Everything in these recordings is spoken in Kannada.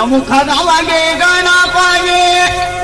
يوم قد على قيقنا طاقي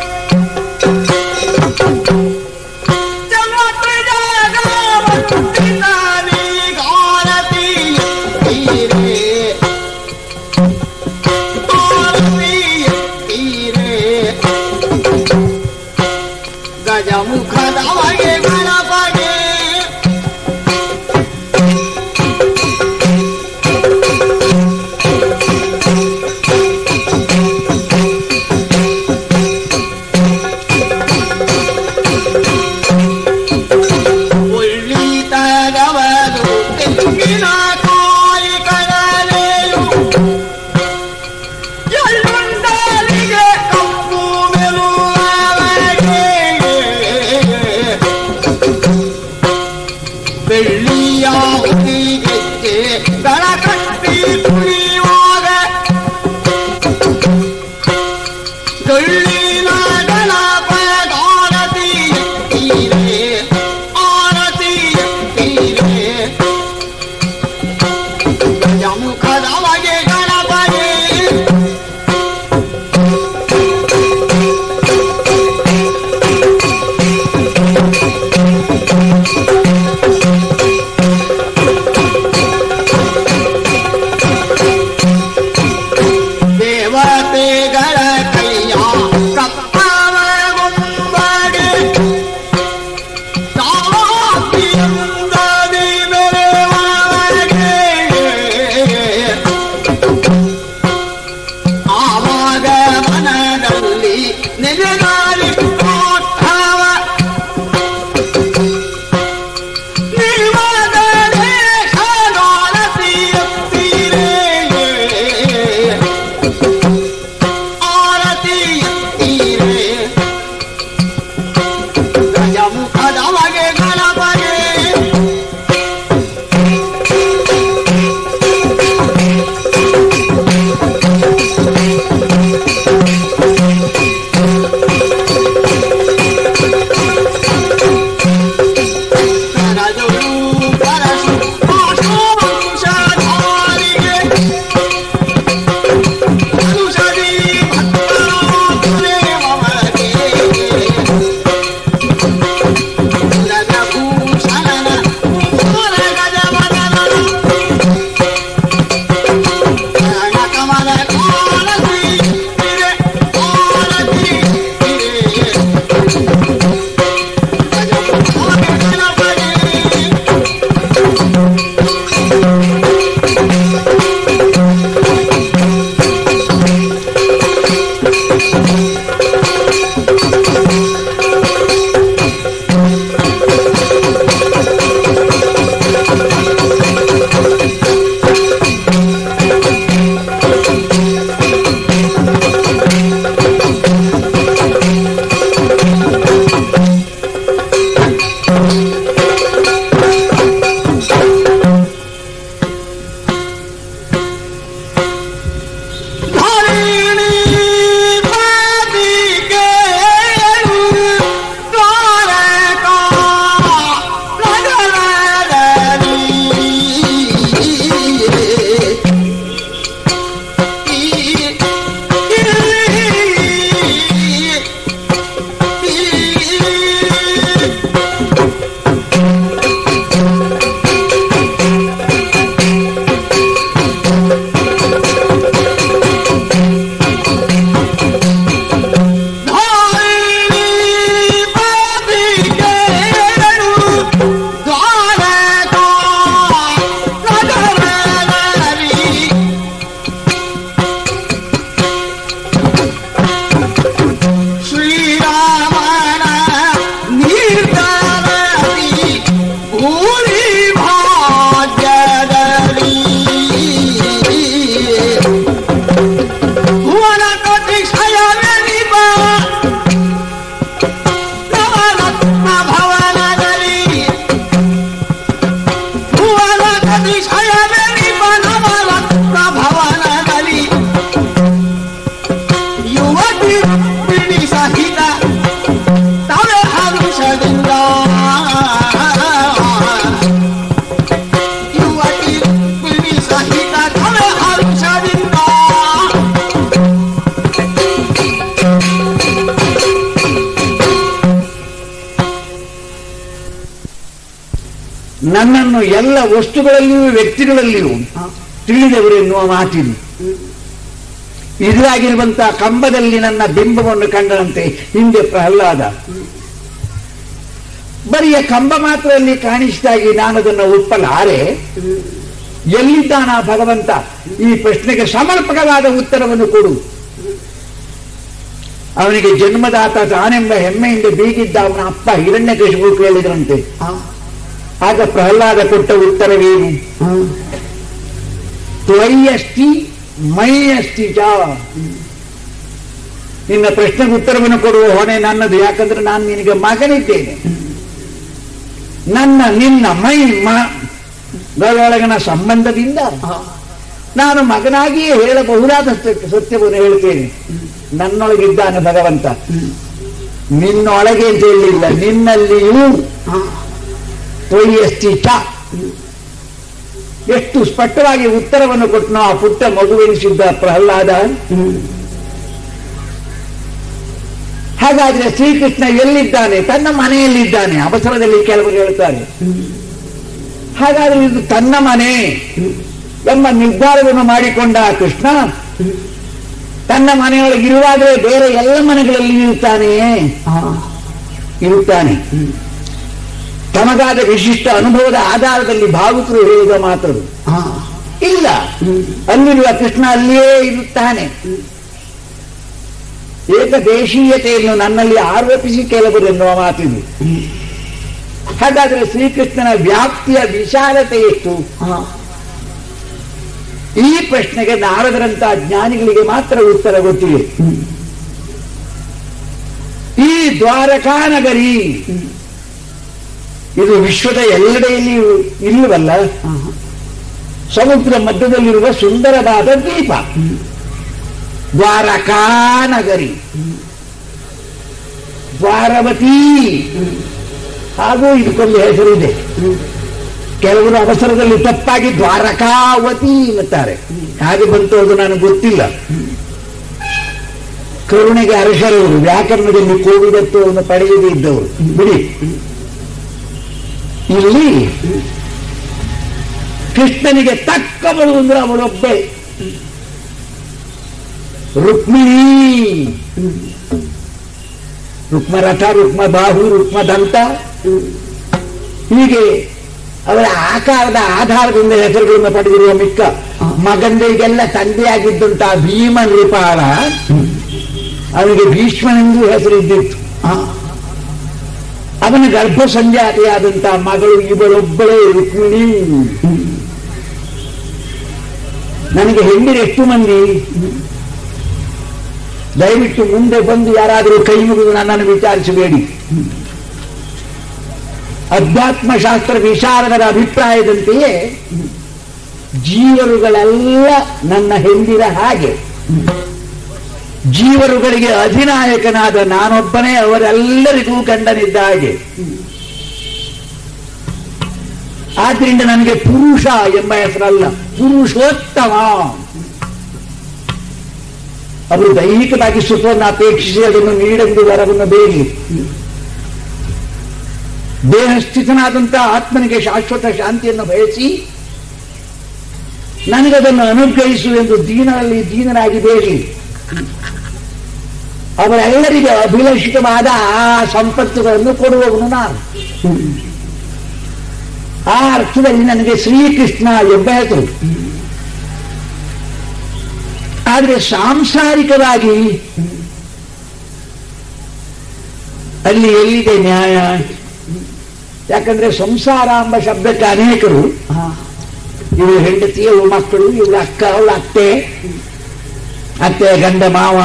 ವ್ಯಕ್ತಿಗಳಲ್ಲಿಯೂ ತಿಳಿದವರು ಎನ್ನುವ ಮಾತಿದು. ಇದಾಗಿರುವಂತಹ ಕಂಬದಲ್ಲಿ ನನ್ನ ಬಿಂಬವನ್ನು ಕಂಡಂತೆ ಹಿಂದೆ ಪ್ರಹ್ಲಾದ. ಬರಿಯ ಕಂಬ ಮಾತ್ರ ಅಲ್ಲಿ ಕಾಣಿಸಿದಾಗಿ ನಾನು ಅದನ್ನು ಒಪ್ಪಲಾರೆ ಎಲ್ಲಿದ್ದಾನ ಭಗವಂತ? ಈ ಪ್ರಶ್ನೆಗೆ ಸಮರ್ಪಕವಾದ ಉತ್ತರವನ್ನು ಕೊಡು. ಅವನಿಗೆ ಜನ್ಮದಾತ ತಾನೆಂಬ ಹೆಮ್ಮೆಯಿಂದ ಬೀಗಿದ್ದ ಅವನ ಅಪ್ಪ ಹಿರಣ್ಯಕಶಿಪು ಕೇಳಿದ್ರಂತೆ ಆಗ ಪ್ರಹ್ಲಾದ ಕೊಟ್ಟ ಉತ್ತರವೇನು? ತ್ವಯ್ಯಸ್ತಿ ಮೈಯಸ್ತಿ ಚ ನಿನ್ನ ಪ್ರಶ್ನೆಗೆ ಉತ್ತರವನ್ನು ಕೊಡುವ ಹೊಣೆ ನನ್ನದು. ಯಾಕಂದ್ರೆ ನಾನು ನಿನಗೆ ಮಗನಿದ್ದೇನೆ. ನನ್ನ, ನಿನ್ನ ಮೈ ಮಗಳೊಳಗಿನ ಸಂಬಂಧದಿಂದ ನಾನು ಮಗನಾಗಿಯೇ ಹೇಳಬಹುದಾದ ಸತ್ಯ- ಸತ್ಯವನ್ನು ಹೇಳ್ತೇನೆ. ನನ್ನೊಳಗಿದ್ದಾನೆ ಭಗವಂತ. ನಿನ್ನೊಳಗೆ ಅಂತ ಹೇಳಿಲ್ಲ ನಿನ್ನಲ್ಲಿಯೂ ತೊಯ್ಯಸ್ತಿ ಚ. ಎಷ್ಟು ಸ್ಪಷ್ಟವಾಗಿ ಉತ್ತರವನ್ನು ಕೊಟ್ಟನೋ ಆ ಪುಟ್ಟ ಮಗುವೆನಿಸಿದ್ದ ಪ್ರಹ್ಲಾದ. ಹಾಗಾದ್ರೆ ಶ್ರೀಕೃಷ್ಣ ಎಲ್ಲಿದ್ದಾನೆ? ತನ್ನ ಮನೆಯಲ್ಲಿದ್ದಾನೆ. ಅವಸರದಲ್ಲಿ ಕೆಲವರು ಹೇಳ್ತಾರೆ. ಹಾಗಾದ್ರೆ ಇದು ತನ್ನ ಮನೆ. ಎಂಬ ನಿರ್ಧಾರವನ್ನು ಮಾಡಿಕೊಂಡ ಕೃಷ್ಣ ತನ್ನ ಮನೆಯೊಳಗೆ ಇರುವಾಗಲೇ ಬೇರೆ ಎಲ್ಲ ಮನೆಗಳಲ್ಲಿ ಇರುತ್ತಾನೆಯೇ ಇರುತ್ತಾನೆ. ತಮಗಾದ ವಿಶಿಷ್ಟ ಅನುಭವದ ಆಧಾರದಲ್ಲಿ ಭಾವುಕರು ಹೇಳಿದ ಮಾತದು. ಇಲ್ಲ. ಅಲ್ಲಿರುವ ಕೃಷ್ಣ ಅಲ್ಲಿಯೇ ಇರುತ್ತಾನೆ. ಏಕದೇಶೀಯತೆಯನ್ನು ನನ್ನಲ್ಲಿ ಆರೋಪಿಸಿ ಕೆಲವರು ಎನ್ನುವ ಮಾತಿದೆ. ಹಾಗಾದ್ರೆ ಶ್ರೀಕೃಷ್ಣನ ವ್ಯಾಪ್ತಿಯ ವಿಶಾಲತೆ ಎಷ್ಟು? ಈ ಪ್ರಶ್ನೆಗೆ ನಾರದರಂತ ಜ್ಞಾನಿಗಳಿಗೆ ಮಾತ್ರ ಉತ್ತರ ಗೊತ್ತಿದೆ. ಈ ದ್ವಾರಕಾ ನಗರಿ ಇದು ವಿಶ್ವದ ಎಲ್ಲೆಡೆಯಲ್ಲಿಯೂ ಇಲ್ಲವಲ್ಲ? ಸಮುದ್ರ ಮಧ್ಯದಲ್ಲಿರುವ ಸುಂದರವಾದ ದ್ವೀಪ. ದ್ವಾರಕಾ ನಗರಿ ದ್ವಾರವತಿ. ಹಾಗೂ ಇದಕ್ಕೊಂದು ಇದೆ ಕೆಲವರು ಅವಸರದಲ್ಲಿ ತಪ್ಪಾಗಿ ದ್ವಾರಕಾವತಿ ಎನ್ನುತ್ತಾರೆ. ಹಾಗೆ ಬಂತು ಅದು ನನಗೆ ಗೊತ್ತಿಲ್ಲ. ಕರುಣೆಗೆ ಅರಸರವರು ವ್ಯಾಕರಣದಲ್ಲಿ ಕೋವಿದತ್ವವನ್ನು ಪಡೆಯದೇ ಇದ್ದವರು. ಬಿಡಿ. ಇಲ್ಲಿ ಕೃಷ್ಣನಿಗೆ ತಕ್ಕ ಅಂದ್ರೆ ಅವಳೊಬ್ಬೆ ರುಕ್ಮಿಣಿ. ರುಕ್ಮರಥ ರುಕ್ಮ ಬಾಹು, ರುಕ್ಮ ದಂತ. ಹೀಗೆ ಅವರ ಆಕಾರದ ಆಧಾರದಿಂದ ಹೆಸರುಗಳನ್ನು ಪಡೆದಿರುವ ಮಿಕ್ಕ ಮಗಂದರಿಗೆಲ್ಲ ತಂದೆಯಾಗಿದ್ದಂತ ಭೀಮ ನೃಪಾಳ ಅವನಿಗೆ ಭೀಷ್ಮನೆಂದು ಹೆಸರಿದ್ದಿತ್ತು. ಅವನ ಗರ್ಭ ಸಂಜಾತಿಯಾದಂತಹ ಮಗಳು ಇವಳೊಬ್ಬಳೇ ರುಕ್ಮಿಣಿ. ನನಗೆ ಹೆಣ್ಣಿರು ಎಷ್ಟು ಮಂದಿ? ದಯವಿಟ್ಟು ಮುಂದೆ ಬಂದು ಯಾರಾದರೂ ಕೈ ಮುಗಿದು ನನ್ನನ್ನು ವಿಚಾರಿಸಬೇಡಿ. ಅಧ್ಯಾತ್ಮ ಶಾಸ್ತ್ರ ವಿಶಾರದರ ಅಭಿಪ್ರಾಯದಂತೆಯೇ ಜೀವರುಗಳೆಲ್ಲ ನನ್ನ ಹೆಂಡಿರ ಹಾಗೆ. ಜೀವರುಗಳಿಗೆ ಅಧಿನಾಯಕನಾದ ನಾನೊಬ್ಬನೇ ಅವರೆಲ್ಲರಿಗೂ ಗಂಡನಿದ್ದ ಹಾಗೆ. ಆದ್ರಿಂದ ನನಗೆ ಪುರುಷ ಎಂಬ ಹೆಸರಲ್ಲ, ಪುರುಷೋತ್ತಮ. ಅವರು ದೈಹಿಕವಾಗಿ ಸುಖವನ್ನು ಅಪೇಕ್ಷಿಸಿ ಅದನ್ನು ನೀಡೆಂದು ವರವನ್ನು ಬೇಡಿ. ದೇಹಸ್ಥಿತನಾದಂತಹ ಆತ್ಮನಿಗೆ ಶಾಶ್ವತ ಶಾಂತಿಯನ್ನು ಬಯಸಿ, ನನಗದನ್ನು ಅನುಗ್ರಹಿಸು ಎಂದು ದೀನರಲ್ಲಿ ದೀನರಾಗಿ ಬೇಡಿ. ಅವರೆಲ್ಲರಿಗೆ ಅಭಿಲಷಿತವಾದ ಆ ಸಂಪತ್ತುಗಳನ್ನು ಕೊಡುವವನು ನಾನು. ಆ ಅರ್ಥದಲ್ಲಿ ನನಗೆ ಶ್ರೀಕೃಷ್ಣ ಎಂಬ ಹೆಸರು. ಆದರೆ ಸಾಂಸಾರಿಕವಾಗಿ ಅಲ್ಲಿ ಎಲ್ಲಿದೆ ನ್ಯಾಯ? ಯಾಕಂದ್ರೆ ಸಂಸಾರ ಎಂಬ ಶಬ್ದಕ್ಕೆ ಅನೇಕರು ಇವಳು ಹೆಂಡತಿ ಇವಳು ಮಕ್ಕಳು ಇವಳು ಅಕ್ಕ ಅವಳು ಅತ್ತೆ ಅತ್ತೆ ಗಂಡ ಮಾವ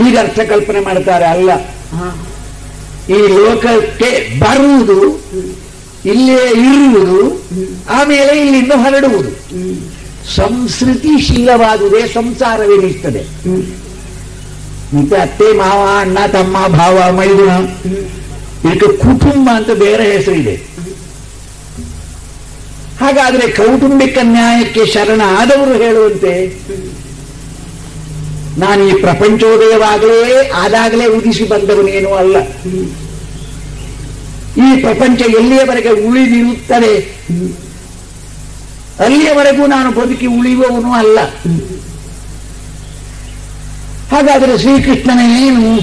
ಹೀಗೆ ಅರ್ಥ ಕಲ್ಪನೆ ಮಾಡ್ತಾರೆ, ಅಲ್ಲ. ಈ ಲೋಕಕ್ಕೆ ಬರುವುದು, ಇಲ್ಲೇ ಇರುವುದು, ಆಮೇಲೆ ಇಲ್ಲಿಂದ ಹೊರಡುವುದು. ಸಂಸ್ಕೃತಿಶೀಲವಾದುದೇ ಸಂಸಾರವೆನಿಸ್ತದೆ. ಮತ್ತೆ ಅತ್ತೆ, ಮಾವ, ಅಣ್ಣ, ತಮ್ಮ, ಭಾವ, ಮೈದುನ, ಇದಕ್ಕೆ ಕುಟುಂಬ ಅಂತ ಬೇರೆ ಹೆಸರಿದೆ. ಹಾಗಾದ್ರೆ ಕೌಟುಂಬಿಕ ನ್ಯಾಯಕ್ಕೆ ಶರಣ ಆದವರು ಹೇಳುವಂತೆ ನಾನು ಈ ಪ್ರಪಂಚೋದಯವಾಗಲೇ ಆದಾಗಲೇ ಉದಿಸಿ ಬಂದವನೇನೂ ಅಲ್ಲ. ಈ ಪ್ರಪಂಚ ಎಲ್ಲಿಯವರೆಗೆ ಉಳಿದಿರುತ್ತದೆ ಅಲ್ಲಿಯವರೆಗೂ ನಾನು ಬದುಕಿ ಉಳಿಯುವವನು ಅಲ್ಲ. ಹಾಗಾದರೆ ಶ್ರೀಕೃಷ್ಣನ ಏನು?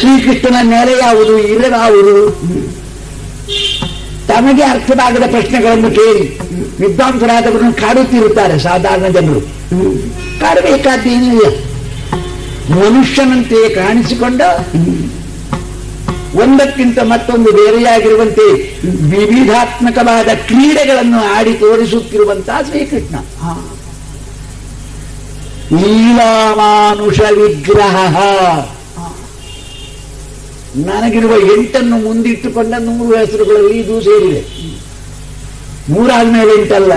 ಶ್ರೀಕೃಷ್ಣನ ನೆಲೆ ಯಾವುದು? ಇರಲಾವುದು ತಮಗೆ ಅರ್ಥವಾಗದ ಪ್ರಶ್ನೆಗಳನ್ನು ಕೇಳಿ. ವಿದ್ವಾಂಸರಾದವರನ್ನು ಕಾಡುತ್ತಿರುತ್ತಾರೆ ಸಾಧಾರಣ ಜನರು. ಕಾಡಬೇಕಾದ್ದೇನಿಲ್ಲ ಮನುಷ್ಯನಂತೆ ಕಾಣಿಸಿಕೊಂಡ? ಒಂದಕ್ಕಿಂತ ಮತ್ತೊಂದು ಬೇರೆಯಾಗಿರುವಂತೆ ವಿವಿಧಾತ್ಮಕವಾದ ಕ್ರೀಡೆಗಳನ್ನು ಆಡಿ ತೋರಿಸುತ್ತಿರುವಂತಹ ಶ್ರೀಕೃಷ್ಣ. ಲೀಲಾಮಾನುಷ ವಿಗ್ರಹ. ನನಗಿರುವ ಎಂಟನ್ನು ಮುಂದಿಟ್ಟುಕೊಂಡ ನೂರು ಹೆಸರುಗಳಲ್ಲಿ ಇದು ಸೇರಿದೆ ಮೇಲೆ ಎಂಟಲ್ಲ?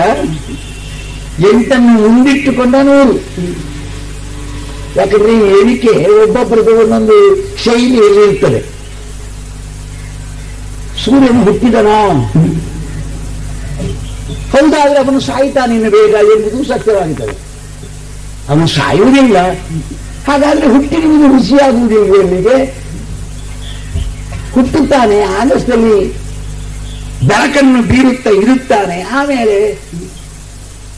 ಎಂಟನ್ನು ಮುಂದಿಟ್ಟುಕೊಂಡ ನೂರು. ಯಾಕಂದ್ರೆ ಹೇಳಿಕೆ ಒಬ್ಬೊಬ್ಬರದ್ದು ಒಂದೊಂದು ಶೈಲಿಯಲ್ಲಿ ಇರ್ತದೆ. ಸೂರ್ಯನು ಹುಟ್ಟಿದನ ಹೌದಾದ್ರೆ ಅವನು ಸಾಯ್ತಾನೇನು ಬೇಗ ಎಂಬುದು ಸತ್ಯವಾಗುತ್ತದೆ ಅವನು ಸಾಯುವುದಿಲ್ಲ. ಹಾಗಾದ್ರೆ ಹುಟ್ಟಿರುವುದು ರುಚಿಯಾಗುವುದಿಲ್ಲ ಎಲ್ಲಿಗೆ? ಹುಟ್ಟುತ್ತಾನೆ ಆಗಸದಲ್ಲಿ ಬೆಳಕನ್ನು ಬೀರುತ್ತಾ ಇರುತ್ತಾನೆ. ಆಮೇಲೆ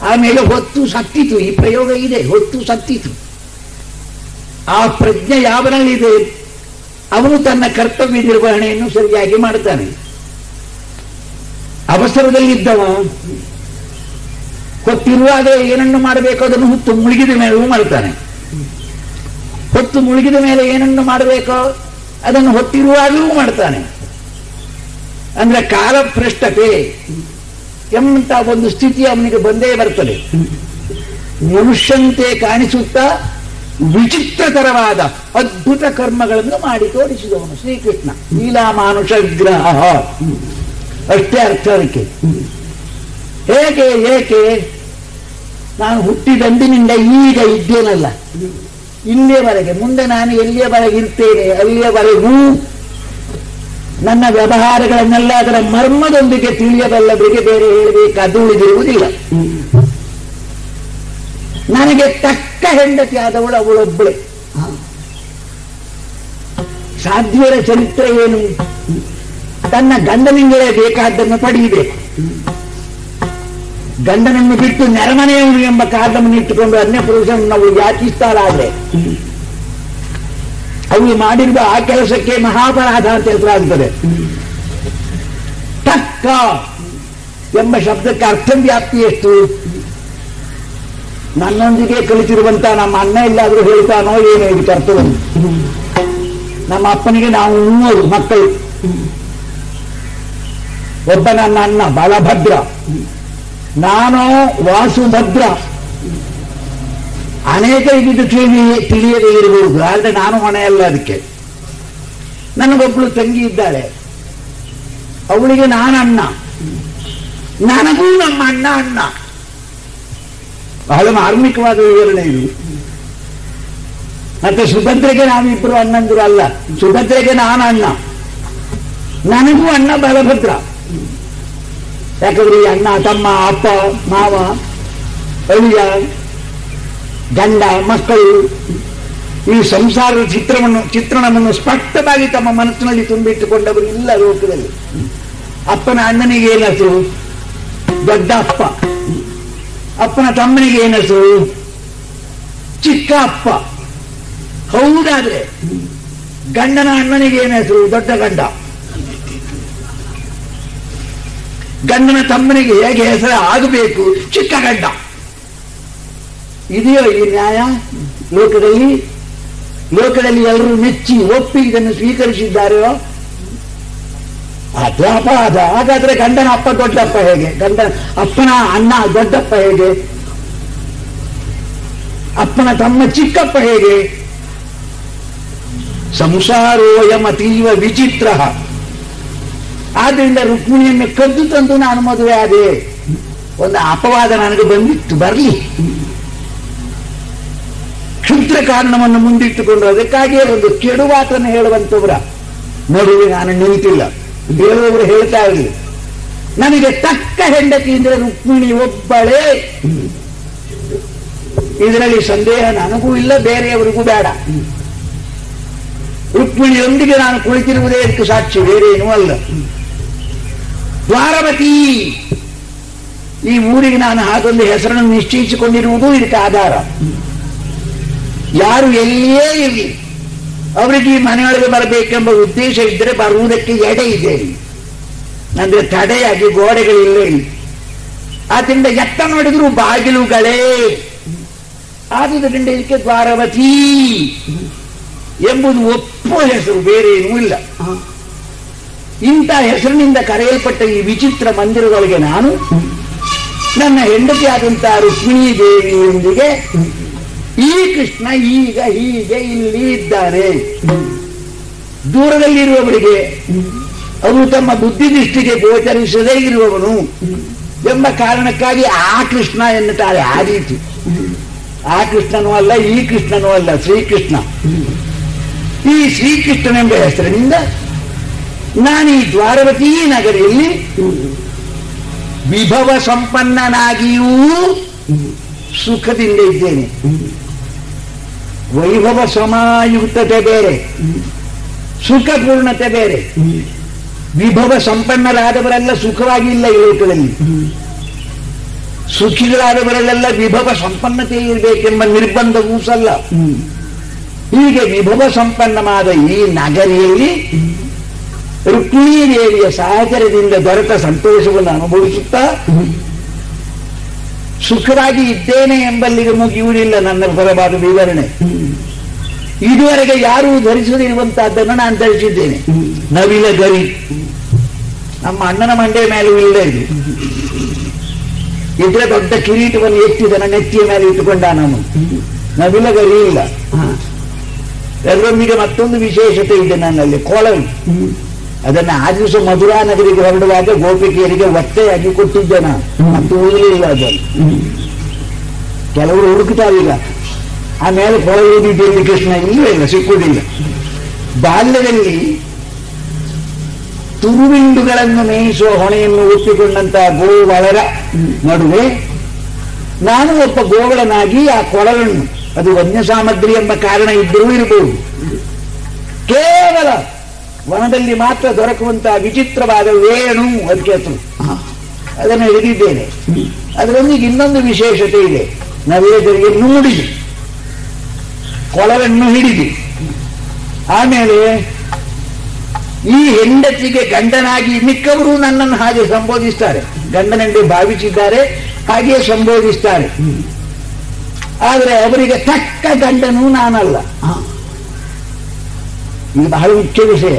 ಆಮೇಲೆ ಹೊತ್ತು ಸತ್ತಿತು ಈ ಪ್ರಯೋಗ ಇದೆ, ಹೊತ್ತು ಸತ್ತಿತು ಆ ಪ್ರಜ್ಞೆ ಯಾವನಲ್ಲಿದೆ ಅವನು ತನ್ನ ಕರ್ತವ್ಯ ನಿರ್ವಹಣೆಯನ್ನು ಸರಿಯಾಗಿ ಮಾಡ್ತಾನೆ. ಅವಸರದಲ್ಲಿದ್ದವ ಹೊತ್ತಿರುವಾಗ ಏನನ್ನು ಮಾಡಬೇಕು? ಅದನ್ನು ಹೊತ್ತು ಮುಳುಗಿದ ಮೇಲೂ ಮಾಡ್ತಾನೆ. ಹೊತ್ತು ಮುಳುಗಿದ ಮೇಲೆ ಏನನ್ನು ಮಾಡಬೇಕು? ಅದನ್ನು ಹೊತ್ತಿರುವಾಗಲೂ ಮಾಡ್ತಾನೆ. ಅಂದ್ರೆ ಕಾಲಭ್ರಷ್ಟತೆ ಎಂಬಂತ ಒಂದು ಸ್ಥಿತಿ ಅವನಿಗೆ ಬಂದೇ ಬರ್ತದೆ. ಮನುಷ್ಯಂತೆ ಕಾಣಿಸುತ್ತಾ ವಿಚಿತ್ರಕರವಾದ ಅದ್ಭುತ ಕರ್ಮಗಳನ್ನು ಮಾಡಿ ತೋರಿಸಿದವನು ಶ್ರೀಕೃಷ್ಣ. ಲೀಲಾ ಮಾನುಷ ವಿಗ್ರಹ. ಅಷ್ಟೇ ಅರ್ಥ ಅದಕ್ಕೆ. ಹೇಗೆ, ಏಕೆ? ನಾನು ಹುಟ್ಟಿದಂದಿನಿಂದ ಈಗ ಇದ್ದೇನಲ್ಲ. ಇಲ್ಲಿಯವರೆಗೆ ಮುಂದೆ ನಾನು ಎಲ್ಲಿಯವರೆಗೆ ಇರ್ತೇನೆ, ಅಲ್ಲಿಯವರೆಗೂ ನನ್ನ ವ್ಯವಹಾರಗಳನ್ನೆಲ್ಲ ಅದರ ಮರ್ಮದೊಂದಿಗೆ ತಿಳಿಯಬಲ್ಲವರಿಗೆ ಬೇರೆ ಹೇಳಬೇಕಾದ್ದು ಉಳಿದಿರುವುದಿಲ್ಲ. ನನಗೆ ತಕ್ಕ ಹೆಂಡತಿ ಆದವಳು ಅವಳೊಬ್ಬಳೆ ಸಾಧ್ಯರ ಚರಿತ್ರೆ ಏನು? ತನ್ನ ಗಂಡನಿಂದಲೇ ಬೇಕಾದ್ದನ್ನು ಪಡೆಯಬೇಕು ಗಂಡನನ್ನು ಬಿಟ್ಟು ನೆರಮನೆಯವನು ಎಂಬ ಕಾರಣವನ್ನು ಇಟ್ಟುಕೊಂಡು ಅನ್ಯ ಪುರುಷನನ್ನು ನಾವು ಯಾಚಿಸ್ತಾಳಾದ್ರೆ? ಅವಳು ಮಾಡಿರುವ ಆ ಕೆಲಸಕ್ಕೆ ಮಹಾಪರಾಧ ಅಂತ ಹೆಸರಾಗುತ್ತದೆ ತಕ್ಕ ಎಂಬ ಶಬ್ದಕ್ಕೆ ಅರ್ಥವ್ಯಾಪ್ತಿ ಎಷ್ಟು? ನನ್ನೊಂದಿಗೆ ಕಲಿತಿರುವಂತ ನಮ್ಮ ಅಣ್ಣ ಇಲ್ಲಾದ್ರೂ ಹೇಳ್ತಾನೋ ಏನು ಇದು ಅರ್ಥವನ್ನು ನಮ್ಮ ಅಪ್ಪನಿಗೆ ನಾವು ಮೂವರು ಮಕ್ಕಳು. ಒಬ್ಬ ನನ್ನ ಅಣ್ಣ ಬಲಭದ್ರ. ನಾನು ವಾಸುಭದ್ರ. ಅನೇಕರಿಗೆ ಇದು ತಿಳಿ ತಿಳಿಯದೇ ಇರಬಹುದು. ಆದ್ರೆ ನಾನು ಹೊಣೆಯಲ್ಲ ಅದಕ್ಕೆ. ನನಗೊಬ್ಬಳು ತಂಗಿ ಇದ್ದಾಳೆ. ಅವಳಿಗೆ ನಾನು ಅಣ್ಣ. ನನಗೂ ನಮ್ಮ ಅಣ್ಣ ಅಣ್ಣ. ಬಹಳ ಮಾರ್ಮಿಕವಾದ ವಿವರಣೆ ಇದು. ಮತ್ತೆ ಸುಭದ್ರೆಗೆ ನಾವಿಬ್ಬರು ಅಣ್ಣಂದಿರು ಅಲ್ಲ. ಸುಭದ್ರೆಗೆ ನಾನು ಅಣ್ಣ. ನನಗೂ ಅಣ್ಣ ಬಲಭದ್ರ. ಯಾಕಂದ್ರೆ ಅಣ್ಣ, ತಮ್ಮ, ಅಪ್ಪ, ಮಾವ, ಅಳಿಯ ಗಂಡ ಮಕ್ಕಳು ಈ ಸಂಸಾರದ ಚಿತ್ರವನ್ನು, ಚಿತ್ರಣವನ್ನು ಸ್ಪಷ್ಟವಾಗಿ ತಮ್ಮ ಮನಸ್ಸಿನಲ್ಲಿ ತುಂಬಿಟ್ಟುಕೊಂಡವರು ಇಲ್ಲ ಲೋಕದಲ್ಲಿ. ಅಪ್ಪನ ಅಣ್ಣನಿಗೆ ಏನಸು ಹೆಸರು? ದೊಡ್ಡ ಅಪ್ಪ ಅಪ್ಪನ ತಮ್ಮನಿಗೆ ಏನಸು ಚಿಕ್ಕ ಅಪ್ಪ ಹೌದಾದ್ರೆ, ಗಂಡನ ಅಣ್ಣನಿಗೆ ಏನಸು ದೊಡ್ಡ ಗಂಡ. ಗಂಡನ ತಮ್ಮನಿಗೆ ಹೇಗೆ ಹೆಸರು ಆಗಬೇಕು ಚಿಕ್ಕ ಗಂಡ. ಇದೆಯೋ ಈ ನ್ಯಾಯ? ಲೋಕದಲ್ಲಿ? ಲೋಕದಲ್ಲಿ ಎಲ್ಲರೂ ಮೆಚ್ಚಿ ಒಪ್ಪಿ ಇದನ್ನು ಸ್ವೀಕರಿಸಿದ್ದಾರೆಯೋ? ಅದು ಅಪರಾಧ. ಹಾಗಾದ್ರೆ ಗಂಡನ ಅಪ್ಪ ದೊಡ್ಡಪ್ಪ ಹೇಗೆ? ಗಂಡ ಅಪ್ಪನ ಅಣ್ಣ ದೊಡ್ಡಪ್ಪ ಹೇಗೆ? ಅಪ್ಪನ ತಮ್ಮ ಚಿಕ್ಕಪ್ಪ ಹೇಗೆ? ಸಂಸಾರೋಯಮತೀವ ವಿಚಿತ್ರ. ಆದ್ರಿಂದ ರುಕ್ಮಿಣಿಯನ್ನು ಕದ್ದು ತಂದು ನಾನು ಮದುವೆ ಆದೆ. ಒಂದು ಅಪವಾದ ನನಗೆ ಬಂದಿತ್ತು, ಬರಲಿ. ಕ್ಷುದ್ರ ಕಾರಣವನ್ನು ಮುಂದಿಟ್ಟುಕೊಂಡು ಅದಕ್ಕಾಗಿಯೇ ಒಂದು ಕೆಡುವಾತನ್ನು ಹೇಳುವಂತವರ ನಡುವೆ ನಾನು ನಿಂತಿಲ್ಲ. ದೇವರವರು ಹೇಳ್ತಾ ಇರಲಿ. ನನಗೆ ತಕ್ಕ ಹೆಂಡತಿ ಅಂದ್ರೆ ರುಕ್ಮಿಣಿ ಒಬ್ಬಳೇ. ಇದರಲ್ಲಿ ಸಂದೇಹ ನನಗೂ ಇಲ್ಲ, ಬೇರೆಯವರಿಗೂ ಬೇಡ. ರುಕ್ಮಿಣಿಯೊಂದಿಗೆ ನಾನು ಕುಳಿತಿರುವುದೇ ಇದಕ್ಕೆ ಸಾಕ್ಷಿ, ಬೇರೇನೂ ಅಲ್ಲ. ದ್ವಾರವತಿ, ಈ ಊರಿಗೆ ನಾನು ಹಾಗೊಂದು ಹೆಸರನ್ನು ನಿಶ್ಚಯಿಸಿಕೊಂಡಿರುವುದು ಇದಕ್ಕೆ ಆಧಾರ. ಯಾರು ಎಲ್ಲಿಯೇ ಇರಲಿ ಅವರಿಗೆ ಈ ಮನೆಯೊಳಗೆ ಬರಬೇಕೆಂಬ ಉದ್ದೇಶ ಇದ್ದರೆ ಬರುವುದಕ್ಕೆ ಎಡೆ ಇದೆ. ಅಂದ್ರೆ ತಡೆಯಾಗಿ ಗೋಡೆಗಳಿಲ್ಲ ಆದ್ರಿಂದ ಎತ್ತ ನೋಡಿದ್ರು ಬಾಗಿಲುಗಳೇ ಆದುದರಿಂದ ಇದಕ್ಕೆ ದ್ವಾರವತಿ ಎಂಬುದು ಒಪ್ಪುವ ಹೆಸರು ಬೇರೆ ಏನೂ ಇಲ್ಲ. ಇಂಥ ಹೆಸರಿನಿಂದ ಕರೆಯಲ್ಪಟ್ಟ ಈ ವಿಚಿತ್ರ ಮಂದಿರದೊಳಗೆ ನಾನು ನನ್ನ ಹೆಂಡತಿಯಾದಂತಹ ರುಕ್ಮಿಣಿ ದೇವಿಯೊಂದಿಗೆ ಈ ಕೃಷ್ಣ ಈಗ ಹೀಗೆ ಇಲ್ಲಿ ಇದ್ದಾರೆ. ದೂರದಲ್ಲಿರುವವರಿಗೆ ಅವರು ತಮ್ಮ ಬುದ್ಧಿ ದೃಷ್ಟಿಗೆ ಗೋಚರಿಸದೇ ಇರುವವನು ಎಂಬ ಕಾರಣಕ್ಕಾಗಿ ಆ ಕೃಷ್ಣ ಎನ್ನುತ್ತಾರೆ ಆ ರೀತಿ. ಆ ಕೃಷ್ಣನೂ ಅಲ್ಲ, ಈ ಕೃಷ್ಣನೂ ಅಲ್ಲ, ಶ್ರೀಕೃಷ್ಣ. ಈ ಶ್ರೀಕೃಷ್ಣನೆಂಬ ಹೆಸರಿನಿಂದ ನಾನು ಈ ದ್ವಾರವತಿ ನಗರಿಯಲ್ಲಿ ವಿಭವ ಸಂಪನ್ನನಾಗಿಯೂ ಸುಖದಿಂದ ಇದ್ದೇನೆ. ವೈಭವ ಸಮಾಯುಕ್ತತೆ ಬೇರೆ ಸುಖಪೂರ್ಣತೆ ಬೇರೆ. ವಿಭವ ಸಂಪನ್ನರಾದವರೆಲ್ಲ ಸುಖವಾಗಿ ಇಲ್ಲ ಈ ಲೋಕದಲ್ಲಿ. ಸುಖಿಗಳಾದವರಲ್ಲೆಲ್ಲ ವಿಭವ ಸಂಪನ್ನತೆ ಇರಬೇಕೆಂಬ ನಿರ್ಬಂಧವೂ ಸಲ್ಲ. ಹೀಗೆ ವಿಭವ ಸಂಪನ್ನವಾದ ಈ ನಗರಿಯಲ್ಲಿ ರುಕ್ಮಿಣಿ ದೇವಿಯ ಸಹಚರದಿಂದ ದೊರೆತ ಸಂತೋಷವನ್ನು ಅನುಭವಿಸುತ್ತಾ ಸುಖವಾಗಿ ಇದ್ದೇನೆ ಎಂಬಲ್ಲಿಗೆ ಮುಗಿಯುವುದಿಲ್ಲ ನನ್ನ ಬರಬಾದ ವಿವರಣೆ. ಇದುವರೆಗೆ ಯಾರೂ ಧರಿಸದಿರುವಂತಹದ್ದನ್ನು ನಾನು ಧರಿಸಿದ್ದೇನೆ. ನವಿಲ ಗರಿ ನಮ್ಮ ಅಣ್ಣನ ಮಂಡೆ ಮೇಲೂ ಇಲ್ಲ ಇದು. ಇದ್ರೆ ದೊಡ್ಡ ಕಿರೀಟವನ್ನು ಎತ್ತಿದ ನನ್ನ ನೆತ್ತಿಯ ಮೇಲೆ ಇಟ್ಟುಕೊಂಡ ನಾನು. ನವಿಲ ಗರಿ ಇಲ್ಲ ಎರಡೊಂದಿಗೆ ಮತ್ತೊಂದು ವಿಶೇಷತೆ ಇದೆ ನನ್ನಲ್ಲಿ ಕೊಳಲು. ಅದನ್ನ ಆ ದಿವಸ ಮಧುರಾ ನಗರಿಗೆ ಹೊರಡುವಾಗ ಗೋಪಿಕೆಯರಿಗೆ ಒತ್ತೆಯಾಗಿ ಕೊಟ್ಟಿದ್ದೆ ನಾನು ಮತ್ತು ಓದಲಿಲ್ಲ ಅದನ್ನು ಕೆಲವರು ಹುಡುಕ್ತಾರೆ ಈಗ. ಆಮೇಲೆ ಕೊಳಲು ಕೃಷ್ಣ ಇಲ್ಲವೇ ಇಲ್ಲ ಸಿಕ್ಕುವುದಿಲ್ಲ ಬಾಲ್ಯದಲ್ಲಿ ತುರುವಿಂಡುಗಳನ್ನು ಮೇಯಿಸುವ ಹೊಣೆಯನ್ನು ಒಪ್ಪಿಕೊಂಡಂತಹ ಗೋವಳರ ನಡುವೆ ನಾನು ಒಬ್ಬ ಗೋಗಳನಾಗಿ ಆ ಕೊಳಲನ್ನು ಅದು ವನ್ಯ ಸಾಮಗ್ರಿ ಎಂಬ ಕಾರಣ ಇದ್ದರೂ ಇರಬಹುದು ಕೇವಲ ವನದಲ್ಲಿ ಮಾತ್ರ ದೊರಕುವಂತಹ ವಿಚಿತ್ರವಾದ ವೇಣು ಅದಕ್ಕೆ ಹೆಸರು ಅದನ್ನು ಹಿಡಿದಿದ್ದೇನೆ ಅದರೊಂದಿಗೆ ಇನ್ನೊಂದು ವಿಶೇಷತೆ ಇದೆ. ನವೇದರಿಗೆ ನುಡಿದು. ಕೊಳವನ್ನು ಹಿಡಿದು. ಆಮೇಲೆ ಈ ಹೆಂಡತಿಗೆ ಗಂಡನಾಗಿ ಮಿಕ್ಕವರು ನನ್ನನ್ನು ಹಾಗೆ ಸಂಬೋಧಿಸ್ತಾರೆ. ಗಂಡನೆಂದು ಭಾವಿಸಿದ್ದಾರೆ ಹಾಗೆಯೇ ಸಂಬೋಧಿಸ್ತಾರೆ. ಆದರೆ ಅವರಿಗೆ ತಕ್ಕ ಗಂಡನೂ ನಾನಲ್ಲ. ಇದು ಬಹಳ ಮುಖ್ಯ ವಿಷಯ.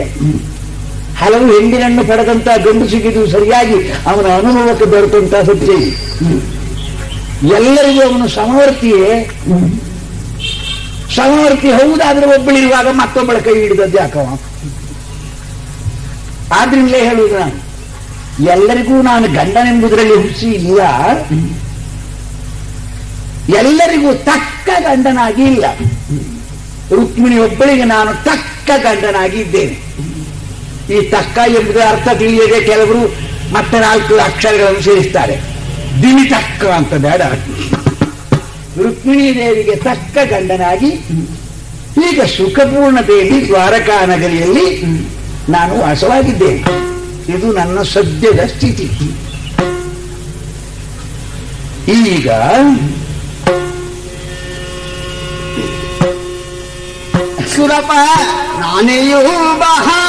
ಹಲವು ಹೆಂಡಿನನ್ನು ಪಡೆದಂತಹ ಗಂಡಸಿಗಿದು ಸರಿಯಾಗಿ ಅವನ ಅನುಭವಕ್ಕೆ ದೊರೆತಂತಹ ಸತ್ಯ ಎಲ್ಲರಿಗೂ ಅವನು ಸಮವರ್ತಿಯೇ. ಸಮವರ್ತಿ ಹೌದಾದ್ರೆ ಒಬ್ಬಳಿರುವಾಗ ಮತ್ತೊಬ್ಬಳ ಕೈ ಹಿಡಿದದ್ದು ಯಾಕವ? ಆದ್ರಿಂದಲೇ ಹೇಳುವುದು ನಾನು. ಎಲ್ಲರಿಗೂ ನಾನು ಗಂಡನೆಂಬುದರಲ್ಲಿ ಹುಸಿ ಇಲ್ಲ. ಎಲ್ಲರಿಗೂ ತಕ್ಕ ಗಂಡನಾಗಿ ಇಲ್ಲ. ರುಕ್ಮಿಣಿ ಒಬ್ಬಳಿಗೆ ನಾನು ತಕ್ಕ ಗಂಡನಾಗಿ ಇದ್ದೇನೆ ಈ ತಕ್ಕ ಎಂಬುದರ ಅರ್ಥ ತಿಳಿಯದೆ ಕೆಲವರು ಮತ್ತೆ ನಾಲ್ಕು ಅಕ್ಷರಗಳನ್ನು ಸೇರಿಸ್ತಾರೆ. ದಿನಿ ತಕ್ಕ ಅಂತ ಬೇಡ ರುಕ್ಮಿಣಿ ದೇವಿಗೆ ತಕ್ಕ ಗಂಡನಾಗಿ, ಈಗ ಸುಖಪೂರ್ಣತೆಯಲ್ಲಿ ದ್ವಾರಕಾ ನಗರಿಯಲ್ಲಿ ನಾನು ವಾಸವಾಗಿದ್ದೇನೆ. ಇದು ನನ್ನ ಸದ್ಯದ ಸ್ಥಿತಿ. ಈಗ सुरप नानयू बहा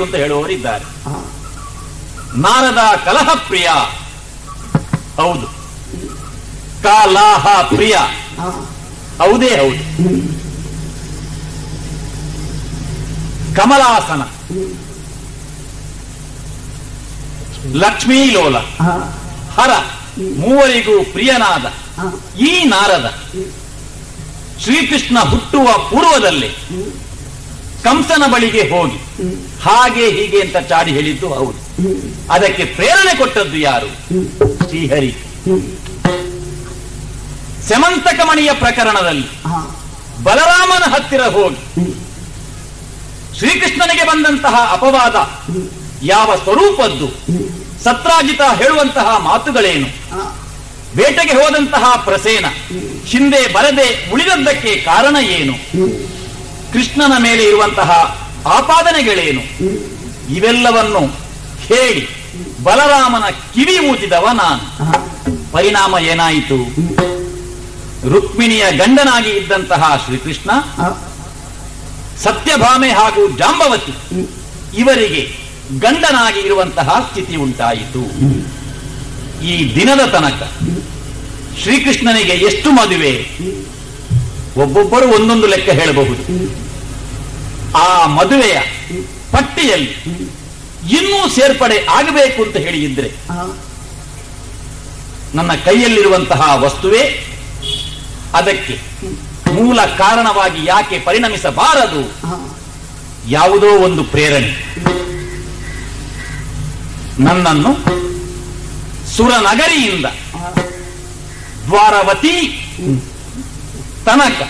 ಅಂತ ಹೇಳುವವರಿದ್ದಾರೆ. ನಾರದ ಕಲಹ ಪ್ರಿಯ. ಹೌದು. ಕಲಹ ಪ್ರಿಯ. ಹೌದೇ ಹೌದು. ಕಮಲಾಸನ. ಲಕ್ಷ್ಮೀ ಲೋಲ. ಹರ. ಮೂವರಿಗೂ ಪ್ರಿಯನಾದ ಈ ನಾರದ. ಶ್ರೀಕೃಷ್ಣ ಹುಟ್ಟುವ ಪೂರ್ವದಲ್ಲಿ ಕಂಸನ ಬಳಿಗೆ ಹೋಗಿ. ಹಾಗೆ ಹೀಗೆ ಅಂತ ಚಾಡಿ ಹೇಳಿದ್ದು ಹೌದು. ಅದಕ್ಕೆ ಪ್ರೇರಣೆ ಕೊಟ್ಟದ್ದು ಯಾರು? ಶ್ರೀಹರಿ. ಸೆಮಂತಕಮಣಿಯ ಪ್ರಕರಣದಲ್ಲಿ ಬಲರಾಮನ ಹತ್ತಿರ ಹೋಗಿ ಶ್ರೀಕೃಷ್ಣನಿಗೆ ಬಂದಂತಹ ಅಪವಾದ ಯಾವ ಸ್ವರೂಪದ್ದು? ಸತ್ರಾಜಿತ ಹೇಳುವಂತಹ ಮಾತುಗಳೇನು. ಬೇಟೆಗೆ ಹೋದಂತಹ ಪ್ರಸೇನ ಹಿಂದೆ ಬರದೆ ಉಳಿದದ್ದಕ್ಕೆ ಕಾರಣ ಏನು? ಕೃಷ್ಣನ ಮೇಲೆ ಇರುವಂತಹ ಆಪಾದನೆಗಳೇನು? ಇವೆಲ್ಲವನ್ನು ಹೇಳಿ ಬಲರಾಮನ ಕಿವಿ ಊದಿದವ ನಾನು. ಪರಿಣಾಮ ಏನಾಯಿತು? ರುಕ್ಮಿಣಿಯ ಗಂಡನಾಗಿ ಇದ್ದಂತಹ ಶ್ರೀಕೃಷ್ಣ ಸತ್ಯಭಾಮೆ ಹಾಗೂ ಜಾಂಬವತಿ ಇವರಿಗೆ ಗಂಡನಾಗಿ ಇರುವಂತಹ ಸ್ಥಿತಿ ಉಂಟಾಯಿತು. ಈ ದಿನದ ತನಕ ಶ್ರೀಕೃಷ್ಣನಿಗೆ ಎಷ್ಟು ಮದುವೆ? ಒಬ್ಬೊಬ್ಬರು ಒಂದೊಂದು ಲೆಕ್ಕ ಹೇಳಬಹುದು. ಆ ಮದುವೆಯ ಪಟ್ಟಿಯಲ್ಲಿ ಇನ್ನೂ ಸೇರ್ಪಡೆ ಆಗಬೇಕು ಅಂತ ಹೇಳಿದ್ರೆ. ನನ್ನ ಕೈಯಲ್ಲಿರುವಂತಹ ವಸ್ತುವೇ ಅದಕ್ಕೆ ಮೂಲ ಕಾರಣವಾಗಿ ಯಾಕೆ ಪರಿಣಮಿಸಬಾರದು? ಯಾವುದೋ ಒಂದು ಪ್ರೇರಣೆ. ನನ್ನನ್ನು ಸುರನಗರಿಯಿಂದ ದ್ವಾರವತಿ ತನಕ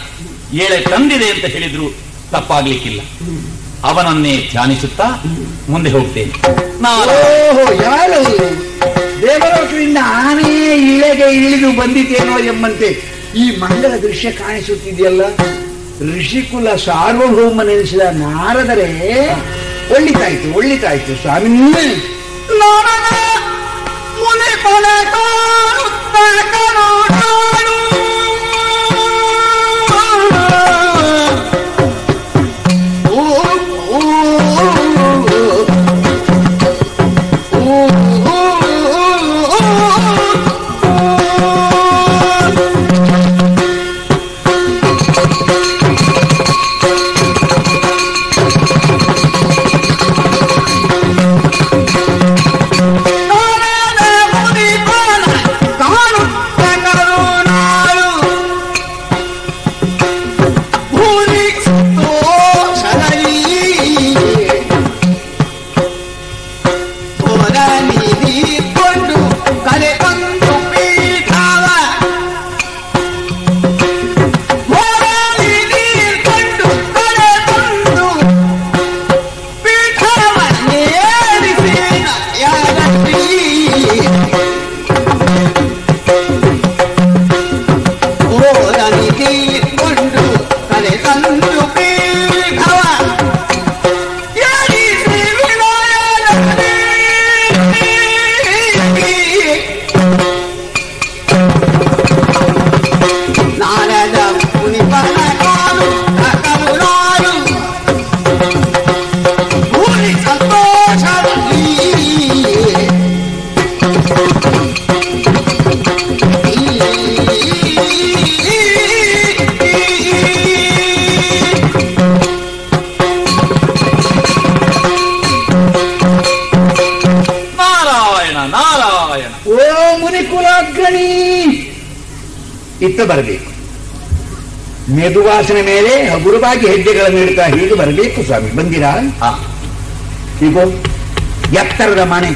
ಏಳೆ ತಂದಿದೆ ಅಂತ ಹೇಳಿದ್ರು. ತಪ್ಪಾಗ್ಲಿಕ್ಕಿಲ್ಲ. ಅವನನ್ನೇ ಧ್ಯಾನಿಸುತ್ತಾ ಮುಂದೆ ಹೋಗ್ತೇನೆ. ದೇವರೋಕರಿಂದ ದೇವಲೋಕದಿಂದ ಆನೆ ಇಳೆಗೆ ಇಳಿದು ಬಂದಿತೇನೋ ಎಂಬಂತೆ ಈ ಮಂಗಳ ದೃಶ್ಯ ಕಾಣಿಸುತ್ತಿದೆಯಲ್ಲ? ಋಷಿಕುಲ ಸಾರ್ವಭೌಮನೆನಿಸಿದ ನಾರದರೆ ಒಳ್ಳಿತಾಯ್ತು ಒಳ್ಳಿತಾಯ್ತು ಸ್ವಾಮಿ. ನಾರದ ಮುನಿ ಮೆದುವಾಸನೆ ಮೇಲೆ ಹಗುರವಾಗಿ ಹೆಜ್ಜೆಗಳನ್ನು ಇಡ್ತಾ ಹೀಗೆ ಬರಬೇಕು ಸ್ವಾಮಿ. ಬಂದಿರಾ? ಈಗೋ ಎತ್ತರದ ಮನೆ.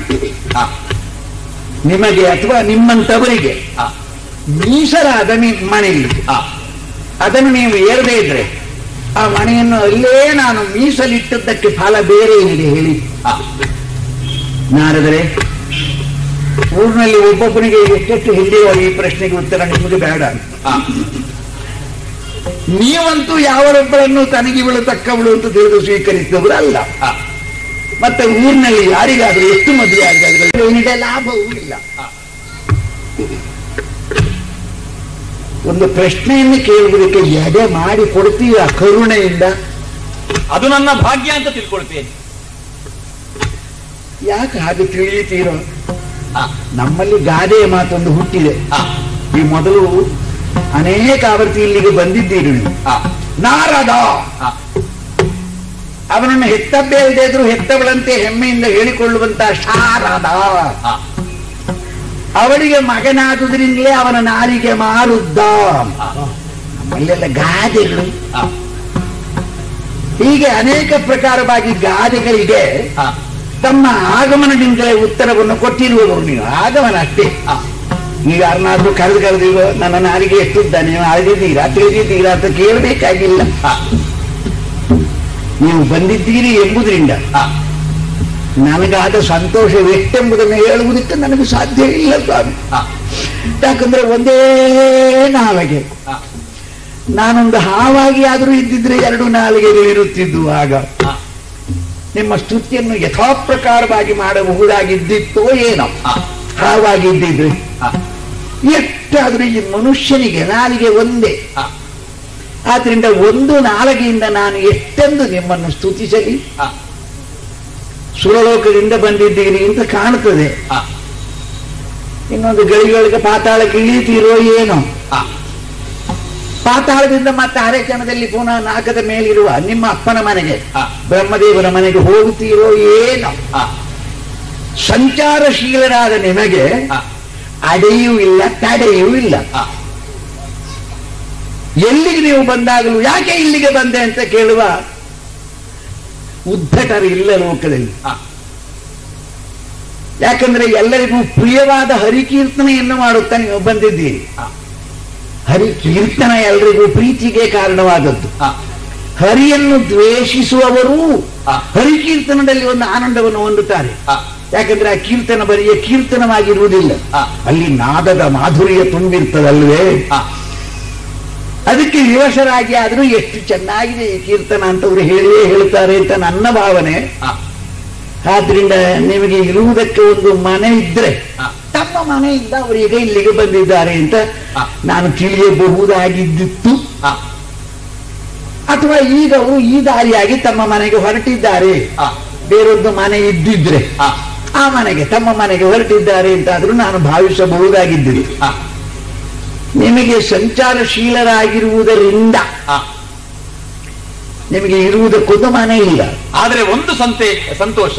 ನಿಮಗೆ ಅಥವಾ ನಿಮ್ಮಂತವರಿಗೆ ಮೀಸಲಾದ ಮನೆಯಲ್ಲಿ. ಅದನ್ನು ನೀವು ಏರದೇ ಇದ್ರೆ ಆ ಮನೆಯನ್ನು ಅಲ್ಲೇ ನಾನು ಮೀಸಲಿಟ್ಟದ್ದಕ್ಕೆ ಫಲ ಬೇರೆ ಏನಿದೆ ಹೇಳಿ. ನಾರದರೆ ಊರಿನಲ್ಲಿ ಒಬ್ಬೊಬ್ಬನಿಗೆ ಎಷ್ಟೆಷ್ಟು ಹಿಂದೆಯೋ ಈ ಪ್ರಶ್ನೆಗೆ ಉತ್ತರ ನಿಮಗೆ ಬೇಡ. ನೀವಂತೂ ಯಾವರೊಬ್ಬರನ್ನು ತನಗೆ ಬೀಳತಕ್ಕವಳು ಅಂತ ತಿಳಿದು ಸ್ವೀಕರಿಸಿದವರು ಅಲ್ಲ. ಮತ್ತೆ ಊರಿನಲ್ಲಿ ಯಾರಿಗಾದ್ರೂ ಎಷ್ಟು ಮದುವೆ ಆಗಿದೆ ಏನಿದೆ ಲಾಭವೂ ಇಲ್ಲ. ಒಂದು ಪ್ರಶ್ನೆಯನ್ನು ಕೇಳುವುದಕ್ಕೆ ಎದೆ ಮಾಡಿ ಕೊಡ್ತೀವಿ ಆ ಕರುಣೆಯಿಂದ? ಅದು ನನ್ನ ಭಾಗ್ಯ ಅಂತ ತಿಳ್ಕೊಳ್ತೇನೆ. ಯಾಕೆ ಹಾಗೆ ತಿಳಿಯುತ್ತೀರೋ? ಆ, ನಮ್ಮಲ್ಲಿ ಗಾದೆಯ ಮಾತೊಂದು ಹುಟ್ಟಿದೆ. ಆ, ಈ ಮೊದಲು ಅನೇಕ ಆವೃತ್ತಿ ಇಲ್ಲಿಗೆ ಬಂದಿದ್ದೀರಿ ನಾರದ. ಅವನನ್ನು ಹೆತ್ತಬ್ಬೆ ಇಲ್ಲದೆ ಇದ್ರು ಹೆತ್ತವಳಂತೆ ಹೆಮ್ಮೆಯಿಂದ ಹೇಳಿಕೊಳ್ಳುವಂತ ಶಾರದ. ಅವಳಿಗೆ ಮಗನಾದುದರಿಂದಲೇ ಅವನ ನಾಲಿಗೆ ಮಾರುದ್ದ. ನಮ್ಮಲ್ಲೆಲ್ಲ ಗಾದೆಗಳು. ಹೀಗೆ ಅನೇಕ ಪ್ರಕಾರವಾಗಿ ಗಾದೆಗಳಿಗೆ ತಮ್ಮ ಆಗಮನದಿಂದಲೇ ಉತ್ತರವನ್ನು ಕೊಟ್ಟಿರುವವರು ನೀವು. ಆಗಮನ ಅಷ್ಟೇ. ನೀವು ಯಾರನ್ನಾದ್ರೂ ಕರೆದು ಕರೆದಿರೋ ನನ್ನ ನಾಲಿಗೆ ಎಷ್ಟಿದ್ದ ನೀವು ಅಳೆದಿದ್ದೀರಾ ತಿಳಿದಿದ್ದೀರಾ ಅಂತ ಕೇಳಬೇಕಾಗಿಲ್ಲ. ನೀವು ಬಂದಿದ್ದೀರಿ ಎಂಬುದರಿಂದ ನನಗಾದ ನನಗಾದ ಸಂತೋಷವೆಷ್ಟೆಂಬುದನ್ನು ಹೇಳುವುದಕ್ಕೆ ನನಗೆ ಸಾಧ್ಯ ಇಲ್ಲ ಸ್ವಾಮಿ. ಯಾಕಂದ್ರೆ ಒಂದೇ ನಾಲಿಗೆ. ನಾನೊಂದು ಹಾವಾಗಿ ಆದರೂ ಇದ್ದಿದ್ರೆ ಎರಡು ನಾಲಿಗೆಗಳು ಇರುತ್ತಿದ್ದು ಆಗ. ನಿಮ್ಮ ಸ್ತುತಿಯನ್ನು ಯಥಾಪ್ರಕಾರವಾಗಿ ಮಾಡಬಹುದಾಗಿದ್ದಿತ್ತೋ ಏನೋ. ಹಾವಾಗಿದ್ದಿದ್ರೆ. ಎಷ್ಟಾದ್ರೂ ಈ ಮನುಷ್ಯನಿಗೆ ನಾಲಿಗೆ ಒಂದೇ. ಆದ್ರಿಂದ ಒಂದು ನಾಲಿಗೆಯಿಂದ ನಾನು ಎಷ್ಟೆಂದು ನಿಮ್ಮನ್ನು ಸ್ತುತಿಸಲಿ. ಸುರಲೋಕದಿಂದ ಬಂದಿದ್ದೀರಿ ಅಂತ ಕಾಣುತ್ತದೆ. ಇನ್ನೊಂದು ಗಳಿಗಳಿಗೆ ಪಾತಾಳಕ್ಕೆ ಇಳಿತೀರೋ ಏನೋ. ಪಾತಾಳದಿಂದ ಮತ್ತೆ ಅರೆಚಣದಲ್ಲಿ ಪುನಃ ನಾಗದ ಮೇಲಿರುವ ನಿಮ್ಮ ಅಪ್ಪನ ಮನೆಗೆ ಬ್ರಹ್ಮದೇವರ ಮನೆಗೆ ಹೋಗುತ್ತೀರೋ ಏನೋ. ಸಂಚಾರಶೀಲರಾದ ನಿಮಗೆ ಅಡೆಯೂ ಇಲ್ಲ, ತಡೆಯೂ ಇಲ್ಲ. ಎಲ್ಲಿಗೆ ನೀವು ಬಂದಾಗಲೂ ಯಾಕೆ ಇಲ್ಲಿಗೆ ಬಂದೆ ಅಂತ ಕೇಳುವ ಉದ್ಧಟರು ಇಲ್ಲ ಲೋಕದಲ್ಲಿ. ಯಾಕಂದ್ರೆ ಎಲ್ಲರಿಗೂ ಪ್ರಿಯವಾದ ಹರಿಕೀರ್ತನೆಯನ್ನು ಮಾಡುತ್ತಾ ನೀವು ಬಂದಿದ್ದೀರಿ. ಹರಿಕೀರ್ತನ ಎಲ್ಲರಿಗೂ ಪ್ರೀತಿಗೆ ಕಾರಣವಾದದ್ದು. ಹರಿಯನ್ನು ದ್ವೇಷಿಸುವವರು. ಹರಿಕೀರ್ತನದಲ್ಲಿ ಒಂದು ಆನಂದವನ್ನು ಹೊಂದುತ್ತಾರೆ. ಯಾಕಂದ್ರೆ ಆ ಕೀರ್ತನ ಬರಿಯ ಕೀರ್ತನವಾಗಿರುವುದಿಲ್ಲ. ಅಲ್ಲಿ ನಾದದ ಮಾಧುರ್ಯ ತುಂಬಿರ್ತದಲ್ವೇ? ಅದಕ್ಕೆ ವಿವಶರಾಗಿ ಆದ್ರೂ ಎಷ್ಟು ಚೆನ್ನಾಗಿದೆ ಈ ಕೀರ್ತನ ಅಂತ ಅವರು ಹೇಳಿಯೇ ಹೇಳ್ತಾರೆ ಅಂತ ನನ್ನ ಭಾವನೆ. ಆದ್ರಿಂದ ನಿಮಗೆ ಇರುವುದಕ್ಕೆ ಒಂದು ಮನೆ ಇದ್ರೆ. ತಮ್ಮ ಮನೆಯಿಂದ ಅವರೀಗ ಇಲ್ಲಿಗೆ ಬಂದಿದ್ದಾರೆ ಅಂತ ನಾನು ತಿಳಿಯಬಹುದಾಗಿದ್ದಿತ್ತು. ಅಥವಾ ಈಗ ಅವರು ಈ ದಾರಿಯಾಗಿ ತಮ್ಮ ಮನೆಗೆ ಹೊರಟಿದ್ದಾರೆ. ಬೇರೊಂದು ಮನೆ ಇದ್ದಿದ್ರೆ. ಆ, ಮನೆಗೆ ತಮ್ಮ ಮನೆಗೆ ಹೊರಟಿದ್ದಾರೆ ಅಂತಾದ್ರೂ ನಾನು ಭಾವಿಸಬಹುದಾಗಿದ್ದಿತ್ತು ಆ, ನಿಮಗೆ ಸಂಚಾರಶೀಲರಾಗಿರುವುದರಿಂದ. ನಿಮಗೆ ಇರುವುದಕ್ಕೊಂದು ಮನೆ ಇಲ್ಲ ಆದ್ರೆ ಒಂದು ಸಂತೆ ಸಂತೋಷ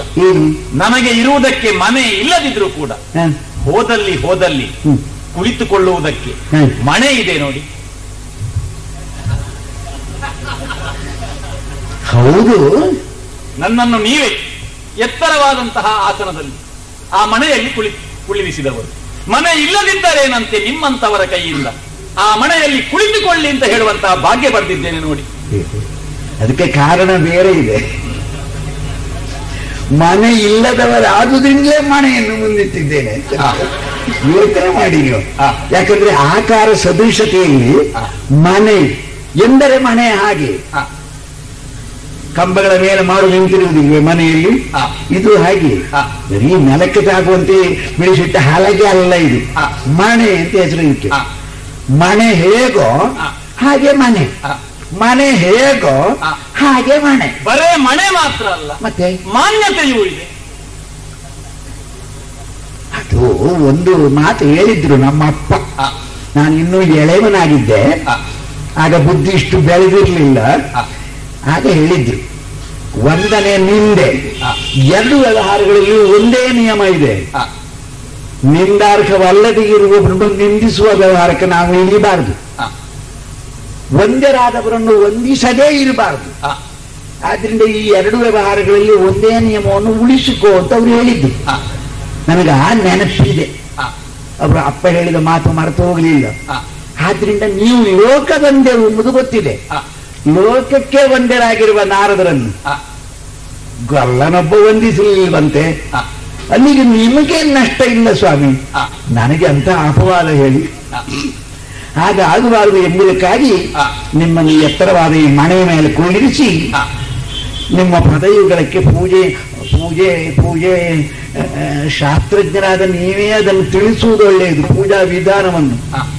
ನಮಗೆ ಇರುವುದಕ್ಕೆ ಮನೆ ಇಲ್ಲದಿದ್ರು ಕೂಡ? ಹೋದಲ್ಲಿ ಹೋದಲ್ಲಿ. ಕುಳಿತುಕೊಳ್ಳುವುದಕ್ಕೆ. ಮನೆ ಇದೆ ನೋಡಿ ಹೌದು ನನ್ನನ್ನು ನೀವೇ ಎತ್ತರವಾದಂತಹ ಆಸನದಲ್ಲಿ. ಆ ಮನೆಯಲ್ಲಿ ಕುಳಿ ಕುಳ್ಳಿರಿಸಿದವರು ಮನೆ ಇಲ್ಲದಿದ್ದರೇನಂತೆ ನಿಮ್ಮಂತವರ ಕೈಯಿಂದ? ಆ ಮನೆಯಲ್ಲಿ ಕುಳಿತುಕೊಳ್ಳಿ ಅಂತ ಹೇಳುವಂತಹ ಭಾಗ್ಯ ಬರೆದಿದ್ದೇನೆ ನೋಡಿ. ಅದಕ್ಕೆ ಕಾರಣ ಬೇರೆ ಇದೆ. ಮನೆ ಇಲ್ಲದವರಾದುದರಿಂದಲೇ ಮನೆಯನ್ನು ಮುಂದಿಟ್ಟಿದ್ದೇನೆ. ಯೋಚನೆ ಮಾಡಿ ನೀವು. ಯಾಕಂದ್ರೆ ಆಕಾರ ಸದೃಶತೆಯಲ್ಲಿ ಮನೆ ಎಂದರೆ ಮನೆ ಹಾಗೆ. ಕಂಬಗಳ ಮೇಲೆ ಮಾಡು ನಿಂತಿರುವುದಿಲ್ವೇ ಮನೆಯಲ್ಲಿ. ಇದು ಹಾಗೆ. ಬರೀ ನೆಲಕ್ಕೆ ತಾಕುವಂತೆ ಬಿಳಿಸಿಟ್ಟ ಹಲಗೆ ಅಲ್ಲ ಇದು. ಮಣೆ ಅಂತ ಹೆಸರು ಇದಕ್ಕೆ ಆ, ಮನೆ ಹೇಗೋ ಹಾಗೆ ಮನೆ ಮನೆ ಹೇಗೋ ಹಾಗೆ ಮನೆ ಬರೇ ಮನೆ ಮಾತ್ರ ಅಲ್ಲ. ಮತ್ತೆ? ಮಾನ್ಯತೆಯೂ ಇದೆ ಅದು ಒಂದು ಮಾತು ಹೇಳಿದ್ರು ನಮ್ಮ ಅಪ್ಪ ನಾನು ಇನ್ನೂ ಎಳೆವನಾಗಿದ್ದೆ ಆಗ ಬುದ್ಧಿ ಇಷ್ಟು ಬೆಳೆದಿರ್ಲಿಲ್ಲ. ಹೇಳಿದ್ವಿ ಹೇಳಿದ್ರು ಒಂದನೇ ನಿಂದೆ. ಎರಡು ವ್ಯವಹಾರಗಳಲ್ಲಿ ಒಂದೇ ನಿಯಮ ಇದೆ. ನಿಂದಾರ್ಹವಲ್ಲದೆ ಇರುವವರನ್ನು ನಿಂದಿಸುವ ವ್ಯವಹಾರಕ್ಕೆ ನಾವು ಇಳಿಬಾರದು. ಒಂದರಾದವರನ್ನು ವಂದಿಸದೇ ಇರಬಾರದು. ಆದ್ರಿಂದ ಈ ಎರಡು ವ್ಯವಹಾರಗಳಲ್ಲಿ ಒಂದೇ ನಿಯಮವನ್ನು ಉಳಿಸಿಕೋ ಅಂತ ಅವ್ರು ಹೇಳಿದ್ದು. ನನಗೆ ಆ ನೆನಪಿದೆ ಅವರು ಅಪ್ಪ ಹೇಳಿದ ಮಾತು ಮರೆತು ಹೋಗಲಿಲ್ಲ. ಆದ್ರಿಂದ ನೀವು ಲೋಕದಂದೆ ಎಂಬುದು ಗೊತ್ತಿದೆ. ಲೋಕಕ್ಕೆ ಒಂದರಾಗಿರುವ ನಾರದರನ್ನು ಗಲ್ಲನೊಬ್ಬ ವಂದಿಸಲಿಲ್ವಂತೆ ಅಲ್ಲಿಗೆ ನಿಮಗೆ ನಷ್ಟ ಇಲ್ಲ ಸ್ವಾಮಿ. ನನಗೆ ಅಂತ ಅಪವಾದ ಹೇಳಿ. ಆ, ಹಾಗೆ ಆಗಬಾರದು ಎಂಬುದಕ್ಕಾಗಿ. ನಿಮ್ಮನ್ನು ಎತ್ತರವಾದ ಈ ಮನೆಯ ಮೇಲೆ ಕುಳ್ಳಿರಿಸಿ ನಿಮ್ಮ ಪದಯುಗಳಕ್ಕೆ ಪೂಜೆ ಪೂಜೆ ಪೂಜೆ ಶಾಸ್ತ್ರಜ್ಞರಾದ ನೀವೇ ಅದನ್ನು ತಿಳಿಸುವುದು ಒಳ್ಳೆಯದು ಪೂಜಾ ವಿಧಾನವನ್ನು.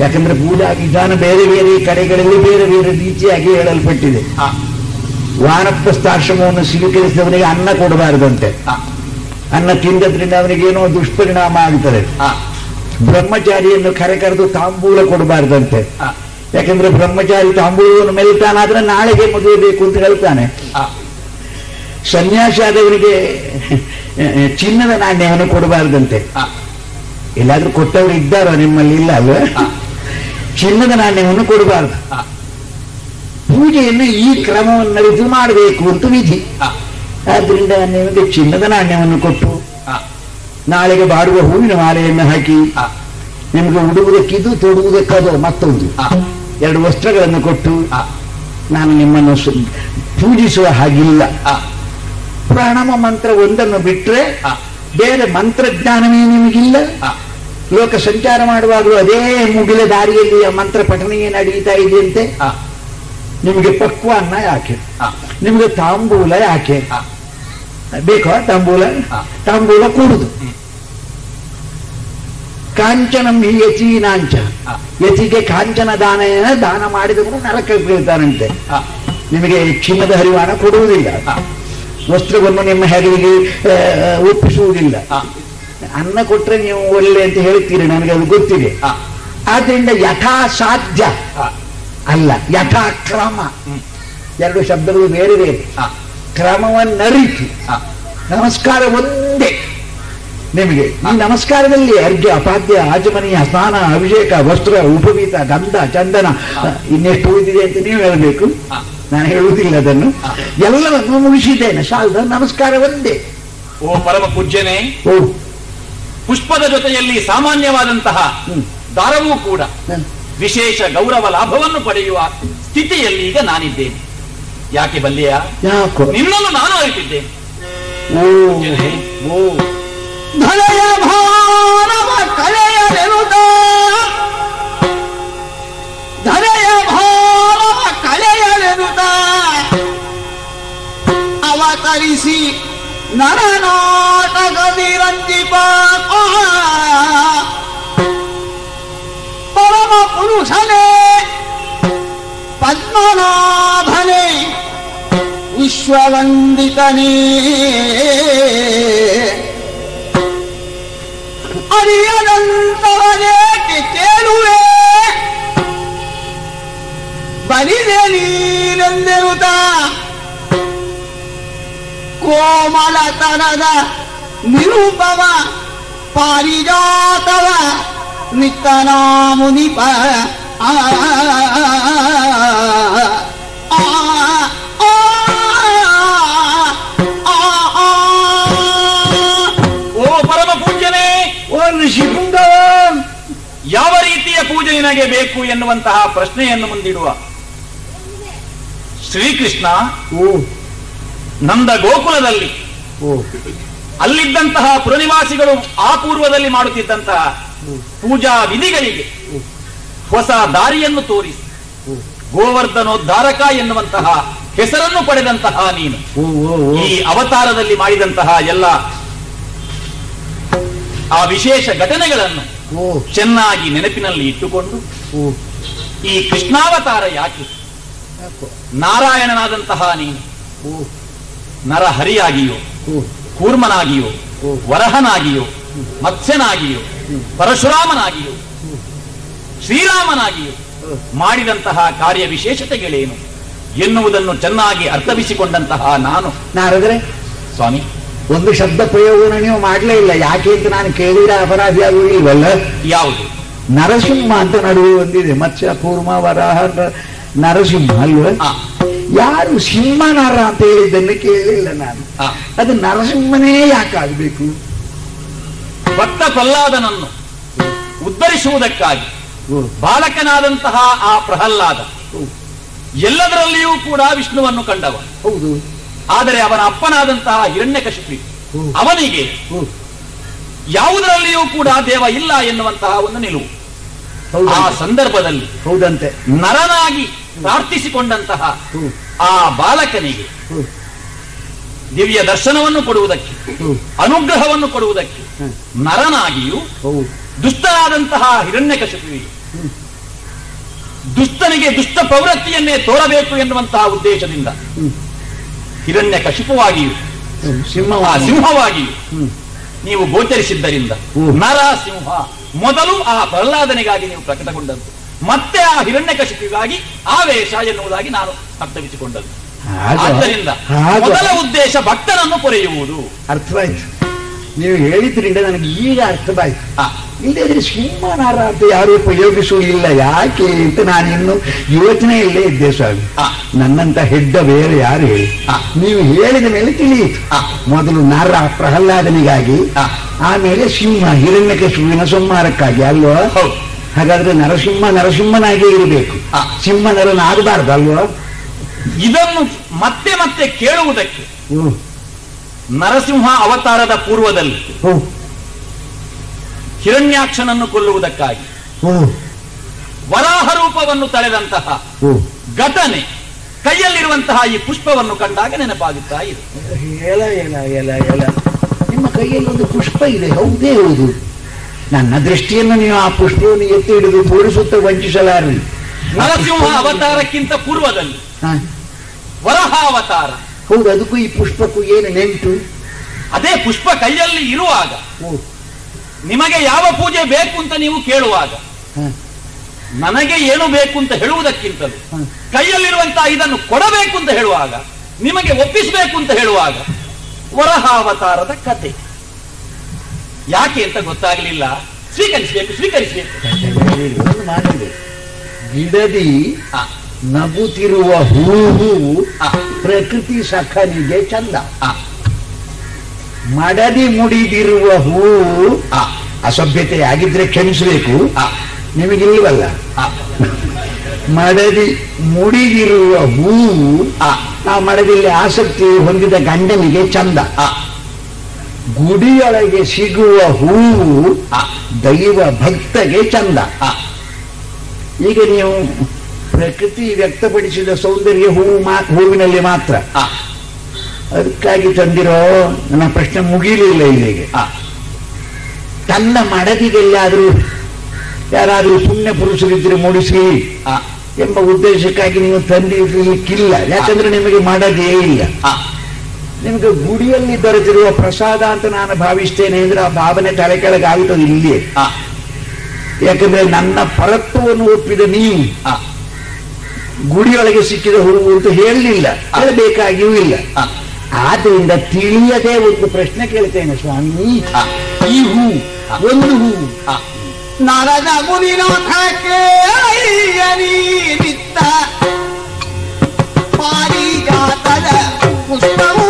ಯಾಕಂದ್ರೆ ಪೂಜಾ ವಿಧಾನ ಬೇರೆ ಬೇರೆ ಕಡೆಗಳಲ್ಲಿ ಬೇರೆ ಬೇರೆ ರೀತಿಯಾಗಿ ಹೇಳಲ್ಪಟ್ಟಿದೆ. ವಾನಪ್ರಸ್ಥಾಶ್ರಮವನ್ನು ಸ್ವೀಕರಿಸಿದವನಿಗೆ ಅನ್ನ ಕೊಡಬಾರದಂತೆ. ಅನ್ನ ತಿಂದದ್ರಿಂದ ಅವನಿಗೇನೋ ಏನೋ ದುಷ್ಪರಿಣಾಮ ಆಗ್ತದೆ. ಬ್ರಹ್ಮಚಾರಿಯನ್ನು ಕರೆ ಕರೆದು ತಾಂಬೂಲ ಕೊಡಬಾರದಂತೆ. ಯಾಕಂದ್ರೆ ಬ್ರಹ್ಮಚಾರಿ ತಾಂಬೂಲವನ್ನು ಮೆಲ್ತಾನಾದ್ರೆ ನಾಳೆಗೆ ಮದುವೆ ಬೇಕು ಅಂತ ಹೇಳ್ತಾನೆ. ಸನ್ಯಾಸಿ ಆದವರಿಗೆ ಚಿನ್ನದ ನಾಣ್ಯವನ್ನು ಕೊಡಬಾರದಂತೆ. ಎಲ್ಲಾದ್ರೂ ಕೊಟ್ಟವರು ಇದ್ದಾರೋ ನಿಮ್ಮಲ್ಲಿ ಇಲ್ಲ ಅಲ್ವಾ? ಚಿನ್ನದ ನಾಣ್ಯವನ್ನು ಕೊಡಬಾರದು. ಪೂಜೆಯನ್ನು ಈ ಕ್ರಮವನ್ನು ಇದು ಮಾಡಬೇಕು ಅಂತ ವಿಧಿ. ಆದ್ರಿಂದ ನಿಮಗೆ ಚಿನ್ನದ ನಾಣ್ಯವನ್ನು ಕೊಟ್ಟು ನಾಳೆಗೆ ಬಾಡುವ ಹೂವಿನ ಮಾಲೆಯನ್ನು ಹಾಕಿ ನಿಮಗೆ ಉಡುವುದಕ್ಕಿದು ತೊಡುವುದಕ್ಕದು ಮತ್ತೊಂದು. ಎರಡು ವಸ್ತ್ರಗಳನ್ನು ಕೊಟ್ಟು ನಾನು ನಿಮ್ಮನ್ನು ಪೂಜಿಸುವ ಹಾಗಿಲ್ಲ. ಪ್ರಣಮ ಮಂತ್ರ ಒಂದನ್ನು ಬಿಟ್ಟರೆ ಬೇರೆ ಮಂತ್ರಜ್ಞಾನವೇ ನಿಮಗಿಲ್ಲ. ಲೋಕ ಸಂಚಾರ ಮಾಡುವಾಗಲೂ ಅದೇ ಮುಗಿಲ ದಾರಿಯಲ್ಲಿ ಆ ಮಂತ್ರ ಪಠನೆಯ ನಡೀತಾ ಇದೆಯಂತೆ? ನಿಮಗೆ ಪಕ್ವ ಅನ್ನ ಯಾಕೆ? ನಿಮಗೆ ತಾಂಬೂಲ ಯಾಕೆ? ಬೇಕೋ ತಾಂಬೂಲ? ತಾಂಬೂಲ ಕೂಡುದು. ಕಾಂಚನಂ ಹಿ ಯಚೀನಾಂಚ. ಯತಿಗೆ ಕಾಂಚನ ದಾನ ದಾನ ಮಾಡಿದವರು ನರಕ ಬೀಳ್ತಾರಂತೆ. ಆ, ನಿಮಗೆ ಚಿನ್ನದ ಹರಿವಾಣ ಕೊಡುವುದಿಲ್ಲ. ವಸ್ತ್ರವನ್ನು ನಿಮ್ಮ ಹೆಗಲಿಗೆ ಒಪ್ಪಿಸುವುದಿಲ್ಲ. ಅನ್ನ ಕೊಟ್ರೆ ನೀವು ಒಳ್ಳೆ ಅಂತ ಹೇಳ್ತೀರಿ ನನಗೆ ಅದು ಗೊತ್ತಿದೆ. ಆದ್ರಿಂದ ಯಥಾ ಸಾಧ್ಯ ಆ, ಅಲ್ಲ ಯಥಾ ಕ್ರಮ ಹ್ಮ್. ಎರಡು ಶಬ್ದಗಳು ಬೇರೆ ಬೇರೆ. ಕ್ರಮವನ್ನರಿತು. ನಮಸ್ಕಾರ ಒಂದೇ. ನಿಮಗೆ ಈ ನಮಸ್ಕಾರದಲ್ಲಿ ಅರ್ಘ್ಯ ಅಪಾದ್ಯ ಆಚಮನೀಯ ಸ್ನಾನ ಅಭಿಷೇಕ ವಸ್ತ್ರ ಉಪವೀತ ಗಂಧ ಚಂದನ ಇನ್ನೆಷ್ಟು ಉಳಿದಿದೆ ಅಂತ ನೀವು ಹೇಳಬೇಕು. ನಾನು ಹೇಳುವುದಿಲ್ಲ ಅದನ್ನು. ಎಲ್ಲವನ್ನು ಮುಗಿಸಿದ್ದೇನೆ. ಶಾಲದ ನಮಸ್ಕಾರ ಒಂದೇ. ಓ ಪರಮ ಪೂಜ್ಯನೇ. ಓ ಪುಷ್ಪದ ಜೊತೆಯಲ್ಲಿ ಸಾಮಾನ್ಯವಾದಂತಹ. ದಾರವೂ ಕೂಡ ವಿಶೇಷ ಗೌರವ ಲಾಭವನ್ನು ಪಡೆಯುವ ಸ್ಥಿತಿಯಲ್ಲಿ ಈಗ ನಾನಿದ್ದೇನೆ. ಯಾಕೆ ಬಲ್ಲಿಯ? ನಿನ್ನನ್ನು ನಾನು ಅರಿತಿದ್ದೇನೆ. ಅವತರಿಸಿ ನರನಾಟಕದಿ ರಂಜಿಪ ಪರಮ ಪುರುಷನೇ ಪದ್ಮನಾಭನೇ ವಿಶ್ವವಂದಿತನೇ ಅರಿಯದಂತವನೇಕೆ ಕೇಳುವೆ ಬಲಿದೆ ನೀನೆಂದಿರುತ್ತ ಕೋಮಲತನದ ನಿರೂಪವ ಪಾರಿಜಾತವ ನಿತ್ತನ ಮುನಿಪ ಆ ಯಾವ ರೀತಿಯ ಪೂಜೆ ನಿನಗೆ ಬೇಕು ಎನ್ನುವಂತಹ ಪ್ರಶ್ನೆಯನ್ನು ಮುಂದಿಡುವ ಶ್ರೀಕೃಷ್ಣ ಓ ನಂದ ಗೋಕುಲದಲ್ಲಿ ಅಲ್ಲಿದ್ದಂತಹ ಪುರನಿವಾಸಿಗಳು ಆ ಪೂರ್ವದಲ್ಲಿ ಮಾಡುತ್ತಿದ್ದಂತಹ ಪೂಜಾ ವಿಧಿಗಳಿಗೆ ಹೊಸ ದಾರಿಯನ್ನು ತೋರಿಸಿ. ಗೋವರ್ಧನೋದ್ಧಾರಕ ಎನ್ನುವಂತಹ ಹೆಸರನ್ನು ಪಡೆದಂತಹ ನೀನು. ಈ ಅವತಾರದಲ್ಲಿ ಮಾಡಿದಂತಹ ಎಲ್ಲ ಆ ವಿಶೇಷ ಘಟನೆಗಳನ್ನು ಚೆನ್ನಾಗಿ ನೆನಪಿನಲ್ಲಿ ಇಟ್ಟುಕೊಂಡು ಈ ಕೃಷ್ಣಾವತಾರ ಯಾಕೆ? ನಾರಾಯಣನಾದಂತಹ ನೀನು. ನರಹರಿಯಾಗಿಯೋ ಕೂರ್ಮನಾಗಿಯೋ ವರಹನಾಗಿಯೋ ಮತ್ಸ್ಯನಾಗಿಯೋ ಪರಶುರಾಮನಾಗಿಯೋ ಶ್ರೀರಾಮನಾಗಿಯೋ ಮಾಡಿದಂತಹ ಕಾರ್ಯ ವಿಶೇಷತೆಗಳೇನು ಎನ್ನುವುದನ್ನು ಚೆನ್ನಾಗಿ ಅರ್ಥವಿಸಿಕೊಂಡಂತಹ ನಾನು. ನಾರದ್ರೆ ಸ್ವಾಮಿ. ಒಂದು ಶಬ್ದ ಪ್ರಯೋಗವನ್ನು ನೀವು ಮಾಡಲೇ ಇಲ್ಲ. ಯಾಕೆ ಅಂತ ನಾನು ಕೇಳಿದ್ರೆ ಅಪರಾಧಿ ಆಗುವುದಿಲ್ವಲ್ಲ? ಯಾವುದು? ನರಸಿಂಹ ಅಂತ ನಡುವೆ ಒಂದಿದೆ. ಮತ್ಸ್ಯ ಕೂರ್ಮ ವರಹ ನರಸಿಂಹ ಅಲ್ವ? ಯಾರು ಸಿಂಹನರ ಅಂತ ಹೇಳಿದ್ದನ್ನು ಕೇಳಿಲ್ಲ ನಾನು. ಅದು ನರಸಿಂಹನೇ ಯಾಕಾಗಬೇಕು ಭಕ್ತ ಪ್ರಹ್ಲಾದನನ್ನು ಉದ್ಧರಿಸುವುದಕ್ಕಾಗಿ ಬಾಲಕನಾದಂತಹ ಆ ಪ್ರಹ್ಲಾದ ಎಲ್ಲದರಲ್ಲಿಯೂ ಕೂಡ ವಿಷ್ಣುವನ್ನು ಕಂಡವ ಹೌದು. ಆದರೆ ಅವನ ಅಪ್ಪನಾದಂತಹ ಹಿರಣ್ಯಕಶಿಪಿ ಅವನಿಗೆ ಯಾವುದರಲ್ಲಿಯೂ ಕೂಡ ದೇವ ಇಲ್ಲ ಎನ್ನುವಂತಹ ಒಂದು ನಿಲುವು. ಆ ಸಂದರ್ಭದಲ್ಲಿ ಹೌದಂತೆ. ನರನಾಗಿ ಪ್ರಾರ್ಥಿಸಿಕೊಂಡಂತಹ ಆ ಬಾಲಕನಿಗೆ ದಿವ್ಯ ದರ್ಶನವನ್ನು ಕೊಡುವುದಕ್ಕೆ ಅನುಗ್ರಹವನ್ನು ಕೊಡುವುದಕ್ಕೆ. ನರನಾಗಿಯೂ ದುಷ್ಟರಾದಂತಹ ಹಿರಣ್ಯಕಶಿಪಿಗೆ. ದುಷ್ಟನಿಗೆ ದುಷ್ಟ ಪ್ರವೃತ್ತಿಯನ್ನೇ ತೋರಬೇಕು ಎನ್ನುವಂತಹ ಉದ್ದೇಶದಿಂದ ಹ್ಮ್. ಹಿರಣ್ಯ ಕಶಿಪವಾಗಿಯೂ ಸಿಂಹ ಸಿಂಹವಾಗಿಯೂ ನೀವು ಗೋಚರಿಸಿದ್ದರಿಂದ ಹ್ಮ್. ನರ ಸಿಂಹ ಮೊದಲು ಆ ಪ್ರಹ್ಲಾದನಿಗಾಗಿ ನೀವು ಪ್ರಕಟಗೊಂಡದ್ದು ಮತ್ತೆ ಆ ಹಿರಣ್ಯಕಶಿಪಿಗಾಗಿ ಆವೇಶ ಎನ್ನುವುದಾಗಿ ನಾನು ಅರ್ಥವಿಸಿಕೊಂಡದ್ದು ಆದ್ದರಿಂದ ಮೊದಲ ಉದ್ದೇಶ ಭಕ್ತನನ್ನು ಪೊರೆಯುವುದು. ಅರ್ಥವಾಯಿತು. ನೀವು ಹೇಳಿದ್ರಿಂದ ನನಗೆ ಈಗ ಅರ್ಥವಾಯಿತು. ಇಲ್ಲದಿದ್ರೆ ಇಲ್ಲದ್ರೆ ಸಿಂಹನಾರ ಅಂತ ಯಾರು ಉಪಯೋಗಿಸುವುದಿಲ್ಲ. ಯಾಕೆ ಅಂತ ನಾನಿನ್ನು ಯೋಚನೆಯಲ್ಲೇ ಇದ್ದೆ ಸ್ವಾಮಿ. ನನ್ನಂತ ಹೆಡ್ಡ ಬೇರೆ ಯಾರು ಹೇಳಿ. ನೀವು ಹೇಳಿದ ಮೇಲೆ ತಿಳಿಯಿತು. ಮೊದಲು ನರ ಪ್ರಹ್ಲಾದನಿಗಾಗಿ. ಆಮೇಲೆ ಸಿಂಹ ಹಿರಣ್ಯಕಶಿಪುವಿನ ಸಂಹಾರಕ್ಕಾಗಿ ಅಲ್ವಾ? ಹೌದು. ಹಾಗಾದ್ರೆ ನರಸಿಂಹ ನರಸಿಂಹನಾಗಿ ಇರಬೇಕು ಆ. ಸಿಂಹ ನರನಾಗಬಾರ್ದು ಅಲ್ವಾ ಇದನ್ನು ಮತ್ತೆ ಮತ್ತೆ ಕೇಳುವುದಕ್ಕೆ ನರಸಿಂಹ ಅವತಾರದ ಪೂರ್ವದಲ್ಲಿ. ಹಿರಣ್ಯಾಕ್ಷನನ್ನು ಕೊಲ್ಲುವುದಕ್ಕಾಗಿ ವರಾಹ ರೂಪವನ್ನು ತಳೆದಂತಹ. ಘಟನೆ ಕೈಯಲ್ಲಿರುವಂತಹ ಈ ಪುಷ್ಪವನ್ನು ಕಂಡಾಗ ನೆನಪಾಗುತ್ತಾ ಇದೆ ನಿಮ್ಮ ಕೈಯಲ್ಲಿ ಒಂದು ಪುಷ್ಪ ಇದೆ ಹೌದೇ ಹೌದು ನನ್ನ ದೃಷ್ಟಿಯನ್ನು ನೀವು ಆ ಪುಷ್ಪವನ್ನು ಎತ್ತಿ ಹಿಡಿದು ತೋರಿಸುತ್ತ ವಂಚಿಸಲಾರಿ ನರಸಿಂಹ ಅವತಾರಕ್ಕಿಂತ ಪೂರ್ವದಲ್ಲಿ. ವರಹ ಅವತಾರ. ಹೌದು ಅದಕ್ಕೂ ಈ ಪುಷ್ಪಕ್ಕೂ ಏನು ನೆಂಟು? ಅದೇ ಪುಷ್ಪ ಕೈಯಲ್ಲಿ ಇರುವಾಗ. ನಿಮಗೆ ಯಾವ ಪೂಜೆ ಬೇಕು ಅಂತ ನೀವು ಕೇಳುವಾಗ. ನನಗೆ ಏನು ಬೇಕು ಅಂತ ಹೇಳುವುದಕ್ಕಿಂತಲೂ. ಕೈಯಲ್ಲಿರುವಂತಹ ಇದನ್ನು ಕೊಡಬೇಕು ಅಂತ ಹೇಳುವಾಗ ನಿಮಗೆ ಒಪ್ಪಿಸಬೇಕು ಅಂತ ಹೇಳುವಾಗ ವರಹ ಅವತಾರದ ಕತೆ. ಯಾಕೆ ಅಂತ ಗೊತ್ತಾಗಲಿಲ್ಲ. ಸ್ವೀಕರಿಸಬೇಕು ಸ್ವೀಕರಿಸಬೇಕು. ಗಿಡದಿ ನಗುತ್ತಿರುವ ಹೂವು ಪ್ರಕೃತಿ ಸಖನಿಗೆ ಚಂದ. ಆ, ಮಡದಿ ಮುಡಿದಿರುವ ಹೂವು ಆ, ಅಸಭ್ಯತೆ ಆಗಿದ್ರೆ ಕ್ಷಮಿಸಬೇಕು. ನಿಮಗಿಲ್ವಲ್ಲ? ಮಡದಿ ಮುಡಿದಿರುವ ಹೂವು ಆ, ಮಡದಿಯಲ್ಲಿ ಆಸಕ್ತಿ ಹೊಂದಿದ ಗಂಡನಿಗೆ ಚಂದ. ಆ, ಗುಡಿಯೊಳಗೆ ಸಿಗುವ ಹೂವು ದೈವ ಭಕ್ತಗೆ ಚಂದ. ಈಗ ನೀವು ಪ್ರಕೃತಿ ವ್ಯಕ್ತಪಡಿಸಿದ ಸೌಂದರ್ಯ ಹೂವು ಮಾ ಹೂವಿನಲ್ಲಿ ಮಾತ್ರ. ಅದಕ್ಕಾಗಿ ತಂದಿರೋ ನನ್ನ ಪ್ರಶ್ನೆ ಮುಗಿಲಿಲ್ಲ ಇಲ್ಲಿಗೆ. ತನ್ನ ಮಡದಿಗೆಲ್ಲಾದರೂ ಯಾರಾದರೂ ಪುಣ್ಯ ಪುರುಷರಿದ್ರೆ ಮೂಡಿಸಿ ಎಂಬ ಉದ್ದೇಶಕ್ಕಾಗಿ ನೀವು ತಂದಿರಲಿಕ್ಕಿಲ್ಲ. ಯಾಕಂದ್ರೆ ನಿಮಗೆ ಮಡದಿಯೇ ಇಲ್ಲ. ನಿಮಗೆ ಗುಡಿಯಲ್ಲಿ ದೊರೆತಿರುವ ಪ್ರಸಾದ ಅಂತ ನಾನು ಭಾವಿಸ್ತೇನೆ ಅಂದ್ರೆ ಆ ಭಾವನೆ ತಲೆ ಕೆಳಗಾಗುತ್ತದೆ ಇಲ್ಲಿ ಯಾಕಂದ್ರೆ ನನ್ನ ಫಲತ್ವವನ್ನು ಒಪ್ಪಿದ ನೀವು. ಗುಡಿಯೊಳಗೆ ಸಿಕ್ಕಿದ ಹುಡುಗು ಅಂತ ಹೇಳಲಿಲ್ಲ. ಹೇಳಬೇಕಾಗಿಯೂ ಇಲ್ಲ. ಆದ್ರಿಂದ ತಿಳಿಯದೆ ಒಂದು ಪ್ರಶ್ನೆ ಕೇಳ್ತೇನೆ ಸ್ವಾಮಿ ಈ ಹೂ ಒಂದು ಹೂ. ನರದ ನಾರದ ಪಾರಿ ಜಾತದ ಪಾರಿಜಾತದ ಪುಷ್ಪವು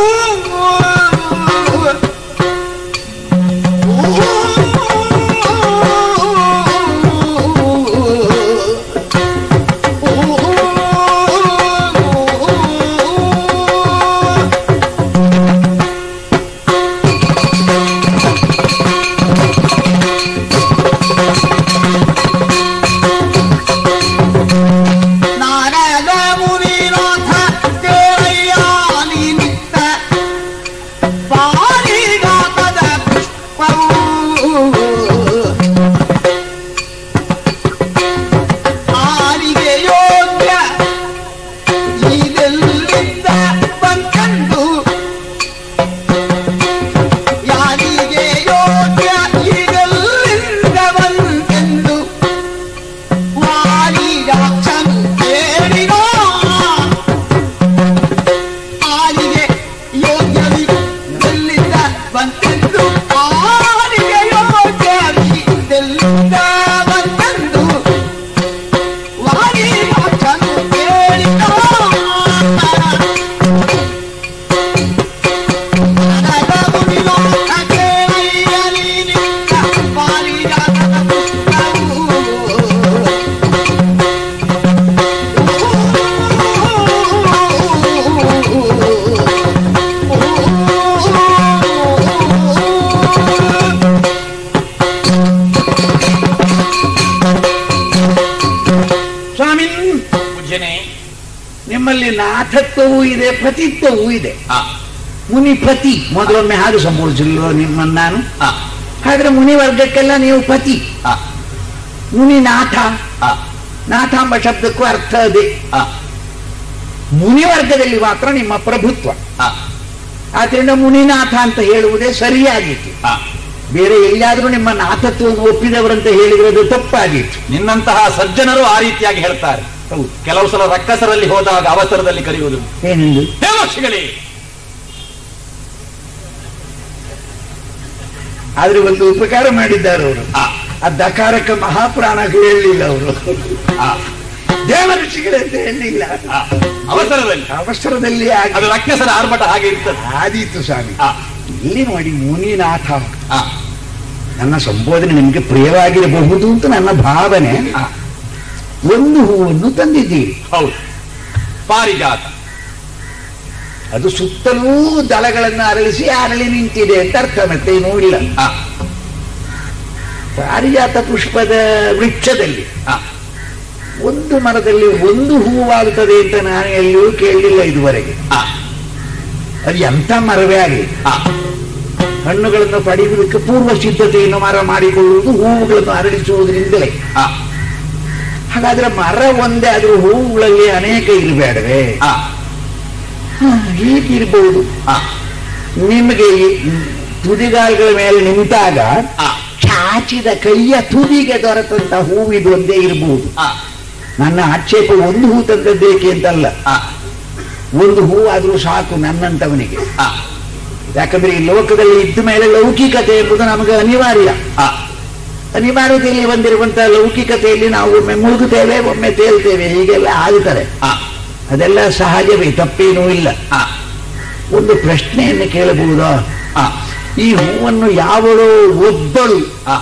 ಮೊದಲೊಮ್ಮೆ ಹಾಗೆ ಸಂಬೋಧಿಸಲಿಲ್ಲ ನಿಮ್ಮನ್ನು ನಾನು? ಹಾಗಾದ್ರೆ ಮುನಿ ವರ್ಗಕ್ಕೆಲ್ಲ ನೀವು ಪತಿ. ಮುನಿನಾಥ ಆ, ನಾಥ ಎಂಬ ಶಬ್ದಕ್ಕೂ ಅರ್ಥ ಅದೇ. ಆ. ಮುನಿವರ್ಗದಲ್ಲಿ ಮಾತ್ರ ನಿಮ್ಮ ಪ್ರಭುತ್ವ. ಆದ್ರಿಂದ ಮುನಿನಾಥ ಅಂತ ಹೇಳುವುದೇ ಸರಿಯಾಗಿತ್ತು. ಬೇರೆ ಎಲ್ಲಿಯಾದ್ರೂ ನಿಮ್ಮ ನಾಥತ್ವವನ್ನು ಒಪ್ಪಿದವರಂತ ಹೇಳಿರೋದು ತಪ್ಪಾಗಿತ್ತು ನಿನ್ನಂತಹ ಸಜ್ಜನರು ಆ ರೀತಿಯಾಗಿ ಹೇಳ್ತಾರೆ. ಹೌದು. ಕೆಲವು ಸಲ ರಕ್ಕಸರಲ್ಲಿ ಹೋದಾಗ ಅವಸರದಲ್ಲಿ ಕರೆಯುವುದು. ಏನೆಂದು? ಆದ್ರೆ ಒಂದು ಉಪಕಾರ ಮಾಡಿದ್ದಾರೆ ಅವರು. ಆ, ದಕಾರಕ ಮಹಾಪುರಾಣ ಹೇಳಲಿಲ್ಲ ಅವರು. ಆ, ದೇವಋಷಿಗಳಂತ ಹೇಳಲಿಲ್ಲ. ಅವಸರದಲ್ಲಿ. ಅವಸರದಲ್ಲಿ ಅದು ಆರ್ಭಟ ಹಾಗೆ ಇರ್ತದೆ. ಆದೀತು ಸ್ವಾಮಿ. ಇಲ್ಲಿ ನೋಡಿ ಮುನಿನಾಥ ನನ್ನ ಸಂಬೋಧನೆ ನಿಮಗೆ ಪ್ರಿಯವಾಗಿರಬಹುದು ಅಂತ ನನ್ನ ಭಾವನೆ. ಒಂದು ಹೂವನ್ನು ತಂದಿದ್ದೀರಿ. ಹೌದು. ಪಾರಿಜಾತ. ಅದು ಸುತ್ತಲೂ ದಳಗಳನ್ನು ಅರಳಿಸಿ ಅರಳಿ ನಿಂತಿದೆ ಅಂತ ಅರ್ಥ ಮತ್ತೆ ಏನೂ ಇಲ್ಲ. ಪಾರಿಜಾತ ಪುಷ್ಪದ ವೃಕ್ಷದಲ್ಲಿ ಒಂದು ಮರದಲ್ಲಿ ಒಂದು ಹೂವಾಗುತ್ತದೆ ಅಂತ ನಾನು ಎಲ್ಲಿಯೂ ಕೇಳಲಿಲ್ಲ ಇದುವರೆಗೆ. ಅದು ಎಂಥ ಮರವೇ ಆಗಲಿ. ಹಣ್ಣುಗಳನ್ನು ಪಡೆಯುವುದಕ್ಕೆ ಪೂರ್ವ ಸಿದ್ಧತೆಯನ್ನು ಮರ ಮಾಡಿಕೊಳ್ಳುವುದು ಹೂವುಗಳನ್ನು ಅರಳಿಸುವುದರಿಂದಲೇ. ಹಾಗಾದ್ರೆ ಮರ ಒಂದೇ ಆದರೂ ಹೂವುಗಳಲ್ಲಿ ಅನೇಕ ಇರಬೇಡವೆ ಆ, ಇರಬಹುದು ನಿಮಗೆ ಈ ತುದಿಗಾಲ್ಗಳ ಮೇಲೆ ನಿಂತಾಗ ಚಾಚಿದ ಕೈಯ ತುದಿಗೆ ದೊರೆತಂತ ಹೂವಿದು ಒಂದೇ ಇರಬಹುದು ನನ್ನ ಆಕ್ಷೇಪ ಒಂದು ಹೂ ತಂದದ್ದೇಕೆ ಅಂತಲ್ಲ. ಒಂದು ಹೂ ಆದ್ರೂ ಸಾಕು ನನ್ನಂತವನಿಗೆ. ಯಾಕಂದ್ರೆ ಈ ಲೋಕದಲ್ಲಿ ಇದ್ದ ಮೇಲೆ ಲೌಕಿಕತೆ ಎಂಬುದು ನಮಗೆ ಅನಿವಾರ್ಯ. ಅನಿವಾರ್ಯತೆಯಲ್ಲಿ ಬಂದಿರುವಂತಹ ಲೌಕಿಕತೆಯಲ್ಲಿ ನಾವು ಒಮ್ಮೆ ಮುಳುಗುತ್ತೇವೆ ಒಮ್ಮೆ ತೇಲ್ತೇವೆ ಹೀಗೆಲ್ಲ ಆಗುತ್ತದೆ ಆ, ಅದೆಲ್ಲ ಸಹಜವೇ ತಪ್ಪೇನೂ ಇಲ್ಲ. ಒಂದು ಪ್ರಶ್ನೆಯನ್ನು ಕೇಳಬಹುದಾ? ಈ ಹೂವನ್ನು ಯಾವಳು ಒಬ್ಬಳು ಆ,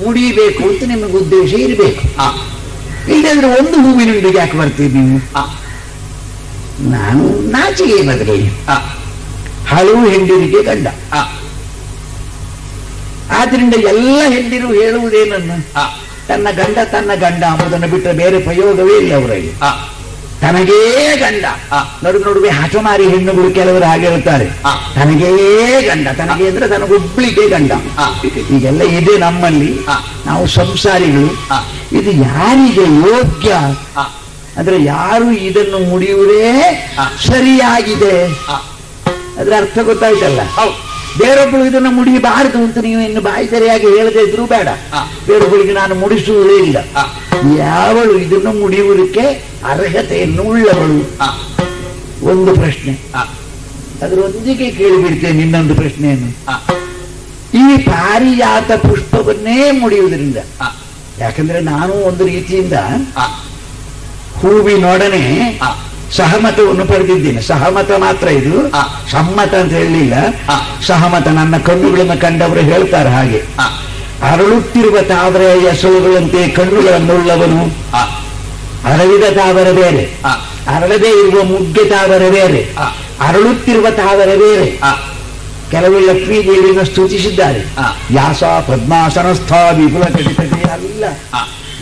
ಮುಡಿಬೇಕು ಅಂತ ನಿಮಗೆ ಉದ್ದೇಶ ಇರಬೇಕು. ಇಲ್ಲದ್ರೆ ಒಂದು ಹೂವಿನೊಂದಿಗೆ ಯಾಕೆ ಬರ್ತೀವಿ ನೀವು? ನಾನು ನಾಚಿಗೆ ಮದುವೆ. ಹಲವು ಹೆಂಡಿರಿಗೆ ಗಂಡ. ಆದ್ರಿಂದ ಎಲ್ಲ ಹೆಂಡಿರು ಹೇಳುವುದೇನನ್ನು ತನ್ನ ಗಂಡ ತನ್ನ ಗಂಡ ಅಂಬುದನ್ನು ಬಿಟ್ಟರೆ ಬೇರೆ ಪ್ರಯೋಗವೇ ಇಲ್ಲ ಅವರಲ್ಲಿ. ತನಗೇ ಗಂಡ. ನಡುವೆ ನಡು ನಡುವೆ ಹಠಮಾರಿ ಹೆಣ್ಣುಗಳು ಕೆಲವರು ಹಾಗೆ ಹೇಳ್ತಾರೆ ಆ. ತನಗೇ ಗಂಡ ತನಗೆ ಅಂದ್ರೆ ತನಗೊಬ್ಳಿಗೆ ಗಂಡ. ಈಗೆಲ್ಲ ಇದೆ ನಮ್ಮಲ್ಲಿ. ನಾವು ಸಂಸಾರಿಗಳು. ಇದು ಯಾರಿಗೆ ಯೋಗ್ಯ? ಅಂದ್ರೆ ಯಾರು ಇದನ್ನು ಮುಡಿಯುವುದೇ ಸರಿಯಾಗಿದೆ? ಅದ್ರ ಅರ್ಥ ಗೊತ್ತಾಯ್ತಲ್ಲ? ಹೌದು. ಬೇರೊಬ್ಬಳು ಇದನ್ನು ಮುಡಿಯಬಾರದು ಅಂತ ನೀವು ಇನ್ನು ಬಾಯಿ ಸರಿಯಾಗಿ ಹೇಳದೇ ಇದ್ರೂ ಬೇಡ. ಬೇರೊಬ್ಬಳಿಗೆ ನಾನು ಮುಡಿಸುವುದೇ ಇಲ್ಲ. ಯಾವಳು ಇದನ್ನು ಮುಡಿಯುವುದಕ್ಕೆ ಅರ್ಹತೆಯನ್ನು ಉಳ್ಳವಳು? ಒಂದು ಪ್ರಶ್ನೆ. ಅದರೊಂದಿಗೆ ಕೇಳಿಬಿಡ್ತೇನೆ ಇನ್ನೊಂದು ಪ್ರಶ್ನೆಯನ್ನು. ಈ ಪಾರಿಜಾತ ಪುಷ್ಪವನ್ನೇ ಮುಡಿಯುವುದರಿಂದ. ಯಾಕಂದ್ರೆ ನಾನು ಒಂದು ರೀತಿಯಿಂದ ಹೂವಿನೊಡನೆ ಸಹಮತವನ್ನು ಪಡೆದಿದ್ದೇನೆ. ಸಹಮತ ಮಾತ್ರ ಇದು. ಸಮ್ಮತ ಅಂತ ಹೇಳಲಿಲ್ಲ. ಸಹಮತ ನನ್ನ ಕಣ್ಣುಗಳನ್ನು ಕಂಡವರು ಹೇಳ್ತಾರೆ ಹಾಗೆ. ಅರಳುತ್ತಿರುವ ತಾವರೆಯ ಎಸಳುಗಳಂತೆ ಕಣ್ಣುಗಳನ್ನುಳ್ಳವನು. ಅರಳಿದ ತಾವರ ಬೇರೆ. ಅರಳದೇ ಇರುವ ಮುಗ್ಗೆ ತಾವರ ಬೇರೆ. ಅರಳುತ್ತಿರುವ ತಾವರ ಬೇರೆ. ಆ, ಕೆಲವು ಲಕ್ಷ್ಮೀ ದೇವಿಯನ್ನು ಸ್ತುತಿಸಿದ್ದಾರೆ. ಯಾಸ ಪದ್ಮಾಸನಸ್ಥ ವಿಪುಲ ಕಡಿತದೆ ಅಲ್ಲ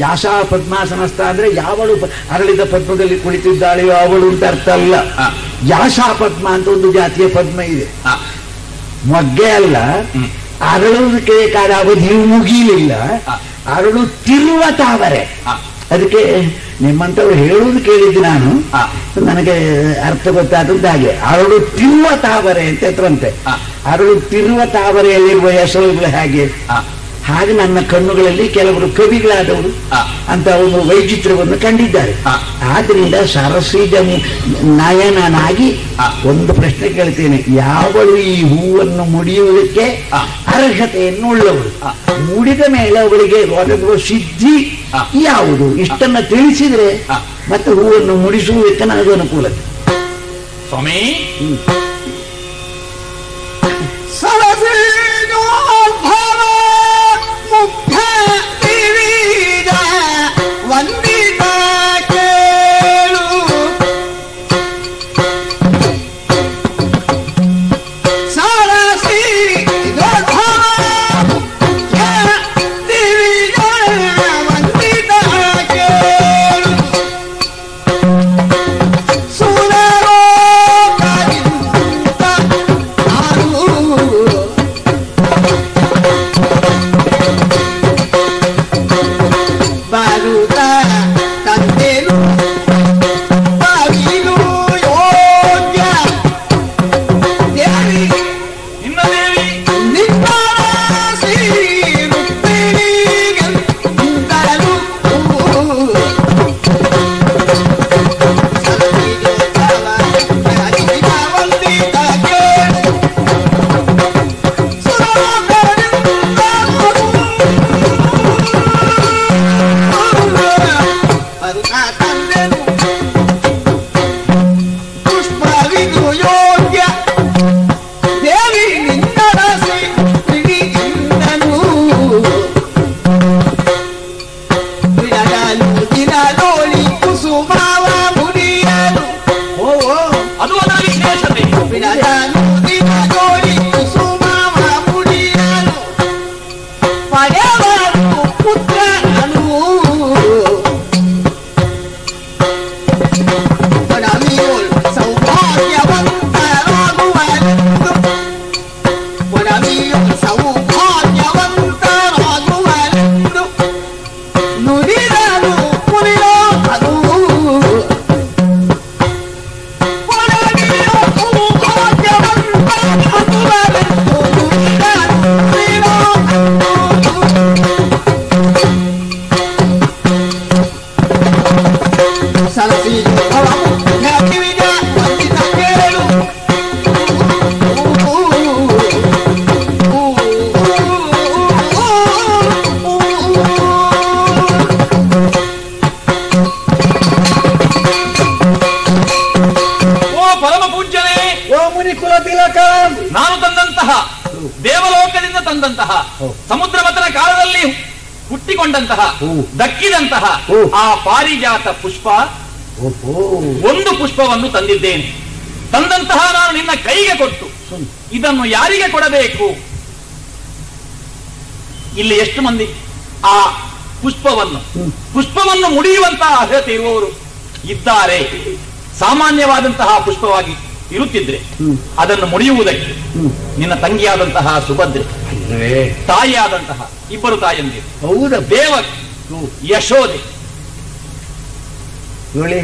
ಯಾಸ ಪದ್ಮಾಸನಸ್ಥ ಅಂದ್ರೆ ಯಾವಳು ಅರಳಿದ ಪದ್ಮದಲ್ಲಿ ಕುಳಿತಿದ್ದಾಳೆಯೋ ಅವಳು ಅಂತ ಅರ್ಥ ಅಲ್ಲ. ಯಾಶಾ ಪದ್ಮ ಅಂತ ಒಂದು ಜಾತಿಯ ಪದ್ಮ ಇದೆ. ಮೊಗ್ಗೆ ಅಲ್ಲ. ಬೇಕಾದ ಅವಧಿಯು ಮುಗಿಲಿಲ್ಲ. ಅರಳು ತಿರುವ ತಾವರೆ. ಅದಕ್ಕೆ ನಿಮ್ಮಂತವ್ರು ಹೇಳುವುದು ಕೇಳಿದ್ದು ನಾನು. ನನಗೆ ಅರ್ಥ ಗೊತ್ತಾದದ್ದು ಹಾಗೆ. ಅರಳುತ್ತಿರುವ ತಾವರೆ ಅಂತ ಹೆಸರಂತೆ ಅರಳು ತಿರುವ ತಾವರೆಯಲ್ಲಿರುವ ಹೆಸರುಗಳು ಹಾಗೆ. ಹಾಗೆ ನನ್ನ ಕಣ್ಣುಗಳಲ್ಲಿ ಕೆಲವರು ಕವಿಗಳಾದವರು. ಅಂತ ಒಂದು ವೈಚಿತ್ರ್ಯವನ್ನು ಕಂಡಿದ್ದಾರೆ. ಆದ್ರಿಂದ ಸರಸ್ವೀಜ ಮು- ನಯನನಾಗಿ. ಒಂದು ಪ್ರಶ್ನೆ ಕೇಳ್ತೇನೆ ಯಾವಳು ಈ ಹೂವನ್ನು ಮುಡಿಯುವುದಕ್ಕೆ. ಅರ್ಹತೆಯನ್ನು ಉಳ್ಳವಳು ಮುಡಿದ ಮೇಲೆ ಅವಳಿಗೆ ಒದಗುವ ಸಿದ್ಧಿ. ಯಾವುದು ಇಷ್ಟನ್ನ ತಿಳಿಸಿದ್ರೆ ಮತ್ತೆ ಹೂವನ್ನು ಮುಡಿಸುವುದಕ್ಕೆ ನನಗೂ ಅನುಕೂಲ ಸ್ವಾಮಿ ತಂದಂತಹ. ಸಮುದ್ರ ಮತನ ಕಾಲದಲ್ಲಿ ಹುಟ್ಟಿಕೊಂಡಂತಹ ದಕ್ಕಿದಂತಹ ಆ ಪಾರಿಜಾತ ಪುಷ್ಪ ಒಂದು ಪುಷ್ಪವನ್ನು ತಂದಿದ್ದೇನೆ. ತಂದಂತಹ ನಾನು ನಿನ್ನ ಕೈಗೆ ಕೊಟ್ಟು ಇದನ್ನು ಯಾರಿಗೆ ಕೊಡಬೇಕು? ಇಲ್ಲಿ ಎಷ್ಟು ಮಂದಿ ಆ ಪುಷ್ಪವನ್ನು. ಪುಷ್ಪವನ್ನು ಮುಡಿಯುವಂತಹ ಅರ್ಹತೆ ಇರುವವರು ಇದ್ದಾರೆ. ಸಾಮಾನ್ಯವಾದಂತಹ ಪುಷ್ಪವಾಗಿ ಇರುತ್ತಿದ್ರೆ ಅದನ್ನು ಮುಡಿಯುವುದಕ್ಕೆ. ನಿನ್ನ ತಂಗಿಯಾದಂತಹ ಸುಭದ್ರೆ ತಾಯಿಯಾದಂತಹ ಇಬ್ಬರು ತಾಯಂದಿರು. ಹೌದ. ದೇವ ಯಶೋದೆ ನೋಡಿ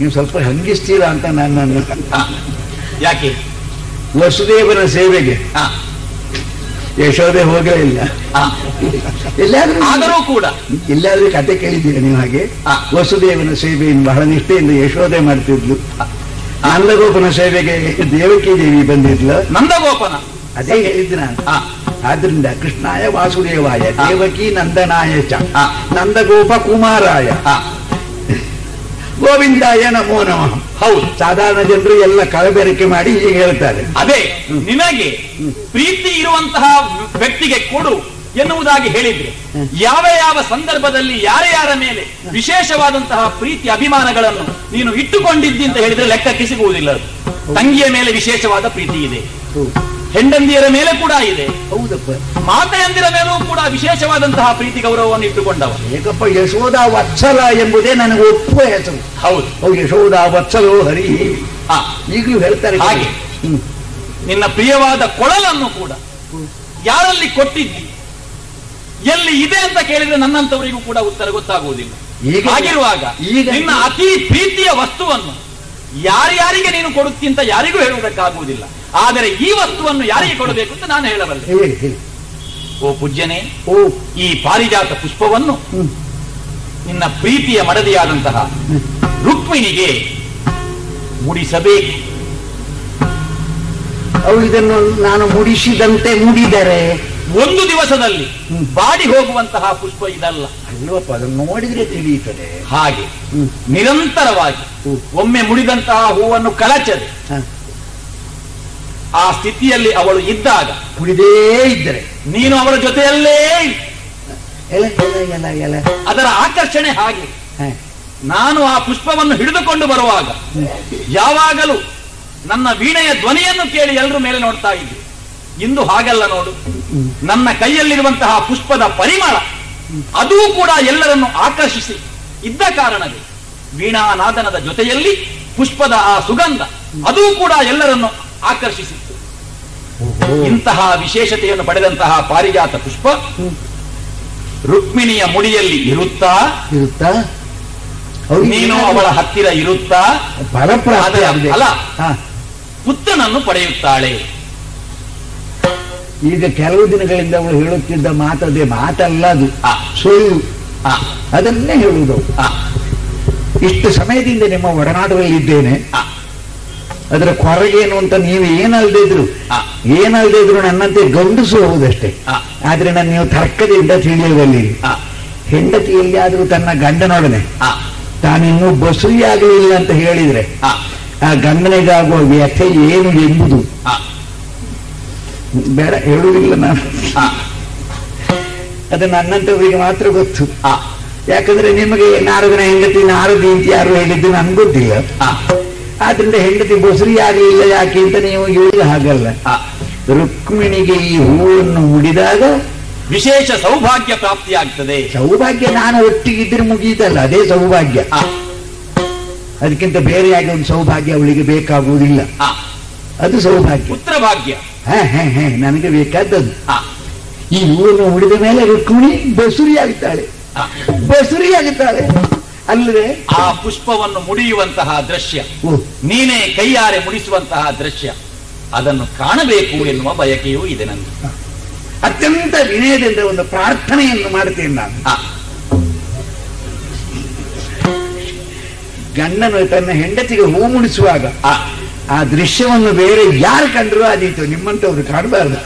ನೀವು ಸ್ವಲ್ಪ ಹಂಗಿಸ್ತೀರಾ ಅಂತ ನಾನು ಹ. ಯಾಕೆ? ವಸುದೇವನ ಸೇವೆಗೆ. ಯಶೋದೆ ಹೋಗಲೇ ಇಲ್ಲ. ಎಲ್ಲಾದ್ರೂ ಆದರೂ ಕೂಡ. ಎಲ್ಲಾದ್ರೂ ಕತೆ ಕೇಳಿದ್ದೀರಾ ನೀವು ಹಾಗೆ. ವಸುದೇವನ ಸೇವೆಯನ್ನು ಬಹಳ ನಿಷ್ಠೆಯಿಂದ ಯಶೋದೆ ಮಾಡ್ತಿದ್ಲು. ನಂದಗೋಪನ ಸೇವೆಗೆ ದೇವಕಿ ದೇವಿ ಬಂದಿದ್ಲು. ನಂದಗೋಪನ. ಅದೇ ಹೇಳಿದ್ದೀನ ನಾನು. ಆದ್ರಿಂದ ಕೃಷ್ಣಾಯ ವಾಸುದೇವಾಯ. ದೇವಕಿ ನಂದನಾಯ ಚ. ನಂದಗೋಪ ಕುಮಾರಾಯ. ಗೋವಿಂದಾಯ ನಮೋ ನಮಃ. ಹೌದು. ಸಾಧಾರಣ ಜನರು ಎಲ್ಲ ಕಳಬೆರಕೆ ಮಾಡಿ ಹೀಗೆ ಹೇಳ್ತಾರೆ. ಅದೇ ನಿನಗೆ ಪ್ರೀತಿ ಇರುವಂತಹ ವ್ಯಕ್ತಿಗೆ ಕೊಡು ಎನ್ನುವುದಾಗಿ ಹೇಳಿದ್ರೆ ಯಾವ ಯಾವ ಸಂದರ್ಭದಲ್ಲಿ ಯಾರ ಯಾರ ಮೇಲೆ ವಿಶೇಷವಾದಂತಹ ಪ್ರೀತಿ ಅಭಿಮಾನಗಳನ್ನು ನೀನು ಇಟ್ಟುಕೊಂಡಿದ್ದಿ ಅಂತ ಹೇಳಿದ್ರೆ ಲೆಕ್ಕಕ್ಕೆ ಸಿಗುವುದಿಲ್ಲ ತಂಗಿಯ ಮೇಲೆ ವಿಶೇಷವಾದ ಪ್ರೀತಿ ಇದೆ. ಹೆಂಡಂದಿಯರ ಮೇಲೆ ಕೂಡ ಇದೆ. ಹೌದಪ್ಪ. ಮಾತೆಯಂದಿರ ಮೇಲೂ ಕೂಡ ವಿಶೇಷವಾದಂತಹ ಪ್ರೀತಿ ಗೌರವವನ್ನು ಇಟ್ಟುಕೊಂಡವ. ಏಕಪ್ಪ ಯಶೋಧ ವತ್ಸಲ ಎಂಬುದೇ ನನಗೆ ಒಪ್ಪುವ ಹೆಸರು. ಹೌದು. ಯಶೋಧ ವತ್ಸಲೋ ಹರಿ. ಆ, ಈಗಲೂ ಹೇಳ್ತಾರೆ ಹಾಗೆ. ನಿನ್ನ ಪ್ರಿಯವಾದ ಕೊಳಲನ್ನು ಕೂಡ ಯಾರಲ್ಲಿ ಕೊಟ್ಟಿದ್ದಿ? ಎಲ್ಲಿ ಇದೆ ಅಂತ ಕೇಳಿದ್ರೆ ನನ್ನಂತವರಿಗೂ ಕೂಡ ಉತ್ತರ ಗೊತ್ತಾಗುವುದಿಲ್ಲ. ಹಾಗಿರುವಾಗ ಈಗ- ನಿನ್ನ ಅತಿ ಪ್ರೀತಿಯ ವಸ್ತುವನ್ನು ಯಾರ್ಯಾರಿಗೆ ನೀನು ಕೊಡುತ್ತಿ ಅಂತ ಯಾರಿಗೂ ಹೇಳುವುದಕ್ಕಾಗುವುದಿಲ್ಲ. ಆದರೆ ಈ ವಸ್ತುವನ್ನು ಯಾರಿಗೆ ಕೊಡಬೇಕು ಅಂತ ನಾನು ಹೇಳಬಲ್ಲೆ ಹೇಳಿ ಹೇಳಿ ಓ ಪೂಜ್ಯನೇ ಓ ಈ ಪಾರಿಜಾತ ಪುಷ್ಪವನ್ನು ನಿನ್ನ ಪ್ರೀತಿಯ ಮಡದಿಯಾದಂತಹ. ರುಕ್ಮಿಣಿಗೆ ಮುಡಿಸಬೇಕು ಅವಳು ಇದನ್ನು ನಾನು ಮುಡಿಸಿದಂತೆ ಮುಡಿದರೆ ಒಂದು ದಿವಸದಲ್ಲಿ. ಬಾಡಿ ಹೋಗುವಂತಹ ಪುಷ್ಪ ಇದಲ್ಲ ಅಲ್ವಪ್ಪ ಅದನ್ನು ನೋಡಿದ್ರೆ ತಿಳಿಯುತ್ತದೆ ಹಾಗೆ. ನಿರಂತರವಾಗಿ ಒಮ್ಮೆ ಮುಡಿದಂತಹ ಹೂವನ್ನು ಕಳಚದೆ. ಆ ಸ್ಥಿತಿಯಲ್ಲಿ ಅವಳು ಇದ್ದಾಗ ಕುಡಿದೇ ಇದ್ದರೆ. ನೀನು ಅವಳ ಜೊತೆಯಲ್ಲೇ ಅದರ ಆಕರ್ಷಣೆ ಹಾಗೆ. ನಾನು ಆ ಪುಷ್ಪವನ್ನು ಹಿಡಿದುಕೊಂಡು ಬರುವಾಗ ಯಾವಾಗಲೂ ನನ್ನ ವೀಣೆಯ ಧ್ವನಿಯನ್ನು ಕೇಳಿ ಎಲ್ಲರೂ ಮೇಲೆ ನೋಡ್ತಾ ಇದ್ದೆ. ಇಂದು ಹಾಗಲ್ಲ ನೋಡು. ನನ್ನ ಕೈಯಲ್ಲಿರುವಂತಹ ಪುಷ್ಪದ ಪರಿಮಳ ಅದೂ ಕೂಡ ಎಲ್ಲರನ್ನು ಆಕರ್ಷಿಸಿ. ಇದ್ದ ಕಾರಣವೇ ವೀಣಾನಾದನದ ಜೊತೆಯಲ್ಲಿ ಪುಷ್ಪದ ಆ ಸುಗಂಧ ಅದೂ ಕೂಡ ಎಲ್ಲರನ್ನು ಆಕರ್ಷಿಸಿತ್ತು. ಇಂತಹ ವಿಶೇಷತೆಯನ್ನು ಪಡೆದಂತಹ ಪಾರಿಜಾತ ಪುಷ್ಪ. ರುಕ್ಮಿಣಿಯ ಮುಡಿಯಲ್ಲಿ ಇರುತ್ತಾ? ಇರುತ್ತಾ? ನೀನು ಅವಳ ಹತ್ತಿರ ಇರುತ್ತಾ. ಅಲ್ಲ. ಪುತ್ರನನ್ನು ಪಡೆಯುತ್ತಾಳೆ. ಈಗ ಕೆಲವು ದಿನಗಳಿಂದ ಅವಳು ಹೇಳುತ್ತಿದ್ದ ಮಾತದೇ ಮಾತಲ್ಲ ಅದು. ಸುಳ್ಳು. ಅದನ್ನೇ ಹೇಳುವುದು. ಇಷ್ಟು ಸಮಯದಿಂದ ನಿಮ್ಮ ಒಡನಾಟದಲ್ಲಿ ಇದ್ದೇನೆ ಅದರ ಕೊರಗೇನು ಅಂತ ನೀವು ಏನಲ್ದೆ ಇದ್ರು ಏನಲ್ದೆ ಇದ್ರು ನನ್ನಂತೆ ಗಂಡಸು ಹೋಗುದಷ್ಟೇ. ಆದ್ರೆ ನಾನು ನೀವು ತರ್ಕದಿಂದ ತಿಳಿಯುವಲ್ಲಿ ಹೆಂಡತಿ ಎಲ್ಲಿಯಾದ್ರೂ ತನ್ನ ಗಂಡನೊಡನೆ. ತಾನಿನ್ನೂ ಬಸುರಿಯಾಗಲಿಲ್ಲ ಅಂತ ಹೇಳಿದ್ರೆ ಆ, ಗಂಡನಿಗಾಗುವ ವ್ಯಥೆ ಏನು ಎಂಬುದು? ಬೇಡ ಹೇಳುವುದಿಲ್ಲ ನಾನು. ಅದು ನನ್ನಂತವರಿಗೆ ಮಾತ್ರ ಗೊತ್ತು. ಯಾಕಂದ್ರೆ ನಿಮಗೆ ನಾರದನ ಹೆಂಡತಿ ನಾರದಿ ಅಂತ ಯಾರು ಹೇಳಿದ್ದು ನನ್ಗೆ ಗೊತ್ತಿಲ್ಲ. ಆದ್ರಿಂದ ಹೆಂಡತಿ ಬಸುರಿ ಆಗಲಿಲ್ಲ ಯಾಕೆ ಅಂತ ನೀವು ಹೇಳಿದ ಹಾಗಲ್ಲ. ರುಕ್ಮಿಣಿಗೆ ಈ ಹೂವನ್ನು ಮುಡಿದಾಗ ವಿಶೇಷ ಸೌಭಾಗ್ಯ ಪ್ರಾಪ್ತಿಯಾಗ್ತದೆ. ಸೌಭಾಗ್ಯ ನಾನು ಒಟ್ಟಿಗಿದ್ರೆ ಮುಗೀತಲ್ಲ ಅದೇ ಸೌಭಾಗ್ಯ. ಅದಕ್ಕಿಂತ ಬೇರೆಯಾಗಿ ಒಂದು ಸೌಭಾಗ್ಯ ಅವಳಿಗೆ ಬೇಕಾಗುವುದಿಲ್ಲ? ಅದು ಸೌಭಾಗ್ಯ. ಪುತ್ರ ಭಾಗ್ಯ. ಹಾ ಹಾ ಹೇ ನನಗೆ ಬೇಕಾದದ್ದು. ಈ ಹೂವನ್ನು ಮುಡಿದ ಮೇಲೆ ರುಕ್ಮಿಣಿ ಬಸುರಿ ಆಗುತ್ತಾಳೆ ಆ. ಬಸುರಿ ಆಗುತ್ತಾಳೆ ಅಲ್ಲದೆ ಆ ಪುಷ್ಪವನ್ನು ಮುಡಿಯುವಂತಹ ದೃಶ್ಯ. ನೀನೇ ಕೈಯಾರೆ ಮುಡಿಸುವಂತಹ ದೃಶ್ಯ. ಅದನ್ನು ಕಾಣಬೇಕು ಎನ್ನುವ ಬಯಕೆಯೂ ಇದೆ ನನ್ನ ಅತ್ಯಂತ ವಿನಯದಿಂದ ಒಂದು ಪ್ರಾರ್ಥನೆಯನ್ನು ಮಾಡುತ್ತೇನೆ ನಾನು. ಗಂಡನು ತನ್ನ ಹೆಂಡತಿಗೆ ಹೂ ಮುಡಿಸುವಾಗ ಆ, ದೃಶ್ಯವನ್ನು ಬೇರೆ ಯಾರು ಕಂಡ್ರು ಆದೀತು ನಿಮ್ಮಂತವ್ರು ಕಾಣಬಾರ್ದು.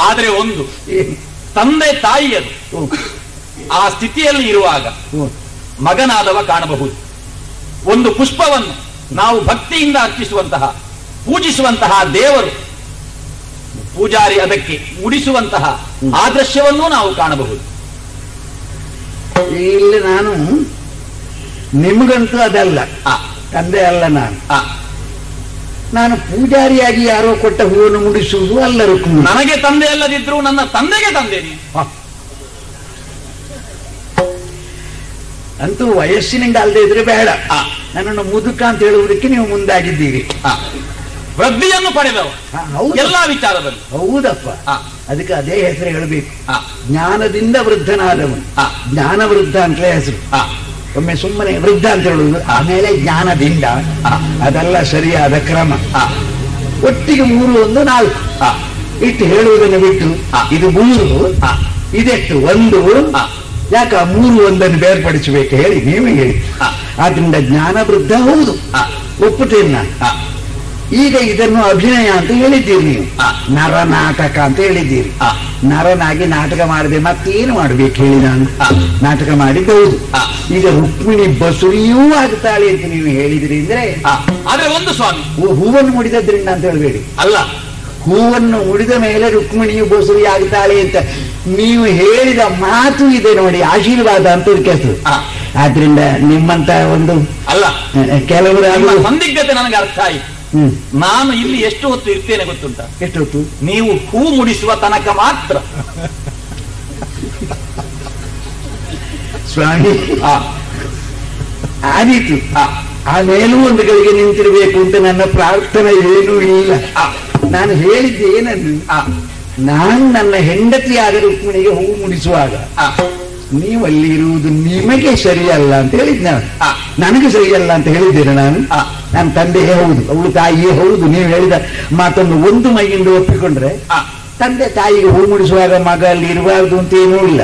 ಆದರೆ ಒಂದು? ತಂದೆ ತಾಯಿಯದು. ಆ ಸ್ಥಿತಿಯಲ್ಲಿ ಇರುವಾಗ ಮಗನಾದವ ಕಾಣಬಹುದು. ಒಂದು ಪುಷ್ಪವನ್ನು ನಾವು ಭಕ್ತಿಯಿಂದ ಅರ್ಪಿಸುವಂತಹ ಪೂಜಿಸುವಂತಹ ದೇವರು ಪೂಜಾರಿ ಅದಕ್ಕೆ ಉಡಿಸುವಂತಹ ಆದರ್ಶವನ್ನು ನಾವು ಕಾಣಬಹುದು. ಇಲ್ಲಿ ನಾನು ನಿಮಗಂತೂ ಅದಲ್ಲ ಆ, ತಂದೆ ಅಲ್ಲ ನಾನು. ನಾನು ಪೂಜಾರಿಯಾಗಿ ಯಾರೋ ಕೊಟ್ಟ ಹೂವನ್ನು ಮುಡಿಸುವುದು ಅಲ್ಲ ರುಕ್ಮಿಣಿ ನನಗೆ ತಂದೆ ಅಲ್ಲದಿದ್ರು ನನ್ನ ತಂದೆಗೆ ತಂದೆ ಅಂತೂ ವಯಸ್ಸಿನಿಂದ ಅಲ್ಲದೆ ಇದ್ರೆ ಬೇಡ. ಆ, ನನ್ನನ್ನು ಮುದುಕ ಅಂತ ಹೇಳುವುದಕ್ಕೆ ನೀವು ಮುಂದಾಗಿದ್ದೀರಿ. ಆ. ವೃದ್ಧಿಯನ್ನು ಪಡೆದವ ಹ, ಹೌದು. ಎಲ್ಲಾ ವಿಚಾರದಲ್ಲಿ. ಹೌದಪ್ಪ. ಆ, ಅದಕ್ಕೆ ಅದೇ ಹೆಸರು ಹೇಳಬೇಕು. ಆ, ಜ್ಞಾನದಿಂದ ವೃದ್ಧನಾದವನು. ಆ. ಜ್ಞಾನ ವೃದ್ಧ ಅಂತಲೇ ಹೆಸರು. ಆ, ಒಮ್ಮೆ ಸುಮ್ಮನೆ ವೃದ್ಧ ಅಂತ ಹೇಳುವುದು ಆಮೇಲೆ ಜ್ಞಾನದಿಂದ. ಆ. ಅದೆಲ್ಲ ಸರಿಯಾದ ಕ್ರಮ. ಆ, ಒಟ್ಟಿಗೆ ಮೂರು ಒಂದು ನಾಲ್ಕು. ಆ, ಇಟ್ಟು ಹೇಳುವುದನ್ನು ಬಿಟ್ಟು ಆ. ಇದು ಮೂರು ಆ. ಇದೆಷ್ಟು ಒಂದು. ಆ. ಯಾಕ ಆ ಮೂರು ಒಂದನ್ನು ಬೇರ್ಪಡಿಸಬೇಕು ಹೇಳಿ ನೀವೇ ಹೇಳಿ. ಆದ್ರಿಂದ ಜ್ಞಾನ ವೃದ್ಧ ಹೌದು. ಒಪ್ಪುತ್ತೇನೆ ನಾನು ಈಗ ಇದನ್ನು ಅಭಿನಯ ಅಂತ ಹೇಳಿದ್ದೀರಿ ನೀವು. ನರನಾಟಕ ನರ ನಾಟಕ ಅಂತ ಹೇಳಿದ್ದೀರಿ. ನರನಾಗಿ ನಾಟಕ ಮಾಡಿದೆ ಮತ್ತೇನು ಮಾಡ್ಬೇಕು ಹೇಳಿ ನಾನು? ನಾಟಕ ಮಾಡಿದ್ದು ಹೌದು. ಈಗ ರುಕ್ಮಿಣಿ ಬಸುರಿಯೂ ಆಗ್ತಾಳೆ ಅಂತ ನೀವು ಹೇಳಿದ್ರಿ ಅಂದ್ರೆ. ಆದ್ರೆ ಒಂದು ಸ್ವಾಮಿ. ಹೂವನ್ನು ಮುಡಿದದ್ರಿಂದ ಅಂತ ಹೇಳಬೇಡಿ. ಅಲ್ಲ ಹೂವನ್ನು ಉಡಿದ ಮೇಲೆ ರುಕ್ಮಿಣಿಯು ಬಸುರಿ ಆಗ್ತಾಳೆ ಅಂತ ನೀವು ಹೇಳಿದ ಮಾತು ಇದೆ ನೋಡಿ ಆಶೀರ್ವಾದ ಅಂತ ಕೇಳ್ತದೆ ಆದ್ರಿಂದ ನಿಮ್ಮಂತ ಒಂದು ಅಲ್ಲ ಕೆಲವರು ಸಂದಿಗ್ಧತೆ ನನಗೆ ಅರ್ಥ ಆಯ್ತು. ನಾನು ಇಲ್ಲಿ ಎಷ್ಟು ಹೊತ್ತು ಇರ್ತೇನೆ ಗೊತ್ತುಂಟ? ಎಷ್ಟೊತ್ತು? ನೀವು ಹೂ ಮುಡಿಸುವ ತನಕ ಮಾತ್ರ. ಸ್ವಾಮಿ ಆದೀತು ಆ, ಮೇಲೂ ಒಂದು ಗಳಿಗೆ ನಿಂತಿರಬೇಕು ಅಂತ ನನ್ನ ಪ್ರಾರ್ಥನೆ ಏನೂ ಇಲ್ಲ. ನಾನು ಹೇಳಿದ್ದೆ ಏನನ್ನು ನಾನು ನನ್ನ ಹೆಂಡತಿಯಾದ ರುಕ್ಮಿಣಿಗೆ ಹೂ ಮುಡಿಸುವಾಗ ನೀವು ಅಲ್ಲಿ ಇರುವುದು ನಿಮಗೆ ಸರಿಯಲ್ಲ ಅಂತ ಹೇಳಿದ್ ನಾನು. ನನಗೆ ಸರಿಯಲ್ಲ ಅಂತ ಹೇಳಿದ್ದೇನೆ ನಾನು. ನನ್ನ ತಂದೆಯೇ ಹೌದು ಅವಳು ತಾಯಿಯೇ ಹೌದು ನೀವು ಹೇಳಿದ ಮಾತನ್ನು ಒಂದು ಮೈಯಿಂದ ಒಪ್ಪಿಕೊಂಡ್ರೆ ತಂದೆ ತಾಯಿಗೆ ಹೂ ಮುಡಿಸುವಾಗ ಮಗ ಅಲ್ಲಿ ಇರಬಾರ್ದು ಅಂತ ಏನೂ ಇಲ್ಲ.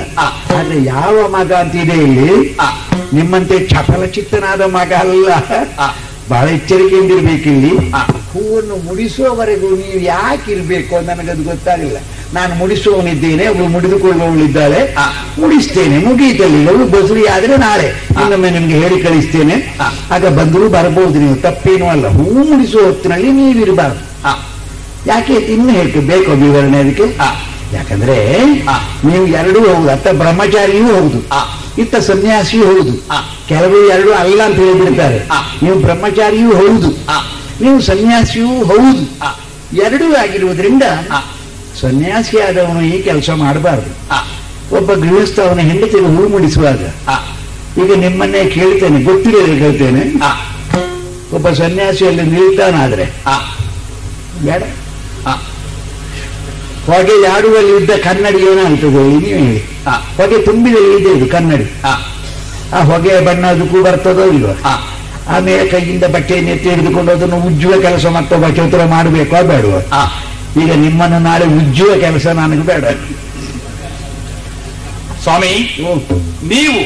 ಆದ್ರೆ ಯಾವ ಮಗ ಅಂತ ಇದೆ ಇಲ್ಲಿ ನಿಮ್ಮಂತೆ ಚಪಲ ಚಿತ್ತನಾದ ಮಗ ಅಲ್ಲ. ಬಹಳ ಎಚ್ಚರಿಕೆಯಿಂದಿರ್ಬೇಕಿಲ್ಲಿ ಆ. ಹೂವನ್ನು ಮುಡಿಸುವವರೆಗೂ ನೀವು ಯಾಕೆ ಇರ್ಬೇಕು ಅಂತ ನನಗದು ಗೊತ್ತಾಗಿಲ್ಲ ನಾನು ಮುಡಿಸುವವನಿದ್ದೇನೆ ಅವಳು ಮುಡಿದುಕೊಳ್ಳುವವಳಿದ್ದಾಳೆ ಆ. ಮುಡಿಸ್ತೇನೆ ಮುಗಿಯಿತಲ್ಲಿ ಅವಳು ಬಸುರಿ ಆದ್ರೆ ನಾಳೆ ಇನ್ನೊಮ್ಮೆ ನಿಮ್ಗೆ ಹೇಳಿ ಕಳಿಸ್ತೇನೆ. ಆಗ ಬಂದರೂ ಬರಬಹುದು ನೀವು ತಪ್ಪೇನೂ ಅಲ್ಲ ಹೂ ಮುಡಿಸುವ ಹೊತ್ತಿನಲ್ಲಿ ನೀವಿರಬಾರ್ದು ಆ, ಯಾಕೆ ಇನ್ನು ಹೇಳ್ಬೇಕು ಬೇಕು ವಿವರಣೆ ಅದಕ್ಕೆ ಆ, ಯಾಕಂದ್ರೆ ಆ. ನೀವು ಎರಡೂ ಹೌದು ಅತ್ತ ಬ್ರಹ್ಮಚಾರಿಯೂ ಹೌದು ಆ. ಇತ್ತ ಸನ್ಯಾಸಿಯೂ ಹೌದು. ಕೆಲವರು ಎರಡು ಅಲ್ಲ ಅಂತ ಹೇಳಿಬಿಡ್ತಾರೆ. ನೀವು ಬ್ರಹ್ಮಚಾರಿಯೂ ಹೌದು. ನೀವು ಸನ್ಯಾಸಿಯೂ ಹೌದು. ಎರಡೂ ಆಗಿರುವುದರಿಂದ ಆ, ಸನ್ಯಾಸಿಯಾದವನು ಈ ಕೆಲಸ ಮಾಡಬಾರದು. ಒಬ್ಬ ಗೃಹಸ್ಥ ಅವನ ಹೆಂಡತಿಗೆ ಹೂ ಮುಡಿಸುವಾಗ ಈಗ ನಿಮ್ಮನ್ನೇ ಕೇಳ್ತೇನೆ ಗೊತ್ತಿರೋದು ಕೇಳ್ತೇನೆ. ಒಬ್ಬ ಸನ್ಯಾಸಿಯಲ್ಲಿ ನಿಲ್ತಾನಾದ್ರೆ ಬೇಡ. ಹೊಗೆ ಯಾಡುವಲ್ಲಿ ಇದ್ದ ಕನ್ನಡಿ ಏನಾಗ್ತದೆ ನೀವು ಹೇಳಿ. ಹೊಗೆ ತುಂಬಿದಲ್ಲಿ ಇದೆ ಇದು ಕನ್ನಡಿ. ಆ, ಹೊಗೆ ಬಣ್ಣ ಅದಕ್ಕೂ ಬರ್ತದೋ ಇಲ್ವ? ಆಮೇಲೆ ಕೈಯಿಂದ ಬಟ್ಟೆಯನ್ನು ಎತ್ತಿ ಹಿಡಿದುಕೊಂಡು ಅದನ್ನು ಉಜ್ಜುವ ಕೆಲಸ ಮತ್ತೊಬ್ಬ ಚೌತ್ರ ಮಾಡಬೇಕೋ ಬೇಡುವ. ಈಗ ನಿಮ್ಮನ್ನು ನಾಳೆ ಉಜ್ಜುವ ಕೆಲಸ ನನಗೆ ಬೇಡ. ಸ್ವಾಮಿ ನೀವು.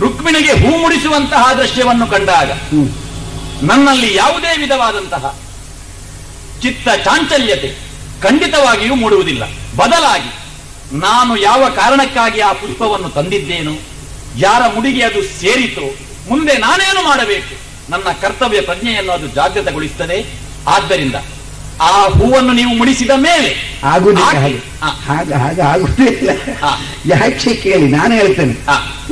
ರುಕ್ಮಿಣಿಗೆ ಹೂ ಮುಡಿಸುವಂತಹ ದೃಶ್ಯವನ್ನು ಕಂಡಾಗ. ನನ್ನಲ್ಲಿ ಯಾವುದೇ ವಿಧವಾದಂತಹ ಚಿತ್ತ ಚಾಂಚಲ್ಯತೆ ಖಂಡಿತವಾಗಿಯೂ ಮೂಡುವುದಿಲ್ಲ. ಬದಲಾಗಿ ನಾನು ಯಾವ ಕಾರಣಕ್ಕಾಗಿ ಆ ಪುಷ್ಪವನ್ನು ತಂದಿದ್ದೇನೋ ಯಾರ ಮುಡಿಗೆ ಅದು ಸೇರಿತೋ ಮುಂದೆ ನಾನೇನು ಮಾಡಬೇಕು? ನನ್ನ ಕರ್ತವ್ಯ ಪ್ರಜ್ಞೆಯನ್ನು ಅದು ಜಾಗ್ರತಗೊಳಿಸುತ್ತದೆ ಆದ್ದರಿಂದ ಆ ಹೂವನ್ನು ನೀವು ಮುಡಿಸಿದ ಮೇಲೆ ಆಗುದಿಲ್ಲ. ಯಾಕೆ ಕೇಳಿ? ನಾನು ಹೇಳ್ತೇನೆ.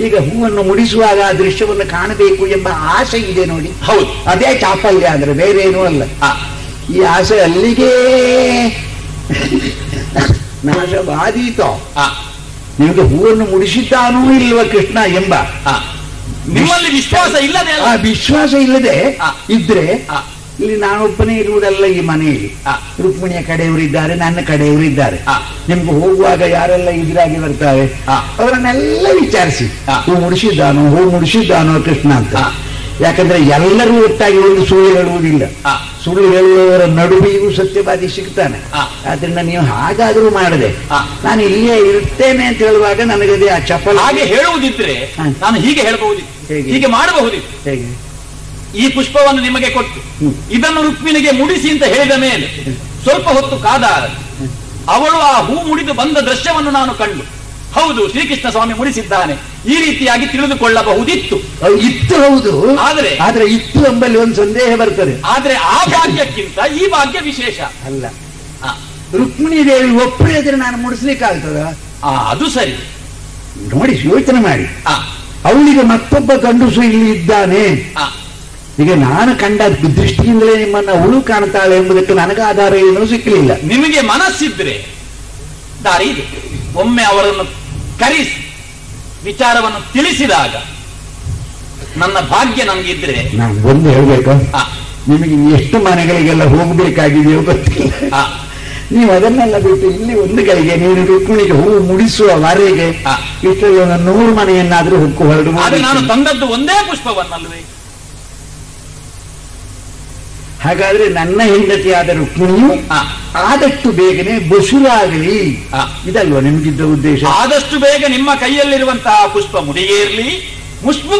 ಈಗ ಹೂವನ್ನು ಮುಡಿಸುವಾಗ ಆ ದೃಶ್ಯವನ್ನು ಕಾಣಬೇಕು ಎಂಬ ಆಸೆ ಇದೆ ನೋಡಿ. ಹೌದು. ಅದೇ ಚಾಪಲ್ಯ ಅಂದ್ರೆ ಬೇರೆ ಏನೂ ಅಲ್ಲ ಈ ಆಸೆ ಅಲ್ಲಿಗೆ ನಾಶವಾದೀತೋ ಆ, ನಿಮಗೆ ಹೂವನ್ನು ಮುಡಿಸಿದ್ದಾನೂ ಇಲ್ವ ಕೃಷ್ಣ ಎಂಬ. ನಿಮ್ಮಲ್ಲಿ ವಿಶ್ವಾಸ ಇಲ್ಲದೆ ಆ ವಿಶ್ವಾಸ ಇಲ್ಲದೆ. ಇದ್ರೆ ಇಲ್ಲಿ ನಾನೊಬ್ಬನೇ ಇರುವುದಲ್ಲ ಈ ಮನೆಯಲ್ಲಿ. ರುಕ್ಮಿಣಿಯ ಕಡೆಯವರಿದ್ದಾರೆ ನನ್ನ ಕಡೆಯವರಿದ್ದಾರೆ ಇದ್ದಾರೆ. ನಿಮ್ಗೆ ಹೋಗುವಾಗ ಯಾರೆಲ್ಲ ಇದ್ರಾಗಿ ಬರ್ತಾರೆ. ಅವರನ್ನೆಲ್ಲ ವಿಚಾರಿಸಿ. ಹೂ ಮುಡಿಸಿದ್ದಾನೋ ಹೂ ಮುಡಿಸಿದ್ದಾನೋ ಕೃಷ್ಣ ಅಂತ. ಯಾಕಂದ್ರೆ ಎಲ್ಲರೂ ಒಟ್ಟಾಗಿ ಒಂದು ಸುಳ್ಳು ಹೇಳುವುದಿಲ್ಲ. ಸುಳ್ಳು ಹೇಳುವವರ ನಡುವೆಯೂ ಸತ್ಯವಾದಿ ಸಿಗ್ತಾನೆ. ಆದ್ರಿಂದ ನೀವು ಹಾಗಾದ್ರೂ ಮಾಡದೆ. ನಾನು ಇಲ್ಲಿಯೇ ಇರ್ತೇನೆ ಅಂತ ಹೇಳುವಾಗ ನನಗದೇ ಆ ಚಪ್ಪಲ್ ಹಾಗೆ ಹೇಳುವುದಿದ್ರೆ ನಾನು ಹೀಗೆ ಹೇಳಬಹುದು ಹೀಗೆ? ಮಾಡಬಹುದು. ಹೇಗೆ? ಈ ಪುಷ್ಪವನ್ನು ನಿಮಗೆ ಕೊಟ್ಟು ಇದನ್ನು ರುಕ್ಮಿಣಿಗೆ ಮುಡಿಸಿ ಅಂತ ಹೇಳಿದ ಮೇಲೆ ಸ್ವಲ್ಪ ಹೊತ್ತು ಕಾದ ಅವಳು ಆ ಹೂ ಮುಡಿದು ಬಂದ ದೃಶ್ಯವನ್ನು ನಾನು ಕಂಡು. ಹೌದು ಶ್ರೀಕೃಷ್ಣ ಸ್ವಾಮಿ ಮುಡಿಸಿದ್ದಾನೆ ಈ ರೀತಿಯಾಗಿ ತಿಳಿದುಕೊಳ್ಳಬಹುದಿತ್ತು. ಇತ್ತು ಹೌದು. ಆದರೆ ಆದ್ರೆ ಇತ್ತು ಎಂಬಲ್ಲಿ ಒಂದು ಸಂದೇಹ ಬರ್ತದೆ. ಆದ್ರೆ ಆ ಭಾಗ್ಯಕ್ಕಿಂತ ಈ ಭಾಗ್ಯ ವಿಶೇಷ. ಅಲ್ಲ. ರುಕ್ಮಿಣಿ ದೇವಿ ಒಪ್ಪಣೆ ಇದ್ರೆ ನಾನು ಮುಡಿಸ್ಲಿಕ್ಕಾಗ್ತದ ಆ, ಅದು ಸರಿ. ನೋಡಿ ಯೋಚನೆ ಮಾಡಿ. ಅವಳಿಗೆ ಮತ್ತೊಬ್ಬ ಗಂಡಸು ಇಲ್ಲಿ ಇದ್ದಾನೆ. ಈಗ ನಾನು ಕಂಡ ದೃಷ್ಟಿಯಿಂದಲೇ ನಿಮ್ಮನ್ನ ಹುಳು ಕಾಣ್ತಾಳೆ ಎಂಬುದಕ್ಕೆ ನನಗೆ ಆಧಾರ ಏನೂ ಸಿಕ್ಕಲಿಲ್ಲ ನಿಮಗೆ ಮನಸ್ಸಿದ್ರೆ ದಾರಿ ಇದೆ. ಒಮ್ಮೆ ಅವರನ್ನು ಕರೆಸಿ. ವಿಚಾರವನ್ನು ತಿಳಿಸಿದಾಗ ನನ್ನ ಭಾಗ್ಯ ನಮಗಿದ್ರೆ ನಾನು ಒಂದು ಹೇಳ್ಬೇಕು. ನಿಮಗೆ ಎಷ್ಟು ಮನೆಗಳಿಗೆಲ್ಲ ಹೋಗಬೇಕಾಗಿದೆಯೋ ಗೊತ್ತಿಲ್ಲ. ನೀವು ಅದನ್ನೆಲ್ಲ ಬಿಟ್ಟು ಇಲ್ಲಿ ಒಂದು ಗಳಿಗೆ ನೀನು ರುಕ್ಮಿಣಿಗೆ ಹೂವು ಮುಡಿಸುವವರೆಗೆ ಆ. ಇಷ್ಟು ನೂರು ಮನೆಯನ್ನಾದ್ರೂ ಹುಕ್ಕು ಹೊರಡು ಆದ್ರೆ ನಾನು ತಂದದ್ದು ಒಂದೇ ಪುಷ್ಪವನ್ನಲ್ವೇ? ಹಾಗಾದ್ರೆ ನನ್ನ ಹೆಂಡತಿಯಾದ ರುಕ್ಮಿಣಿಯು ಆದಷ್ಟು ಬೇಗನೆ ಬಸುರಾಗಲಿ. ಇದಲ್ವ ಇದಲ್ವಾ ನಿಮ್ಗಿದ್ದ ಉದ್ದೇಶ? ಆದಷ್ಟು ಬೇಗ ನಿಮ್ಮ ಕೈಯಲ್ಲಿರುವಂತಹ ಪುಷ್ಪ ಮುಡಿಯೇರ್ಲಿ ಪುಷ್ಪ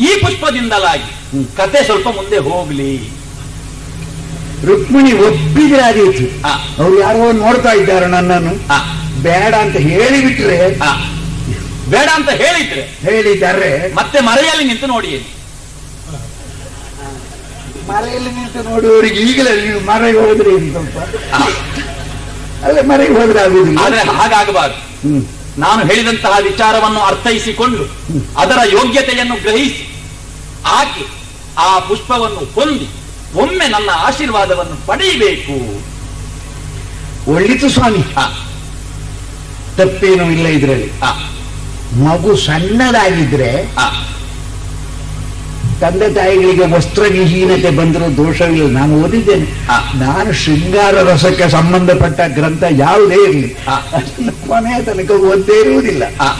ಈ ಪುಷ್ಪದಿಂದಲಾಗಿ ಕತೆ ಸ್ವಲ್ಪ ಮುಂದೆ ಹೋಗ್ಲಿ. ರುಕ್ಮಿಣಿ ಒಪ್ಪಿದ್ರೆ ಆದೀತು. ಅವ್ರು ಯಾರೋ ನೋಡ್ತಾ ಇದ್ದಾರೆ ನನ್ನನ್ನು. ಬೇಡ ಅಂತ ಹೇಳಿಬಿಟ್ರೆ. ಬೇಡ ಅಂತ ಹೇಳಿದ್ರೆ ಹೇಳಿದ್ದಾರೆ. ಮತ್ತೆ ಮರೆಯಲ್ಲಿ ನಿಂತು ನೋಡಿ ಮರೆಯಲ್ಲಿ ನಿಂತು ನೋಡುವವರಿಗೆ ಈಗಲೇ ನೀವು ಮರೆ ಹೋದ್ರೆ ಸ್ವಲ್ಪ? ಅಲ್ಲ ಮರೆಗೆ ಹೋದ್ರೆ ಆಗುದಿಲ್ಲ ಆದ್ರೆ ಹಾಗಾಗಬಾರದು. ನಾನು ಹೇಳಿದಂತಹ ವಿಚಾರವನ್ನು ಅರ್ಥೈಸಿಕೊಂಡು ಅದರ ಯೋಗ್ಯತೆಯನ್ನು ಗ್ರಹಿಸಿ ಆಕೆ ಆ ಪುಷ್ಪವನ್ನು ಹೊಂದಿ ಒಮ್ಮೆ ನನ್ನ ಆಶೀರ್ವಾದವನ್ನು ಪಡೆಯಬೇಕು. ಒಳ್ಳಿತು ಸ್ವಾಮಿ. ತಪ್ಪೇನೂ ಇಲ್ಲ ಇದರಲ್ಲಿ. ಮಗು ಸಣ್ಣದಾಗಿದ್ರೆ ತಂದೆ ತಾಯಿಗಳಿಗೆ ವಸ್ತ್ರವಿಹೀನತೆ ಬಂದರೂ ದೋಷವಿಲ್ಲ. ನಾನು ಓದಿದ್ದೇನೆ. ನಾನು ಶೃಂಗಾರ ರಸಕ್ಕೆ ಸಂಬಂಧಪಟ್ಟ ಗ್ರಂಥ ಯಾವುದೇ ಇರಲಿ. ಕೊನೆಯ ತನಕ ಓದ್ದೇ ಇರುವುದಿಲ್ಲ. ಆ,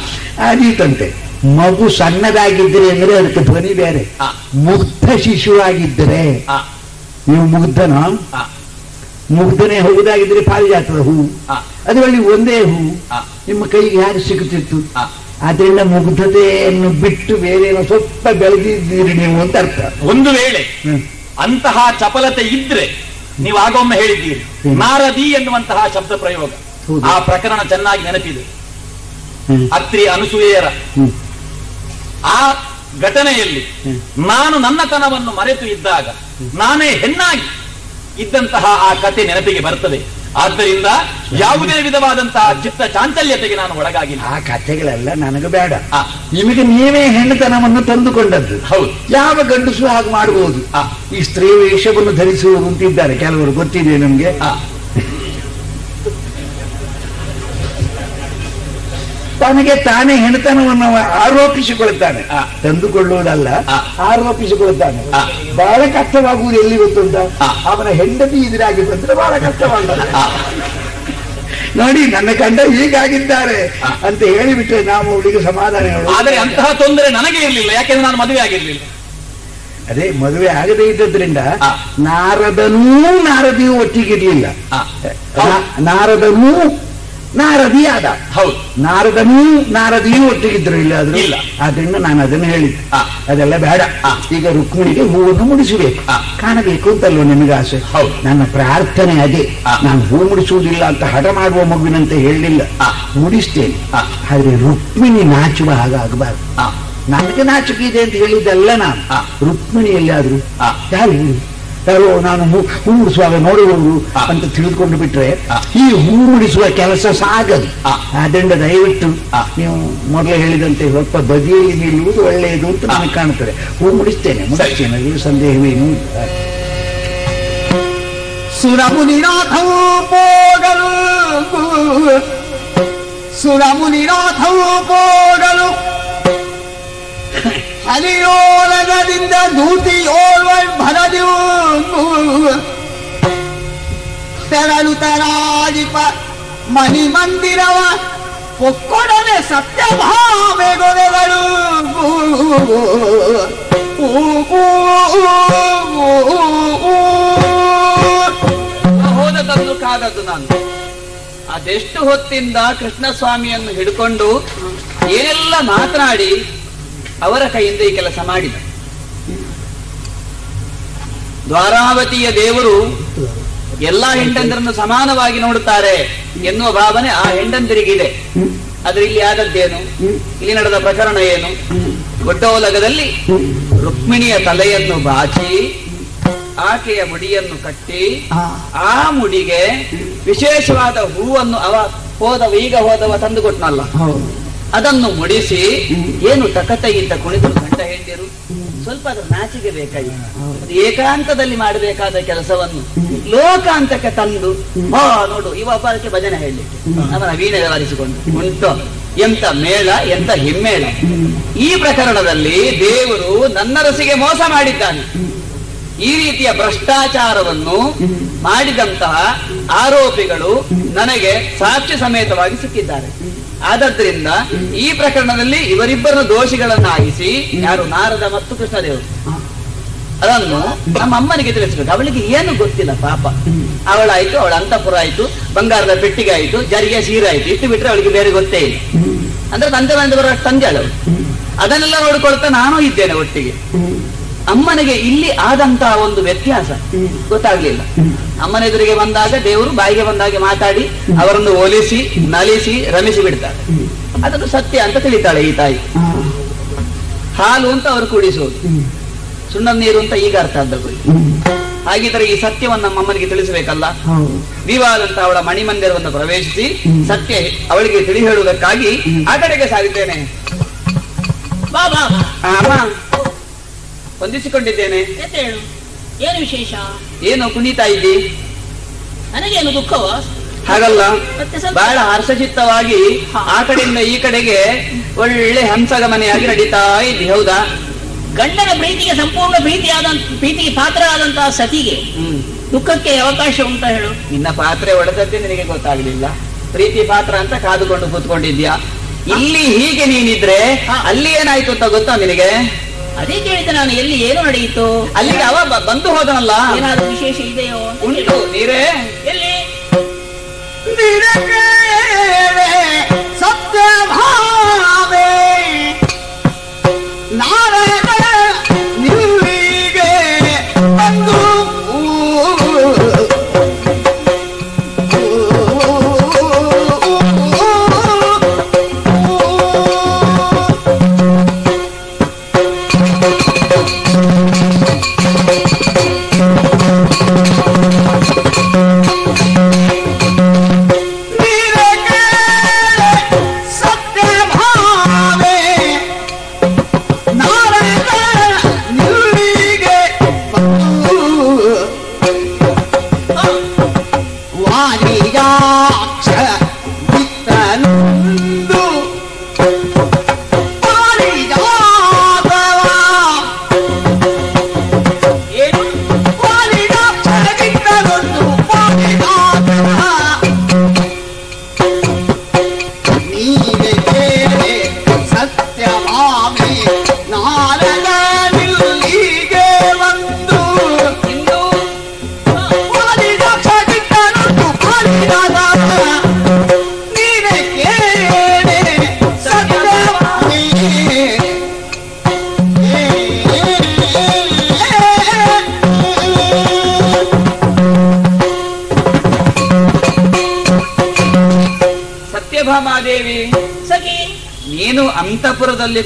ಮಗು ಸಣ್ಣದಾಗಿದ್ದರೆ ಅಂದ್ರೆ ಅದಕ್ಕೆ ಧ್ವನಿ ಬೇರೆ. ಮುಗ್ಧ ಶಿಶುವಾಗಿದ್ದರೆ ನೀವು ಮುಗ್ಧನ? ಮುಗ್ಧನೇ ಹೋಗುದಾಗಿದ್ರೆ ಪಾರಿಜಾತದ ಹೂ. ಅದರಲ್ಲಿ ಒಂದೇ ಹೂ. ನಿಮ್ಮ ಕೈಗೆ ಯಾರು ಸಿಗುತ್ತಿತ್ತು? ಆ. ಆದ್ರಿಂದ ಮುಗ್ಧತೆಯನ್ನು ಬಿಟ್ಟು ಬೇರೆ ಸ್ವಲ್ಪ ಬೆಳೆದಿದ್ದೀರಿ ನೀವು ಅಂತ ಅರ್ಥ. ಒಂದು ವೇಳೆ. ಅಂತಹ ಚಪಲತೆ ಇದ್ರೆ ನೀವು ಆಗೊಮ್ಮೆ ಹೇಳಿದ್ದೀರಿ. ನಾರದಿ ಎನ್ನುವಂತಹ ಶಬ್ದ ಪ್ರಯೋಗ. ಆ ಪ್ರಕರಣ ಚೆನ್ನಾಗಿ ನೆನಪಿದೆ. ಅತ್ರಿ ಅನುಸೂಯರ ಆ ಘಟನೆಯಲ್ಲಿ ನಾನು ನನ್ನತನವನ್ನು ಮರೆತು ಇದ್ದಾಗ ನಾನೇ ಹೆಣ್ಣಾಗಿ ಇದ್ದಂತಹ ಆ ಕತೆ ನೆನಪಿಗೆ ಬರ್ತದೆ. ಆದ್ದರಿಂದ ಯಾವುದೇ ವಿಧವಾದಂತಹ ಚಿತ್ತ ಚಾಂಚಲ್ಯತೆಗೆ ನಾನು ಒಳಗಾಗಿ ಆ ಕಥೆಗಳೆಲ್ಲ ನನಗೆ ಬೇಡ. ನಿಮಗೆ ನೀವೇ ಹೆಣ್ಣುತನವನ್ನು ತಂದುಕೊಂಡದ್ದು. ಹೌದು. ಯಾವ ಗಂಡಸು ಹಾಗೆ ಮಾಡಬಹುದು. ಈ ಸ್ತ್ರೀ ವೇಷವನ್ನು ಧರಿಸುವ ಅಂತಿದ್ದಾರೆ ಕೆಲವರು ಗೊತ್ತಿದೆ ನಮ್ಗೆ? ತನಗೆ ತಾನೇ ಹೆಣತನವನ್ನು ಅವ ಆರೋಪಿಸಿಕೊಳ್ತಾನೆ ಆ. ತಂದುಕೊಳ್ಳುವುದಲ್ಲ ಆ. ಆರೋಪಿಸಿಕೊಳ್ತಾನೆ ಆ. ಬಹಳ ಕಷ್ಟವಾಗುವುದು ಎಲ್ಲಿ ಗೊತ್ತುಂಟ ಅವನ ಹೆಂಡತಿ ಎದುರಾಗಿ ಬಂದ್ರೆ ಬಹಳ ಕಷ್ಟವಾಗ್ತದೆ ನೋಡಿ ನನ್ನ ಕಂಡ ಹೀಗಾಗಿದ್ದಾರೆ. ಅಂತ ಹೇಳಿಬಿಟ್ರೆ ನಾವು ಅವಳಿಗೆ ಸಮಾಧಾನ. ಆದರೆ ಅಂತಹ ತೊಂದರೆ ನನಗೆ ಇರಲಿಲ್ಲ ಯಾಕೆಂದ್ರೆ ನಾನು ಮದುವೆ ಆಗಿರ್ಲಿಲ್ಲ ಅದೇ ಮದುವೆ ಆಗದೇ ಇದ್ದದ್ರಿಂದ ನಾರದನೂ ನಾರದಿಯೂ ಒಟ್ಟಿಗಿರ್ಲಿಲ್ಲ ನಾರದನೂ ನಾರದಿ ಆದ ಹೌದು ನಾರದನೂ ನಾರದಿಯೂ ಒಟ್ಟಿಗಿದ್ರು ಇಲ್ಲ ಆದ್ರೂ ಇಲ್ಲ. ಆದ್ರಿಂದ ನಾನು ಅದನ್ನು ಹೇಳಿದ್ದೆ. ಅದೆಲ್ಲ ಬೇಡ. ಈಗ ರುಕ್ಮಿಣಿಗೆ ಹೂವನ್ನು ಮುಡಿಸಬೇಕು. ಕಾಣಬೇಕು ಅಂತಲ್ವ ನಿಮಗೆ ಆಸೆ ಹೌದು. ನನ್ನ ಪ್ರಾರ್ಥನೆ ಅದೇ. ನಾನು ಹೂ ಮುಡಿಸುವುದಿಲ್ಲ ಅಂತ ಹಠ ಮಾಡುವ ಮಗುವಿನಂತೆ ಹೇಳಲಿಲ್ಲ. ಮುಡಿಸ್ತೇನೆ. ಆದ್ರೆ ರುಕ್ಮಿಣಿ ನಾಚುವ ಹಾಗಾಗಬಾರ್ದು ನನಗೆ ನಾಚಿಕೆ ಇದೆ ಅಂತ ಹೇಳಿದ್ದೆಲ್ಲ ನಾನು ಹಾ. ರುಕ್ಮಿಣಿ ಎಲ್ಲಿಯಾದ್ರು ಹಾ. ಯಾರು? ಯಾರೋ ನಾನು ಹೂ ಹೂ ಮುಡಿಸುವಾಗ ಹಾ. ಅಂತ ತಿಳಿದುಕೊಂಡು ಬಿಟ್ರೆ. ಈ ಹೂ ಮುಡಿಸುವ ಕೆಲಸ ಸಾಗದು ಹಾ. ಅದರಿಂದ ದಯವಿಟ್ಟು. ನೀವು ಮೊದಲೇ ಹೇಳಿದಂತೆ ಸ್ವಲ್ಪ ಬದಿಯಲ್ಲಿ ನಿಲ್ಲುವುದು ಒಳ್ಳೆಯದು ಅಂತ. ನನಗೆ ಕಾಣುತ್ತದೆ ಹೂ ಮುಡಿಸ್ತೇನೆ ಮುಡಿಸ್ತೇನೆ ಸಂದೇಹವೇನು. ಸುರಮುನಿನಾಥವು ಪೋಗಲು ಸುರಮುನಿನಾಥವು ಪೋಗಲು ಹಲಿಯೋಲಗದಿಂದ ಓಲ್ವ ಭರದಿವು ತೆರಳು ತರಾಜಿಪ ಮಣಿ ಮಂದಿರವ ಒಕ್ಕೊಡನೆ ಸತ್ಯಭಾಮೆಗೊರೆಗಳು ಹೋದದನ್ನು ಕಾದದ್ದು ನಾನು. ಅದೆಷ್ಟು ಹೊತ್ತಿಂದ ಕೃಷ್ಣಸ್ವಾಮಿಯನ್ನು ಹಿಡ್ಕೊಂಡು ಏನೆಲ್ಲ ಮಾತನಾಡಿ ಅವರ ಕೈಯಿಂದ ಈ ಕೆಲಸ ಮಾಡಿದ. ದ್ವಾರಾವತಿಯ ದೇವರು ಎಲ್ಲಾ ಹೆಂಡಂದರನ್ನು ಸಮಾನವಾಗಿ ನೋಡುತ್ತಾರೆ ಎನ್ನುವ ಭಾವನೆ ಆ ಹೆಂಡಂದಿರಿಗಿದೆ. ಆದ್ರೆ ಇಲ್ಲಿ ಆದದ್ದೇನು? ಇಲ್ಲಿ ನಡೆದ ಪ್ರಕರಣ ಏನು? ಗೊಡ್ಡೋಲಗದಲ್ಲಿ ರುಕ್ಮಿಣಿಯ ತಲೆಯನ್ನು ಬಾಚಿ ಆಕೆಯ ಮುಡಿಯನ್ನು ಕಟ್ಟಿ ಆ ಮುಡಿಗೆ ವಿಶೇಷವಾದ ಹೂವನ್ನು ಅವ ಹೋದವ ಈಗ ಹೋದವ ತಂದು ಕೊಟ್ಟನಲ್ಲ ಹೌದು. ಅದನ್ನು ಮುಡಿಸಿ ಏನು ತಕತೆಯಿಂದ ಕುಣಿದು ಗಂಡ ಹೆಂಡಿರು ಸ್ವಲ್ಪ ಅದರ ನಾಚಿಗೆ ಬೇಕಾಗಿ. ಅದು ಏಕಾಂತದಲ್ಲಿ ಮಾಡಬೇಕಾದ ಕೆಲಸವನ್ನು ಲೋಕಾಂತಕ್ಕೆ ತಂದು ಹಾ ನೋಡು ಇವ ಒಬ್ಬ ಅದಕ್ಕೆ ಭಜನೆ ಹೇಳಲಿಕ್ಕೆ. ಅವನ ವೀಣೆ ವ್ಯವಹರಿಸಿಕೊಂಡು ಉಂಟು ಎಂತ ಮೇಳ ಎಂತ ಹಿಮ್ಮೇಳ. ಈ ಪ್ರಕರಣದಲ್ಲಿ ದೇವರು ನನ್ನ ರಸಿಗೆ ಮೋಸ ಮಾಡಿದ್ದಾನೆ. ಈ ರೀತಿಯ ಭ್ರಷ್ಟಾಚಾರವನ್ನು ಮಾಡಿದಂತಹ ಆರೋಪಿಗಳು ನನಗೆ ಸಾಕ್ಷಿ ಸಮೇತವಾಗಿ ಸಿಕ್ಕಿದ್ದಾರೆ. ಆದದ್ರಿಂದ ಈ ಪ್ರಕರಣದಲ್ಲಿ ಇವರಿಬ್ಬರ ದೋಷಿಗಳನ್ನಾಗಿಸಿ ಯಾರು ನಾರದ ಮತ್ತು ಕೃಷ್ಣದೇವರು. ಅದನ್ನು ನಮ್ಮ ಅಮ್ಮನಿಗೆ ತಿಳಿಸಬೇಕು. ಅವಳಿಗೆ ಏನು ಗೊತ್ತಿಲ್ಲ ಪಾಪ. ಅವಳಾಯ್ತು ಅವಳ ಅಂತಪುರ ಆಯ್ತು ಬಂಗಾರದ ಪೆಟ್ಟಿಗೆ ಆಯ್ತು ಜರಿಗೆ ಸೀರೆ ಆಯ್ತು ಇಟ್ಟು ಬಿಟ್ರೆ ಅವಳಿಗೆ ಬೇರೆ ಗೊತ್ತೇ ಇಲ್ಲ. ಅಂದ್ರೆ ತಂದೆ ಬಂದವರ ತಂದೆ ಅವಳು ಅದನ್ನೆಲ್ಲ ನೋಡ್ಕೊಳ್ತಾ ನಾನು ಇದ್ದೇನೆ ಒಟ್ಟಿಗೆ. ಅಮ್ಮನಿಗೆ ಇಲ್ಲಿ ಆದಂತಹ ಒಂದು ವ್ಯತ್ಯಾಸ ಗೊತ್ತಾಗ್ಲಿಲ್ಲ. ಅಮ್ಮನ ಎದುರಿಗೆ ಬಂದಾಗ ದೇವರು ಬಾಯಿಗೆ ಬಂದಾಗೆ ಮಾತಾಡಿ ಅವರನ್ನು ಒಲಿಸಿ ನಲಿಸಿ ರಮಿಸಿ ಬಿಡ್ತಾರೆ ಅದನ್ನು ಸತ್ಯ ಅಂತ ತಿಳಿತಾಳೆ ಈ ತಾಯಿ. ಹಾಲು ಅಂತ ಅವರು ಕುಡಿಸೋದು. ಸುಣ್ಣ ನೀರು ಅಂತ ಈಗ ಅರ್ಥ ಆದದ್ದು ಹಾಗಿದ್ರೆ ಈ ಸತ್ಯವನ್ನು ನಮ್ಮ ಅಮ್ಮನಿಗೆ ತಿಳಿಸಬೇಕಲ್ಲ ವಿವಾದಂತ ಅವಳ ಮಣಿಮಂದಿರವನ್ನು ಪ್ರವೇಶಿಸಿ ಸತ್ಯ ಅವಳಿಗೆ ತಿಳಿ ಹೇಳುವುದಕ್ಕಾಗಿ ಆ ಕಡೆಗೆ ಸಾಗಿದ್ದೇನೆ ಬಾ ಹೊಂದಿಸಿಕೊಂಡಿದ್ದೇನೆ ಏನು ವಿಶೇಷ? ಏನು ಕುಣಿತಾ ಇದ್ದಿ? ನನಗೇನು ದುಃಖವ? ಹಾಗಲ್ಲ. ಬಹಳ ಹರ್ಷಚಿತ್ತವಾಗಿ ಆ ಕಡೆಯಿಂದ ಈ ಕಡೆಗೆ ಒಳ್ಳೆ ಹಂಸಗಮನೆಯಾಗಿ ನಡೀತಾ ಇದ್ದಿ ಹೌದಾ? ಗಂಡನ ಪ್ರೀತಿಗೆ ಸಂಪೂರ್ಣ ಪ್ರೀತಿಯಾದ ಪ್ರೀತಿಗೆ ಪಾತ್ರರಾದಂತಹ ಸತಿಗೆ ಹ್ಮ್. ದುಃಖಕ್ಕೆ ಅವಕಾಶ ಉಂಟಾ ಹೇಳು. ನಿನ್ನ ಪಾತ್ರೆ ಒಡೆದದ್ದೇ ನಿನಗೆ ಗೊತ್ತಾಗ್ಲಿಲ್ಲ. ಪ್ರೀತಿ ಪಾತ್ರ ಅಂತ ಕಾದುಕೊಂಡು ಕೂತ್ಕೊಂಡಿದ್ಯಾ ಇಲ್ಲಿ ಹೀಗೆ ನೀನಿದ್ರೆ ಅಲ್ಲಿ ಏನಾಯ್ತು ಅಂತ ಗೊತ್ತಾ ನಿನಗೆ? ಅದೇ ಕೇಳಿದ ನಾನು ಎಲ್ಲಿ ಏನು ನಡೆಯಿತು? ಅಲ್ಲಿಗೆ ಅವ ಬಂದು ಹೋದನಲ್ಲ? ಏನಾದ್ರೂ ವಿಶೇಷ ಇದೆಯೋ ಉಂಟು. ನೀರೇ? ಎಲ್ಲಿ? ನಿನಗೆ ಸತ್ಯಭಾಮೆ.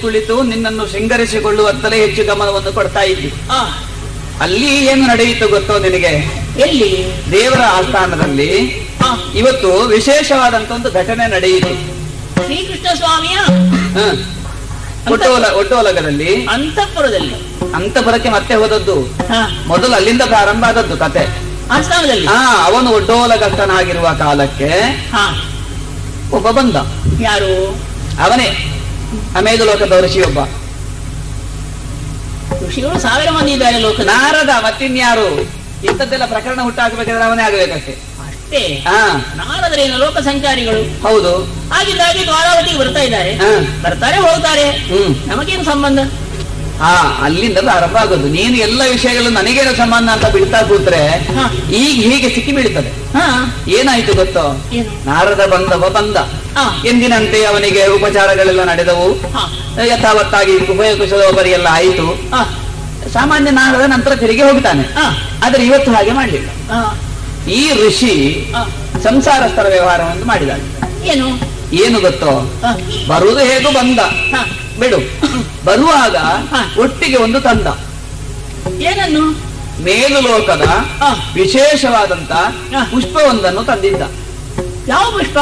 ಕುಳಿತು ನಿನ್ನನ್ನು ಸಿಂಗರಿಸಿಕೊಳ್ಳುವತ್ತಲೇ ಹೆಚ್ಚು ಗಮನವನ್ನು ಕೊಡ್ತಾ ಇದ್ದಿ. ಅಲ್ಲಿ ಏನು ನಡೆಯಿತು ಗೊತ್ತೋ ನಿನಗೆ? ಎಲ್ಲಿ? ದೇವರ ಆಸ್ಥಾನದಲ್ಲಿ ಇವತ್ತು ವಿಶೇಷವಾದಂತ ಒಂದು ಘಟನೆ ನಡೆಯಿತು. ಶ್ರೀಕೃಷ್ಣ ಸ್ವಾಮಿಯ. ಒಟ್ಟೋಲ ಒಟ್ಟೋಲಗದಲ್ಲಿ. ಅಂತಃಪುರದಲ್ಲಿ. ಅಂತಃಪುರಕ್ಕೆ ಮತ್ತೆ ಹೋದದ್ದು? ಮೊದಲು ಅಲ್ಲಿಂದ ಪ್ರಾರಂಭ ಆದದ್ದು ಕತೆ. ಹಾ ಅವನು ಒಡ್ಡೋಲಗಸ್ತನಾಗಿರುವ ಕಾಲಕ್ಕೆ ಹಾ. ಒಬ್ಬ ಬಂದ. ಯಾರು? ಅವನೇ. ಅಮೇದು ಲೋಕದ ಋಷಿಯೊಬ್ಬ ಋಷಿಗಳು ಸಾವಿರ ಮಂದಿ ಇದ್ದಾರೆ ಲೋಕ ನಾರದ ಮತ್ತಿನ್ಯಾರು? ಇಂಥದ್ದೆಲ್ಲ ಪ್ರಕರಣ ಹುಟ್ಟಾಕಬೇಕಾದ್ರೆ ಅವನೇ ಆಗಬೇಕಷ್ಟೇ. ಅಷ್ಟೇ? ನಾರದರೇನು ಲೋಕ ಸಂಚಾರಿಗಳು ಹೌದು. ಆಗಿದ್ದಾಗಿ ದ್ವಾರಾವತಿಗೆ ಬರ್ತಾ ಇದ್ದಾರೆ. ಬರ್ತಾರೆ ಹೋಗ್ತಾರೆ. ಹ್ಮ್. ನಮಗೇನು ಸಂಬಂಧ? ಹಾ ಅಲ್ಲಿಂದ ಆರಂಭ ಆಗೋದು. ನೀನು ಎಲ್ಲ ವಿಷಯಗಳು ನನಗೇನು ಸಮಾನ ಅಂತ ಬಿಡ್ತಾ ಕೂತ್ರೆ ಈಗ ಹೀಗೆ ಸಿಕ್ಕಿ ಬೀಳ್ತದೆ. ಹಾ. ಏನಾಯ್ತು ಗೊತ್ತೋ? ನಾರದ ಬಂದವ ಬಂದ. ಎಂದಿನಂತೆ ಅವನಿಗೆ ಉಪಚಾರಗಳೆಲ್ಲ ನಡೆದವು. ಯಥಾವತ್ತಾಗಿ ಉಪಯೋಗಿಸುವವರಿ ಎಲ್ಲ ಆಯಿತು ಸಾಮಾನ್ಯ ನಾರದ ನಂತರ ತಿರುಗಿ ಹೋಗ್ತಾನೆ. ಆದ್ರೆ ಇವತ್ತು ಹಾಗೆ ಮಾಡ್ಲಿಲ್ಲ. ಈ ಋಷಿ ಸಂಸಾರಸ್ಥರ ವ್ಯವಹಾರವನ್ನು ಮಾಡಿದ ಏನು? ಏನು ಗೊತ್ತೋ. ಬರುವುದು ಹೇಗೂ ಬಂದ. ಬಿಡು ಬರುವಾಗ. ಒಟ್ಟಿಗೆ ಒಂದು ತಂದ ಏನನ್ನು ಮೇಲು ಲೋಕದ. ವಿಶೇಷವಾದಂತ. ಪುಷ್ಪವೊಂದನ್ನು ತಂದಿದ್ದ ಯಾವ ಪುಷ್ಪ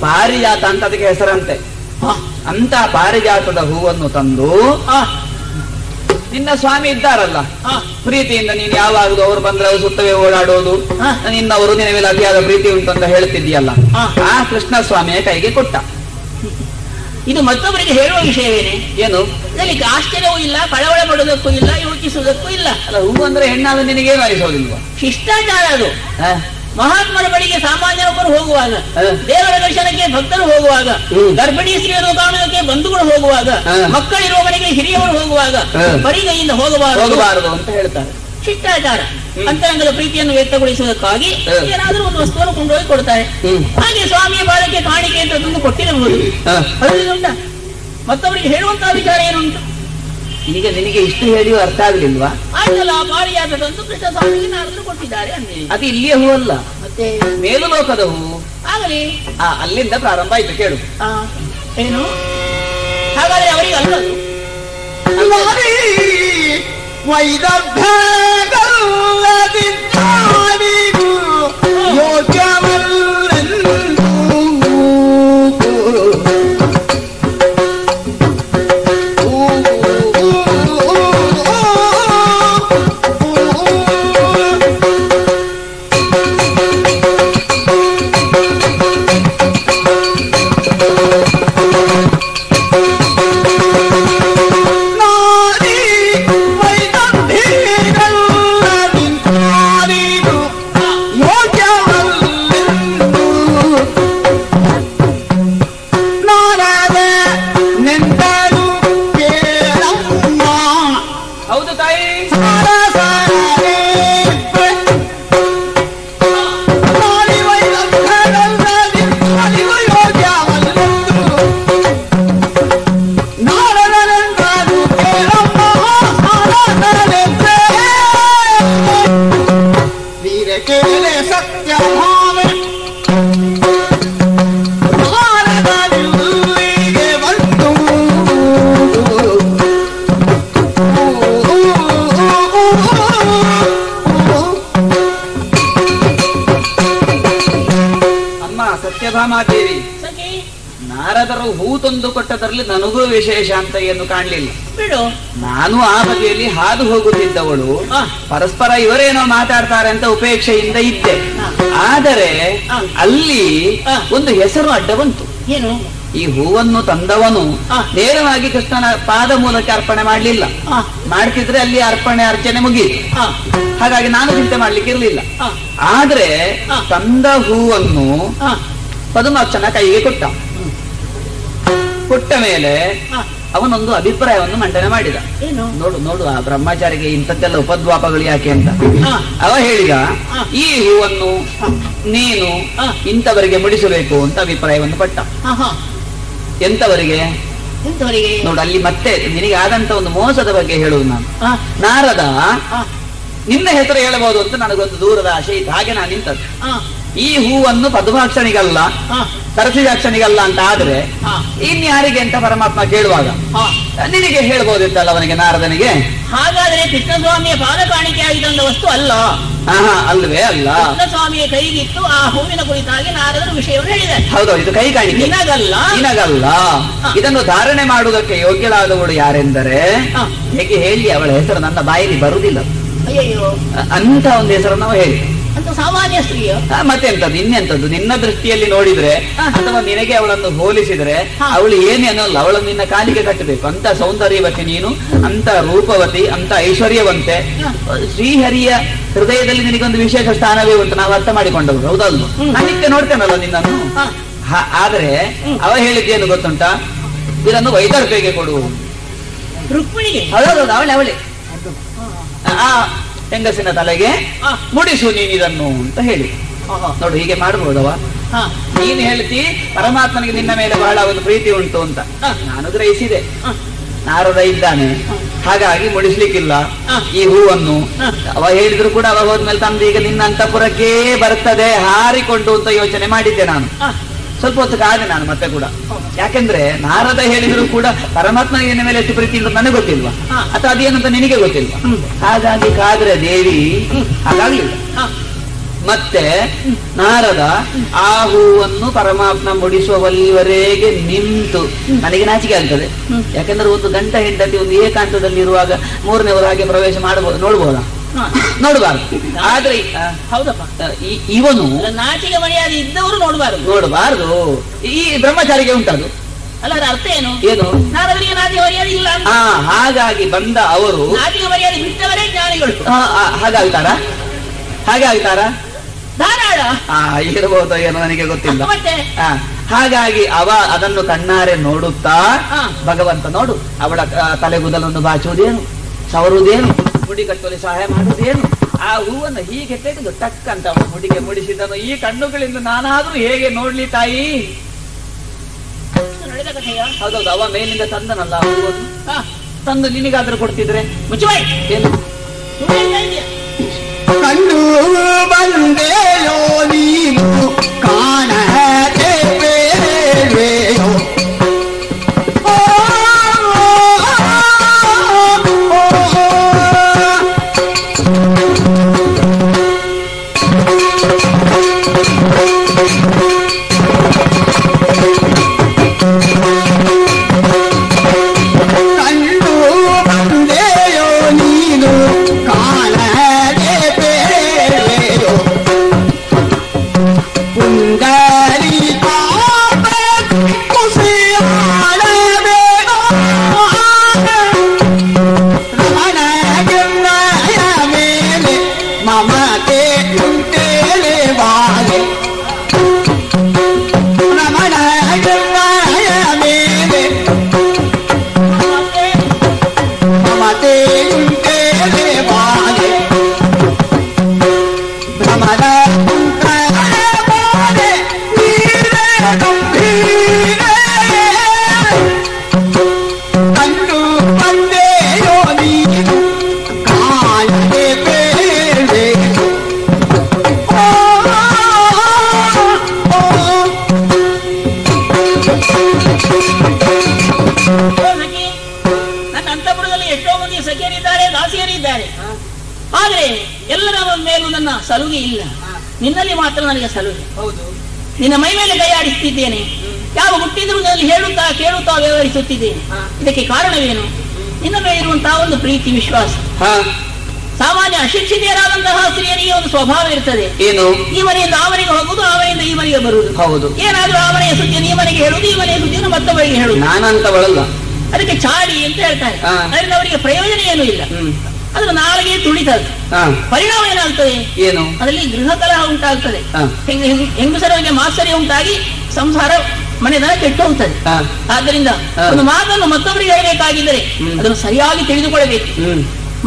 ಪಾರಿಜಾತ ಅಂತ ಅದಕ್ಕೆ ಹೆಸರಂತೆ. ಅಂತ ಪಾರಿಜಾತದ ಹೂವನ್ನು ತಂದು. ನಿನ್ನ ಸ್ವಾಮಿ ಇದ್ದಾರಲ್ಲ. ಪ್ರೀತಿಯಿಂದ ನೀನ್ ಯಾವಾಗಲೂ ಅವರು ಬಂದ್ರೆ ಅವ್ರು ಸುತ್ತವೇ ಓಡಾಡೋದು. ನಿನ್ನವರು ನಿನ್ನ ಮೇಲೆ ಅತಿಯಾದ ಪ್ರೀತಿ ಉಂಟು ಅಂತ ಹೇಳ್ತಿದ್ಯಲ್ಲ. ಆ ಕೃಷ್ಣ ಸ್ವಾಮಿಯ ಕೈಗೆ ಕೊಟ್ಟ. ಇದು ಮತ್ತೊಬ್ಬರಿಗೆ ಹೇಳುವ ವಿಷಯವೇನೆ? ಏನು? ಇದರಲ್ಲಿ ಆಶ್ಚರ್ಯವೂ ಇಲ್ಲ ಕಳವಳ ಪಡುವುದಕ್ಕೂ ಇಲ್ಲ ಯೋಚಿಸುವುದಕ್ಕೂ ಇಲ್ಲ. ಅಲ್ಲ ಹೂ ಅಂದ್ರೆ ಹೆಣ್ಣಾದ ನಿನಗೇನು ಅನಿಸೋದಿಲ್ವಾ ಶಿಷ್ಟಾಚಾರ ಅದು? ಮಹಾತ್ಮರ ಬಳಿಗೆ ಸಾಮಾನ್ಯರೊಬ್ಬರು ಹೋಗುವಾಗ ದೇವರ ದರ್ಶನಕ್ಕೆ ಭಕ್ತರು ಹೋಗುವಾಗ. ಗರ್ಭಿಣಿ ಸ್ತ್ರೀಯರು ಕಾಣೋದಕ್ಕೆ ಬಂಧುಗಳು ಹೋಗುವಾಗ ಹ. ಮಕ್ಕಳಿರುವ ಮನೆಗೆ ಹಿರಿಯವರು ಹೋಗುವಾಗ ಪರಿಗೈಯಿಂದ ಹೋಗಬಾರದು. ಹೋಗಬಾರದು ಅಂತ ಹೇಳ್ತಾರೆ. ಶಿಷ್ಟಾಚಾರ. ಅಂತರಂಗದ ಪ್ರೀತಿಯನ್ನು ವ್ಯಕ್ತಗೊಳಿಸುವುದಕ್ಕಾಗಿ ಏನಾದರೂ ಒಂದು ವಸ್ತುವನ್ನು ಕೊಂಡೋಗಿ ಕೊಡ್ತಾರೆ. ಹಾಗೆ ಸ್ವಾಮಿಯ ಬಾಲಕ್ಕೆ ಕಾಣಿಕೆ ಅಂತ ತಂದು ಕೊಟ್ಟಿರಬಹುದು. ಮತ್ತೊಬ್ಬರಿಗೆ ಹೇಳುವಂತಹ ವಿಚಾರ ಏನುಂಟು? ಈಗ ನಿನಗೆ ಇಷ್ಟು ಹೇಳಿಯೂ ಅರ್ಥ ಆಗ್ಲಿಲ್ವಾ? ಕೊಟ್ಟಿದ್ದಾರೆ ಅದು ಇಲ್ಲಿಯ ಹೂ ಅಲ್ಲ. ಮತ್ತೆ? ಮೇಲು ಲೋಕದ ಹೂ. ಆಗಲಿ. ಆ ಅಲ್ಲಿಂದ ಪ್ರಾರಂಭ ಆಯ್ತು ಕೇಳು. ಆ, ಏನು? ಹಾಗಾದ್ರೆ ಅವರಿಗೆ ಅಲ್ಲ ವೈದಭ್ಯಗಲ್ಲದಿದ್ದಾರಿಗೂ ಯೋಗ್ಯವಲ್ಲೆಂದು ಕೊಟ್ಟದರಲ್ಲಿ ನನಗೂ ವಿಶೇಷ ಅಂತ ಏನು ಕಾಣ್ಲಿಲ್ಲ. ಬಿಡು. ನಾನು ಆ ಬದಿಯಲ್ಲಿ ಹಾದು ಹೋಗುತ್ತಿದ್ದವಳು. ಪರಸ್ಪರ ಇವರೇನೋ ಮಾತಾಡ್ತಾರೆ ಅಂತ ಉಪೇಕ್ಷೆಯಿಂದ ಇದ್ದೆ. ಆದರೆ. ಅಲ್ಲಿ. ಒಂದು ಹೆಸರು ಅಡ್ಡ ಬಂತು. ಏನು? ಈ ಹೂವನ್ನು ತಂದವನು. ನೇರವಾಗಿ ಕೃಷ್ಣನ ಪಾದ ಮೂಲಕ ಅರ್ಪಣೆ ಮಾಡಲಿಲ್ಲ. ಮಾಡ್ತಿದ್ರೆ ಅಲ್ಲಿ ಅರ್ಪಣೆ ಅರ್ಚನೆ ಮುಗಿಯಿತು ಹಾಗಾಗಿ ನಾನು ಚಿಂತೆ ಮಾಡ್ಲಿಕ್ಕೆ ಇರಲಿಲ್ಲ. ಆದ್ರೆ. ತಂದ ಹೂವನ್ನು ಪದ್ಮಾರ್ಚನ ಪದುಮಾಕ್ಷನ ಕೈಗೆ ಕೊಟ್ಟ. ಕೊಟ್ಟ ಮೇಲೆ ಅವನೊಂದು ಅಭಿಪ್ರಾಯವನ್ನು ಮಂಡನೆ ಮಾಡಿದ. ನೋಡು ನೋಡು ಆ ಬ್ರಹ್ಮಚಾರಿಗೆ ಇಂಥದ್ದೆಲ್ಲ ಉಪದ್ವಾಪಗಳು ಯಾಕೆ ಅಂತ. ಅವ ಹೇಳಿದ ಈ ಹೂವನ್ನು ನೀನು. ಇಂಥವರಿಗೆ ಮುಡಿಸಬೇಕು ಅಂತ ಅಭಿಪ್ರಾಯವನ್ನು ಪಟ್ಟ. ಎಂತವರಿಗೆ ನೋಡು ಅಲ್ಲಿ ಮತ್ತೆ ನಿನಗೆ ಆದಂತ ಒಂದು ಮೋಸದ ಬಗ್ಗೆ ಹೇಳುವುದು ನಾನು. ನಾರದ ನಿನ್ನ ಹೆಸರು ಹೇಳಬಹುದು ಅಂತ ನನಗೊಂದು ದೂರದ ಆಶೆ ಇತ್ತು ಹಾಗೆ ನಾನು ನಿಂತದ್ದು. ಈ ಹೂವನ್ನು ಪದ್ಮಾಕ್ಷಣಿಗಲ್ಲ ಹಾ ಸರಸಿಜಾಕ್ಷಣಿಗಲ್ಲ ಅಂತ ಆದ್ರೆ. ಇನ್ಯಾರಿಗೆ ಅಂತ ಪರಮಾತ್ಮ ಕೇಳುವಾಗ? ನಿನಗೆ ಹೇಳ್ಬೋದಿತ್ತಲ್ಲ ಅವನಿಗೆ ನಾರದನಿಗೆ? ಹಾಗಾದ್ರೆ ಕೃಷ್ಣಸ್ವಾಮಿಯ ಪಾದ ಕಾಣಿಕೆ ಆಗಿದ್ದ ವಸ್ತು ಅಲ್ಲ. ಅಲ್ವೇ ಅಲ್ಲ. ಕೃಷ್ಣಸ್ವಾಮಿಯ ಕೈಗಿತ್ತು ಆ ಹೂವಿನ ಕುರಿತಾಗಿ ನಾರದರು ವಿಷಯವನ್ನು ಹೇಳಿದೆ ಹೌದೌದು ಇದು ಕೈ ಕಾಣಿಕೆ. ನಿನಗಲ್ಲ. ನಿನಗಲ್ಲ. ಇದನ್ನು ಧಾರಣೆ ಮಾಡುವುದಕ್ಕೆ ಯೋಗ್ಯಳಾದವಳು ಯಾರೆಂದರೆ. ಹೇಗೆ ಹೇಳಿ ಅವಳ ಹೆಸರು ನನ್ನ ಬಾಯಲ್ಲಿ ಬರುವುದಿಲ್ಲ. ಅಯ್ಯಯ್ಯೋ. ಅ- ಅಂತ ಒಂದು ಹೆಸರನ್ನು ನಾವು ಹೇಳಿ ಸಾಮಾನ್ಯ ಸ್ತ್ರೀಯೋ? ಮತ್ತೆಂತದ್ದು ಇನ್ನೆಂತದ್ದು? ನಿನ್ನ ದೃಷ್ಟಿಯಲ್ಲಿ ನೋಡಿದ್ರೆ ಅಥವಾ ನಿನಗೆ ಅವಳನ್ನು ಹೋಲಿಸಿದ್ರೆ. ಅವಳು ಏನೇ ಅನ್ನೋಲ್ಲ ಅವಳನ್ನು ನಿನ್ನ ಕಾಲಿಗೆ ಕಟ್ಟಬೇಕು. ಅಂತ ಸೌಂದರ್ಯವತಿ ನೀನು ಅಂತ ರೂಪವತಿ ಅಂತ ಐಶ್ವರ್ಯವಂತೆ. ಶ್ರೀಹರಿಯ ಹೃದಯದಲ್ಲಿ ನಿನಗೊಂದು ವಿಶೇಷ ಸ್ಥಾನವೇ ಉಂಟು. ನಾವು ಅರ್ಥ ಮಾಡಿಕೊಂಡವ್ರು ಹೌದಲ್ವ? ಅದಕ್ಕೆ ನೋಡ್ತೇನಲ್ಲ ನಿನ್ನನ್ನು? ಆದ್ರೆ. ಅವ ಹೇಳಿದ್ದೇನು ಗೊತ್ತುಂಟ? ಇದನ್ನು ವೈದರ್ಭೆಗೆ ಕೊಡು. ರುಕ್ಮಿಣಿಗೆ? ಅವಳೆ ಅವಳೆ. ಹೆಂಗಸಿನ ತಲೆಗೆ? ಮುಡಿಸು ನೀನು ಇದನ್ನು ಅಂತ ಹೇಳಿ. ನೋಡು ಹೀಗೆ ಮಾಡಬಹುದವ ನೀನ್ ಹೇಳ್ತಿ ಪರಮಾತ್ಮನಿಗೆ ನಿನ್ನ ಮೇಲೆ ಬಹಳ ಒಂದು ಪ್ರೀತಿ ಉಂಟು ಅಂತ. ನಾನು ಗ್ರಹಿಸಿದೆ. ನಾರು ನಾರದ ಇದ್ದಾನೆ. ಹಾಗಾಗಿ ಮುಡಿಸ್ಲಿಕ್ಕಿಲ್ಲ. ಈ ಹೂವನ್ನು. ಅವ ಹೇಳಿದ್ರು ಕೂಡ ಅವ ಹೋದ್ಮೇಲೆ ತಂದು ಈಗ ನಿನ್ನ ಅಂತಪುರಕ್ಕೆ ಬರ್ತದೆ ಹಾರಿಕೊಂಡು ಅಂತ ಯೋಚನೆ ಮಾಡಿದ್ದೆ ನಾನು. ಸ್ವಲ್ಪ ಹೊತ್ತು ಕಾದೆ ನಾನು ಮತ್ತೆ ಕೂಡ. ಯಾಕೆಂದ್ರೆ ನಾರದ ಹೇಳಿದ್ರು ಕೂಡ ಪರಮಾತ್ಮ ಏನ ಮೇಲೆ ಎಷ್ಟು ಪ್ರೀತಿ ಇಲ್ಲ ನನಗೆ ಗೊತ್ತಿಲ್ವಾ. ಅಥವಾ ಅದೇನಂತ ನಿನಗೆ ಗೊತ್ತಿಲ್ವಾ? ಹಾಗಾಗಿ ಕಾದ್ರೆ ದೇವಿ ಹಾಗಾಗ್ಲಿಲ್ಲ ಮತ್ತೆ ನಾರದ ಆ ಹೂವನ್ನು ಪರಮಾತ್ಮ ಮುಡಿಸುವಲ್ಲಿವರೆಗೆ ನಿಂತು ನನಗೆ ನಾಚಿಕೆ ಆಗ್ತದೆ. ಯಾಕಂದ್ರೆ ಒಂದು ಗಂಟ ಹೆಂಡತಿ ಒಂದು ಏಕಾಂತದಲ್ಲಿ ಇರುವಾಗ ಮೂರನೇವರು ಹಾಗೆ ಪ್ರವೇಶ ಮಾಡಬಹುದು ನೋಡ್ಬೋದಾ. ನೋಡಬಾರ್ದು. ಆದ್ರೆ ಹೌದಪ್ಪ. ಇವನು ನಾಟಿಗೆ ನಾಚಿಕೆ ಮರ್ಯಾದೆ ಇದ್ದವರು ನೋಡಬಾರದು. ನೋಡಬಾರ್ದು. ಈ ಬ್ರಹ್ಮಚಾರಿಗೆ ಉಂಟದು. ಅಲ್ಲ ಅದರ ಅರ್ಥ ಏನು? ಏನು? ನಾರದರಿಗೆ ನಾಚಿಕೆ ಮರ್ಯಾದೆ ಇಲ್ಲ ಹಾ ಹಾಗಾಗಿ ಬಂದ ಅವರು ನಾಚಿಕೆ ಮರ್ಯಾದೆ ಬಿಟ್ಟವರೇ ಜ್ಞಾನಿಗಳು. ಹಾಗಾಗ್ತಾರ ಹಾಗೆ ಆಗ್ತಾರಾ? ಧಾರಾಳ. ಇರಬಹುದು ಏನೋ ನನಗೆ ಗೊತ್ತಿಲ್ಲ. ಹಾಗಾಗಿ ಅವ ಅದನ್ನು ಕಣ್ಣಾರೆ ನೋಡುತ್ತಾ. ಭಗವಂತ ನೋಡು ಅವಳ ತಲೆಗೂದಲನ್ನು ಬಾಚುವುದೇನು ಸವರುವುದೇನು? ಮುಡಿ ಕಟ್ಟುವಲ್ಲಿ ಸಹಾಯ ಮಾಡುವುದೇನು ಆ ಹೂವನ್ನು ಹೀಗೆ ತೆಗೆದು ಟಕ್ ಅಂತ ಅವನ ಮುಡಿಗೆ ಮುಡಿಸಿದನು ಈ ಕಣ್ಣುಗಳಿಂದ ನಾನಾದ್ರೂ ಹೇಗೆ ನೋಡ್ಲಿ ತಾಯಿ? ಇದು ನಡೆದ ಕಥೆಯ? ಹೌದೌದು ಅವ ಮೇಲಿಂದ ತಂದನಲ್ಲ ಹೂವನ್ನು? ಹಾ. ತಂದು ನಿನಗಾದ್ರೂ ಕೊಡ್ತಿದ್ರೆ? ಮುಚ್ಚುವಾಯ್ ಏನು? ಬಂದೆಯೋ ನೀನು? ಕಾಣದೆ ಮಾತ್ರ ನನಗೆ ಹೌದು. ನಿನ್ನ ಮೈ ಮೇಲೆ ಕೈಯಾಡಿಸ್ತಿದ್ದೇನೆ ಯಾವ ಹುಟ್ಟಿದ್ರು ನನ್ನಲ್ಲಿ ಹೇಳುತ್ತಾ ಕೇಳುತ್ತಾ ವ್ಯವಹರಿಸುತ್ತಿದ್ದೇನೆ ಇದಕ್ಕೆ ಕಾರಣವೇನು? ನಿನ್ನ ಮೇಲೆ ಇರುವಂತಹ ಒಂದು ಪ್ರೀತಿ ವಿಶ್ವಾಸ. ಸಾಮಾನ್ಯ ಅಶಿಕ್ಷಿತರಾದಂತಹ ಸ್ತ್ರೀಯರಿಗೆ ಒಂದು ಸ್ವಭಾವ ಇರ್ತದೆ. ಏನು? ಈ ಮನೆಯಿಂದ ಆ ಮನೆಗೆ ಹೋಗುದು ಆ ಮನೆಯಿಂದ ಈ ಮನೆಗೆ ಬರುವುದು. ಹೌದು. ಏನಾದ್ರೂ ಆ ಮನೆಯ ಸುದ್ದಿಯನ್ನು ಈ ಮನೆಗೆ ಹೇಳುದು ಈ ಮನೆಯ ಸುದ್ದಿಯನ್ನು ಮತ್ತೊಬ್ಬರಿಗೆ ಹೇಳುದು ನಾನಂತವಳಲ್ಲ. ಅದಕ್ಕೆ ಚಾಡಿ ಅಂತ ಹೇಳ್ತಾರೆ. ಅದರಿಂದ ಅವರಿಗೆ ಪ್ರಯೋಜನ ಏನೂ ಇಲ್ಲ. ಅದರ ನಾಲಿಗೆ ತುಳಿತದೆ. ಪರಿಣಾಮ ಏನಾಗ್ತದೆ? ಏನು? ಅದರಲ್ಲಿ ಗೃಹ ಕಲಹ ಉಂಟಾಗ್ತದೆ ಹೆಂಗಸರಿಗೆ ಮಾತ್ಸರ್ಯ ಉಂಟಾಗಿ ಸಂಸಾರ ಮನೆತನ ಕೆಟ್ಟು ಹೋಗ್ತದೆ ಆದ್ದರಿಂದ ಒಂದು ಮಾತನ್ನು ಮತ್ತೊಬ್ಬರಿಗೆ ಹೇಳಬೇಕಾಗಿದ್ದರೆ ಅದನ್ನು ಸರಿಯಾಗಿ ತಿಳಿದುಕೊಳ್ಳಬೇಕು.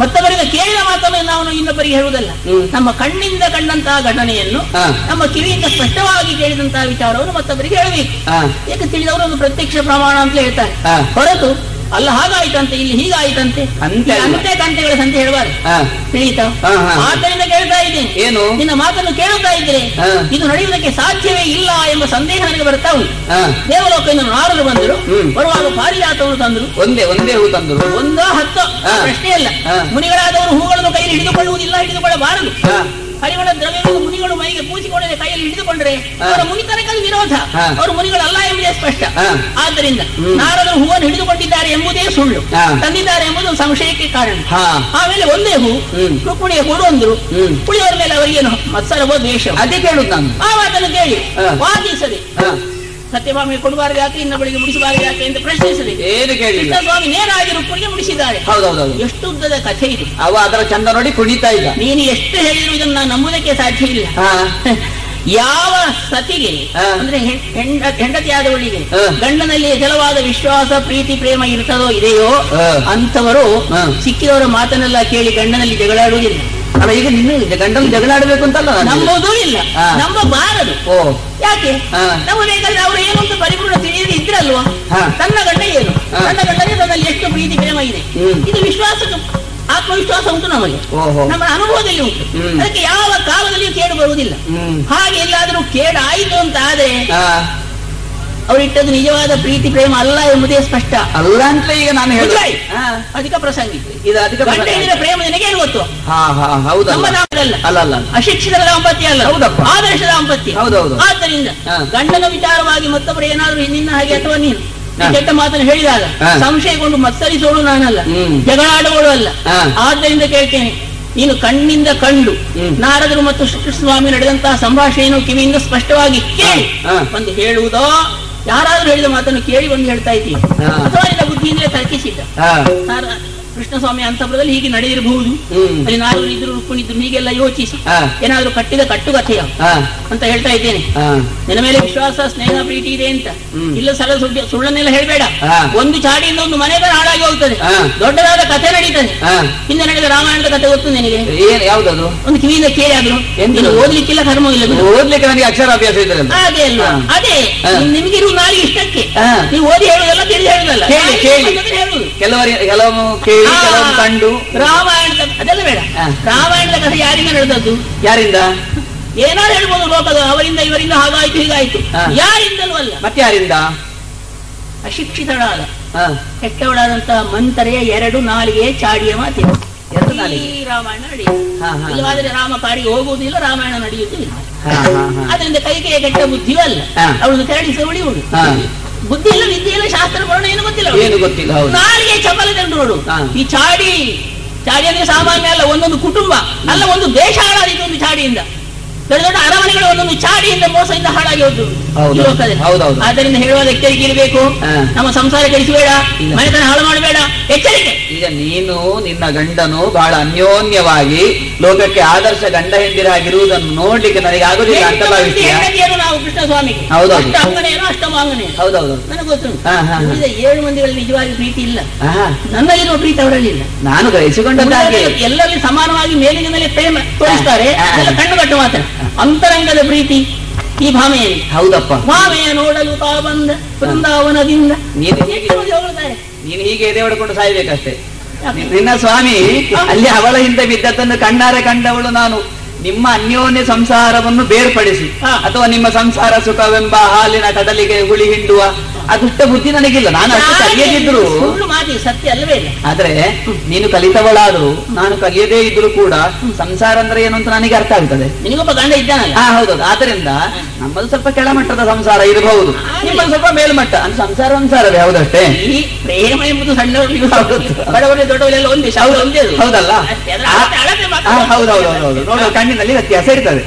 ಮತ್ತೊಬ್ಬರಿಂದ ಮತ್ತೊಬ್ಬರಿಗೆ ಕೇಳಿದ ಮಾತನ್ನು ನಾವು ಇನ್ನೊಬ್ಬರಿಗೆ ಹೇಳುವುದಲ್ಲ. ನಮ್ಮ ಕಣ್ಣಿಂದ ಕಂಡಂತಹ ಘಟನೆಯನ್ನು ನಮ್ಮ ಕಿವಿಯಿಂದ ಸ್ಪಷ್ಟವಾಗಿ ಕೇಳಿದಂತಹ ವಿಚಾರವನ್ನು ಮತ್ತೊಬ್ಬರಿಗೆ ಹೇಳಬೇಕು. ಯಾಕೆ ಏಕೆ ತಿಳಿದವರು ಒಂದು ಪ್ರತ್ಯಕ್ಷ ಪ್ರಮಾಣ ಅಂತ ಹೇಳ್ತಾರೆ. ಹೊರತು ಅಲ್ಲ ಹಾಗಾಯ್ತಂತೆ ಇಲ್ಲಿ ಹೀಗಾಯ್ತಂತೆ ಅಂತೆ ಕಂತೆಗಳ ಸಂತೆ ಹೇಳಬಾರ್ದು. ತಿಳಿಯಿತಾ. ಆದ್ದರಿಂದ ಕೇಳ್ತಾ ಇದ್ದೀನಿ ಏನು? ನಿನ್ನ ಮಾತನ್ನು ಕೇಳುತ್ತಾ ಇದ್ರೆ ಇದು ನಡೆಯುವುದಕ್ಕೆ ಸಾಧ್ಯವೇ ಇಲ್ಲ ಎಂಬ ಸಂದೇಹ ನನಗೆ ಬರ್ತಾ ಉಂಟು. ದೇವಲೋಕದಿಂದ ನಾರರು ಬಂದರು. ಬರುವಾಗ ಪಾರಿಜಾತವರು ತಂದರು ಒಂದೇ ಒಂದೇ ಹೂ ತಂದರು ಒಂದೋ ಹತ್ತೋ ಪ್ರಶ್ನೆ ಅಲ್ಲ. ಮುನಿಗಳಾದವರು ಹೂಗಳನ್ನು ಕೈಯಲ್ಲಿ ಹಿಡಿದುಕೊಳ್ಳುವುದಿಲ್ಲ ಹಿಡಿದುಕೊಳ್ಳಬಾರದು ಹಾ. ಪರಿಮಳ ದ್ರವ್ಯಗಳು ಮುನಿಗಳು ಮೈಗೆ ಪೂಜಿಕೊಂಡರೆ ಕೈಯಲ್ಲಿ ಹಿಡಿದುಕೊಂಡ್ರೆ. ಅವರ ಮುನಿತನಕದ ವಿರೋಧ. ಅವರು ಮುನಿಗಳಲ್ಲ ಎಂಬುದೇ ಸ್ಪಷ್ಟ. ಆದ್ದರಿಂದ. ನಾರದರು ಹೂವನ್ನು ಹಿಡಿದುಕೊಂಡಿದ್ದಾರೆ ಎಂಬುದೇ ಸುಳ್ಳು. ತಂದಿದ್ದಾರೆ ಎಂಬುದು ಸಂಶಯಕ್ಕೆ ಕಾರಣ ಆಮೇಲೆ ಒಂದೇ ಹೂ ಹ್ಮ್. ರುಕ್ಮಿಣಿಯ ಕೊಡು ಅಂದ್ರು ಹ್ಮ್. ಮೇಲೆ ಅವರಿಗೇನು ಮತ್ಸರವೋ ದ್ವೇಷ ಅದೇ ಕೇಳುತ್ತಾನೆ ನಾನು ಆ ಮಾತನ್ನು ಕೇಳಿ. ವಾದಿಸದೆ ಹಾ. ಸತ್ಯಭಾಮಿಗೆ ಯಾಕೆ ಇನ್ನ ಇನ್ನೊಬ್ಬಳಿಗೆ ಮುಡಿಸಬಾರದು ಯಾಕೆ ಅಂತ ಕೇಳಿಲ್ಲ. ಸ್ವಾಮಿ ನೇರಾಗಿ ರುಕ್ಮಿಣಿಗೆ ಮುಡಿಸಿದ್ದಾರೆ ಹೌದು ಎಷ್ಟು ಉದ್ದದ ಕಥೆ ಇದು. ಅವ ಅದರ ಚಂದ ನೋಡಿ ಕುಣಿತಾ ಇದ್ದ. ನೀನು ಎಷ್ಟು ಹೇಳಿದ್ರು ಇದನ್ನ ನಾನು ನಂಬುದಕ್ಕೆ ಸಾಧ್ಯ ಇಲ್ಲ. ಯಾವ ಸತಿಗೆ. ಅಂದ್ರೆ ಹೆಂಡತಿಯಾದವಳಿಗೆ. ಗಂಡನಲ್ಲಿ ಜಲವಾದ ವಿಶ್ವಾಸ ಪ್ರೀತಿ ಪ್ರೇಮ ಇರ್ತದೋ ಇದೆಯೋ ಅಂತವರು. ಸಿಕ್ಕಿದವರ ಮಾತನ್ನೆಲ್ಲ ಕೇಳಿ ಗಂಡನಲ್ಲಿ ಜಗಳಾಡುವುದಿಲ್ಲ. ಅಲ್ಲ ಈಗ ನಿನ್ನ ಗಂಡನ ಜಗಳಾಡಬೇಕು ಅಂತಲ್ಲ ನಮ್ಮದು ಇಲ್ಲ. ಹಾ. ನಂಬಬಾರದು ಓ. ಯಾಕೆ? ನಮ್ಮ ನಾವು ಬೇಕಾದ್ರೆ ಅವ್ರು ಏನು ಅಂತ ಪರಿಪೂರ್ಣ ತಿಳಿಯದೆ ಇದ್ರಲ್ವಾ? ತನ್ನ ಗಂಡ ಏನು? ತನ್ನ ಗಂಡನೇ ತನ್ನಲ್ಲಿ ಎಷ್ಟು ಪ್ರೀತಿ ಪ್ರೇಮ ಇದೆ? ಇದು ವಿಶ್ವಾಸ ಆತ್ಮವಿಶ್ವಾಸ ಉಂಟು ನಮಗೆ. ನಮ್ಮ ಅನುಭವದಲ್ಲಿ ಉಂಟು. ಅದಕ್ಕೆ ಯಾವ ಕಾಲದಲ್ಲಿಯೂ ಕೇಡು ಬರುವುದಿಲ್ಲ. ಹಾಗೆ ಎಲ್ಲಾದ್ರೂ ಕೇಡಾಯಿತು ಅಂತ ಆದ್ರೆ ಅವರಿಟ್ಟದ್ದು ನಿಜವಾದ ಪ್ರೀತಿ ಪ್ರೇಮ ಅಲ್ಲ ಎಂಬುದೇ ಸ್ಪಷ್ಟ. ಅಲ್ಲ ಅಂತ ಈಗ ನಾನು ಹೇಳಿದೆ. ಅಧಿಕ ಪ್ರಸಂಗಿ. ಇದು ಅಧಿಕ ಪ್ರೇಮ ನಿನಗೇನು ಗೊತ್ತು? ಹಾ ಹಾ ಹೌದಲ್ಲ. ದಾಂಪತ್ಯ ಅಲ್ಲ. ಅಲ್ಲ ಅಶಿಕ್ಷಿತ ದಾಂಪತ್ಯ ಅಲ್ಲ. ಹೌದಪ್ಪ. ಆದರ್ಶ ದಾಂಪತ್ಯ. ಹೌದೌದು. ಆದ್ದರಿಂದ. ಗಂಡನ ವಿಚಾರವಾಗಿ ಮತ್ತೊಬ್ಬರು ಏನಾದ್ರೂ ನಿನ್ನ ಹಾಗೆ ಅಥವಾ ನೀನು. ಕೆಟ್ಟ ಮಾತನ್ನು ಹೇಳಿದಾಗ. ಸಂಶಯಗೊಂಡು ಮತ್ಸರಿಸೋಳು ನಾನಲ್ಲ. ಜಗಳಾಡುವಳು ಅಲ್ಲ. ಆದ್ದರಿಂದ ಕೇಳ್ತೇನೆ ನೀನು ಕಣ್ಣಿಂದ ಕಂಡು ನಾರದರು ಮತ್ತು ಶ್ರೀಕೃಷ್ಣ ಸ್ವಾಮಿ ನಡೆದಂತಹ ಸಂಭಾಷಣೆಯನ್ನು ಕಿವಿಯಿಂದ ಸ್ಪಷ್ಟವಾಗಿ ಕೇಳಿ. ಒಂದು ಹೇಳುವುದೋ ಯಾರಾದ್ರೂ ಹೇಳಿದ ಮಾತನ್ನು ಕೇಳಿ ಬಂದು ಹೇಳ್ತಾ ಇದ್ದೀವಿ. ಅಥವಾ ನಿನ್ನ ಬುದ್ಧಿಯಿಂದಲೇ ತರ್ಕಿಸಿದ್ದ. ಕೃಷ್ಣಸ್ವಾಮಿ ಅಂತಪುರದಲ್ಲಿ ಹೀಗೆ ನಡೆದಿರಬಹುದು. ಅಲ್ಲಿ ನಾನು ಇದ್ರು ರುಕ್ಮಿಣಿದ್ರು ಹೀಗೆಲ್ಲ ಯೋಚಿಸಿ. ಏನಾದ್ರೂ ಕಟ್ಟಿದ ಕಟ್ಟು ಕಥೆಯ ಅಂತ ಹೇಳ್ತಾ ಇದ್ದೇನೆ. ನಿನ್ನ ಮೇಲೆ ವಿಶ್ವಾಸ ಸ್ನೇಹ ಪ್ರೀತಿ ಇದೆ ಅಂತ. ಇಲ್ಲ ಸಲ ಸುಳ್ಳು ಸುಳ್ಳನ್ನೆಲ್ಲ ಹೇಳ್ಬೇಡ. ಒಂದು ಚಾಡಿಯಿಂದ ಒಂದು ಮನೆ ತರ ಹಾಳಾಗಿ ಹೋಗ್ತದೆ. ದೊಡ್ಡದಾದ ಕಥೆ ನಡೀತದೆ. ಹಿಂದೆ ನಡೆದ ರಾಮಾಯಣದ ಕಥೆ ಗೊತ್ತು ನಿನಗೆ? ಏನ್ ಯಾವ್ದದು? ಒಂದು ಕಿವಿಯಿಂದ ಕೇಳಿ ಆದ್ರು? ನೀನು ಓದ್ಲಿಕ್ಕಿಲ್ಲ ಕರ್ಮ ಇಲ್ಲ ಓದ್ಲಿಕ್ಕೆ ನನಗೆ ಅಕ್ಷರಾಭ್ಯಾಸ ಇದ್ರೆ ಹಾಗೆ ಅಲ್ಲ. ಅದೇ. ನಿಮ್ಗಿರುವ ನಾಲಿಗೆ ಇಷ್ಟಕ್ಕೆ. ನೀವು ಓದಿ ಹೇಳುದಲ್ಲ ತಿಳಿದು ಹೇಳುದಲ್ಲ ಕೇಳಿ ಕೇಳಿ. ಕೆಲವರಿಗೆ ಹೇಳುದು ಕೆಲವು ಕೇಳಿ ಆ, ಕೆಲವು ಕಂಡು? ರಾಮಾಯಣದ ಅದೆಲ್ಲ ಬೇಡ. ರಾಮಾಯಣದ ಕಥೆ ಯಾರಿಂದ ನಡೆದದ್ದು? ಯಾರಿಂದ? ಏನಾದ್ರು ಹೇಳ್ಬೋದು ಲೋಕದ ಅವರಿಂದ ಇವರಿಂದ ಹಾಗಾಯ್ತು ಹೀಗಾಯ್ತು. ಯಾರಿಂದಲೂ ಅಲ್ಲ. ಮತ್ತೆ ಯಾರಿಂದ? ಅಶಿಕ್ಷಿತಳಾದ ಕೆಟ್ಟವಳಾದಂತಹ ಮಂತರೆಯ ಎರಡು ನಾಲಿಗೆ ಚಾಡಿಯ ಮಾತಿ ಎರಡು ನಾಲಿಗೆ? ರಾಮಾಯಣ ನಡೆಯುತ್ತೆ. ಇಲ್ಲವಾದ್ರೆ ರಾಮ ಕಾಡಿಗೆ ಹೋಗುವುದಿಲ್ಲ ರಾಮಾಯಣ ನಡೆಯುವುದಿಲ್ಲ. ಅದರಿಂದ ಕೈಕೆಯ ಕೆಟ್ಟ ಬುದ್ಧಿಯೂ ಅಲ್ಲ. ಅವಳನ್ನು ಕೆರಳಿಸಿ ಉಳಿಯುವುದು. ಇಲ್ಲ ವಿದ್ಯೆ ಇಲ್ಲ ಶಾಸ್ತ್ರ ಪೂರ್ಣ ಏನು ಗೊತ್ತಿಲ್ಲ. ಏನು ಗೊತ್ತಿಲ್ಲ ನಾಳೆಗೆ ನೋಡು. ಈ ಚಾಡಿ ಚಾಡಿ ಅಂದ್ರೆ ಸಾಮಾನ್ಯ ಅಲ್ಲ ಒಂದೊಂದು ಕುಟುಂಬ ಅಲ್ಲ ಒಂದು ದೇಶ ಹಾಳಾದ ಒಂದು ಚಾಡಿಯಿಂದ. ದೊಡ್ಡ ದೊಡ್ಡ ಅರಮನೆಗಳು ಒಂದೊಂದು ಚಾಡಿಯಿಂದ ಮೋಸದಿಂದ ಹಾಳಾಗಿ ಹೋದ್ರು. ಆದ್ದರಿಂದ ಹೇಳುವಾಗ ಎಚ್ಚರಿಕೆ ಇರಬೇಕು ನಮ್ಮ ಸಂಸಾರ ಕಳಿಸಬೇಡ. ಮನೆತನ ಹಾಳು ಮಾಡಬೇಡ ಎಚ್ಚರಿಕೆ. ಈಗ ನೀನು ನಿನ್ನ ಗಂಡನು ಬಹಳ ಅನ್ಯೋನ್ಯವಾಗಿ ಲೋಕಕ್ಕೆ ಆದರ್ಶ ಗಂಡ ಹೆಂಡಿರಾಗಿರುವುದನ್ನು ನೋಡ್ಲಿಕ್ಕೆ ನನಗೆ ಆಗುದಿಲ್ಲ ಅಂತ ಸ್ವಾಮಿಗೆ ಹೌದೌದು. ಹೌದೌದು. ನನಗೆ ಗೊತ್ತುಂಟು. ಏಳು ಮಂದಿಗಳಲ್ಲಿ ನಿಜವಾಗಿ ಪ್ರೀತಿ ಇಲ್ಲ. ನನ್ನಲ್ಲಿರುವ ಪ್ರೀತಿ ಅವರಲ್ಲಿ ಇಲ್ಲ ನಾನು ಗ್ರಹಿಸಿಕೊಂಡದ್ದಾಗೆ ಎಲ್ಲರಲ್ಲಿ ಸಮಾನವಾಗಿ ಮೇಲಿನ ಮೇಲೆ ಪ್ರೇಮ ತೋರಿಸ್ತಾರೆ. ಕಣ್ಣು ಕಟ್ಟು ಮಾತ್ರ. ಅಂತರಂಗದ ಪ್ರೀತಿ. ಈ ಭಾಮೆಯಲ್ಲಿ ಹೌದಪ್ಪ. ಭಾಮೆಯ ನೋಡಲು ತಾ ಬಂದ ಬೃಂದಾವನದಿಂದ ನೀನು? ನೀನು ಹೀಗೆ ಎದೆ ಹೊಡ್ಕೊಂಡು ಸಾಯ್ಬೇಕಷ್ಟೇ. ನಿನ್ನ ಸ್ವಾಮಿ ಅಲ್ಲಿ ಅವಳ ಹಿಂದೆ ಬಿದ್ದದ್ದನ್ನು ಕಣ್ಣಾರೆ ಕಂಡವಳು ನಾನು. ನಿಮ್ಮ ಅನ್ಯೋನ್ಯ ಸಂಸಾರವನ್ನು ಬೇರ್ಪಡಿಸಿ. ಅಥವಾ ನಿಮ್ಮ ಸಂಸಾರ ಸುಖವೆಂಬ ಹಾಲಿನ ಕಡಲಿಗೆ ಹುಳಿ ಹಿಂಡುವ ಅದುಷ್ಟ ಬುದ್ಧಿ ನನಗಿಲ್ಲ. ನಾನು ಅಷ್ಟು ಕಲಿಯದಿದ್ರು. ಸತ್ಯ ಅಲ್ವೇ ಆದ್ರೆ ನೀನು ಕಲಿತವಳಾದ್ರು ನಾನು ಕಲಿಯದೇ ಇದ್ರು ಕೂಡ ಸಂಸಾರ ಅಂದ್ರೆ ಏನು ಅಂತ ನನಗೆ ಅರ್ಥ ಆಗ್ತದೆ. ನಿನಗೊಬ್ಬ ಗಂಡ ಇದ್ದಾನಲ್ಲ? ಹಾ ಹೌದೌದು. ಆದ್ರಿಂದ ನಮ್ಮದು ಸ್ವಲ್ಪ ಕೆಳಮಟ್ಟದ ಸಂಸಾರ ಇರಬಹುದು. ನಿಮ್ಮದು ಸ್ವಲ್ಪ ಮೇಲ್ಮಟ್ಟ. ಅಂದ್ರೆ ಸಂಸಾರ ಸಂಸಾರವೇ ಹೌದಷ್ಟೇ? ಈ ಪ್ರೇಮ ಎಂಬುದು ಸಣ್ಣವರಿಗೆ ಹೌದು. ಬಡವರಿಗೆ ದೊಡ್ಡವರೆಲ್ಲ ಒಂದೇ ಹೌದಲ್ಲ? ಅಷ್ಟೇ, ಅದರ ಕಣ್ಣಿನಲ್ಲಿ ವ್ಯತ್ಯಾಸ ಇರ್ತದೆ.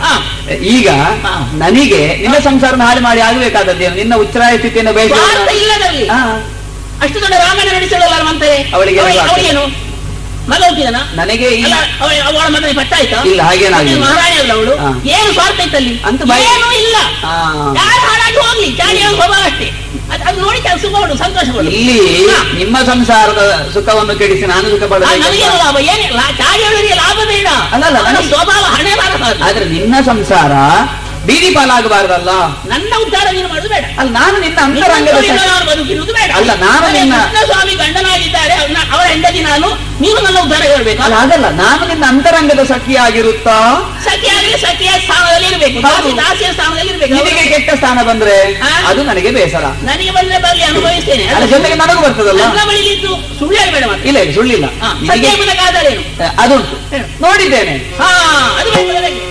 ಈಗ ನನಗೆ ನಿನ್ನ ಸಂಸಾರನ ಹಾಳು ಮಾಡಿ ಆಗಬೇಕಾದದ್ದೇನು ನಿನ್ನ ಉಚ್ಚರಾಯ ಸ್ಥಿತಿಯನ್ನು ಹಾ. ಅಷ್ಟು ದೊಡ್ಡ ರಾಮಾಯಣ ನಡೆಸಲ್ಲ ಅವಳಿಗೆ ಏನು? ಮಗ ಹುಟ್ಟಿದನ ನನಗೆ ಅವಳ- ಮಗನಿಗೆ ಪಟ್ಟ ಆಯ್ತಾ? ಇಲ್ಲ. ಮತ್ತೆ ಮಹಾರಾಣಿ ಅಲ್ಲ ಅವಳು? ಏನು ಸ್ವಾರ್ಥ ಇತ್ತಲ್ಲಿ ಅಂತ ಏನು ಏನೂ ಇಲ್ಲ. ಯಾರು ಹಾಳಾಗಿ ಹೋಗ್ಲಿ ಸ್ವಭಾವ ಅಷ್ಟೇ. ಅದ್- ನೋಡಿ ಕೆಲಸ ಸುಖ ಪಡು ಸಂತೋಷ ಪಡು ಇಲ್ಲಿ ನಿಮ್ಮ ಸಂಸಾರದ ಸುಖವನ್ನು ಕೆಡಿಸಿ ನಾನು ಸುಖ ನನಗೇನು ಲಾಭ? ಏನಿಲ್ಲ ಚಾಡಿಯವರಿಗೆ ಲಾಭ ಬೇಡ. ಅಲ್ಲ, ಸ್ವಭಾವ ಹಣೆ ಬಾರ. ಆದ್ರೆ ನಿನ್ನ ಸಂಸಾರ ಬೀದಿ ಪಾಲಾಗಬಾರ್ದಲ್ಲ. ನನ್ನ ಉದ್ಧಾರ ನೀನು ಮಾಡುದು ಬೇಡ. ಅಲ್ಲ ನಾನು ನಿನ್ನ ಅಂತರಂಗದ ಸಖಿ. ಬದುಕಿರುವುದು ಬೇಡ. ಅಲ್ಲ, ನಾನು ನಿನ್ನ- ಸ್ವಾಮಿ ಗಂಡನಾಗಿದ್ದಾರೆ ಅವರ ಹೆಂಡತಿ ನಾನು. ನೀನು ನನ್ನ ಉದ್ಧಾರ ಇರಬೇಕು ಅಲ್ಲ ಹಾಗಲ್ಲ ನಾನು ನಿನ್ನ ಅಂತರಂಗದ ಸಖಿಯಾಗಿರುತ್ತಾ? ಸಖಿಯಾಗಲಿ ಸಖಿಯ ಸ್ಥಾನದಲ್ಲಿ ಇರಬೇಕು. ದಾಸಿಯ ಸ್ಥಾನದಲ್ಲಿ ಇರಬೇಕು. ನಿನಗೆ ಕೆಟ್ಟ ಸ್ಥಾನ ಬಂದ್ರೆ? ಅದು ನನಗೆ ಬೇಸರ. ನನಗೆ ಬಂದ್ರೆ ಬರಲಿ ಅನುಭವಿಸ್ತೇನೆ. ಅಲ್ಲ ಜೊತೆಗೆ ನನಗೂ ಬರ್ತದಲ್ಲ? ನನ್ನ ಸುಳ್ಳು ಹೇಳಬೇಡ ಇಲ್ಲ ಇಲ್ಲ ಸುಳ್ಳಿಲ್ಲ. ಅದುಂಟು. ನೋಡಿದ್ದೇನೆ. ಹಾ ಅದು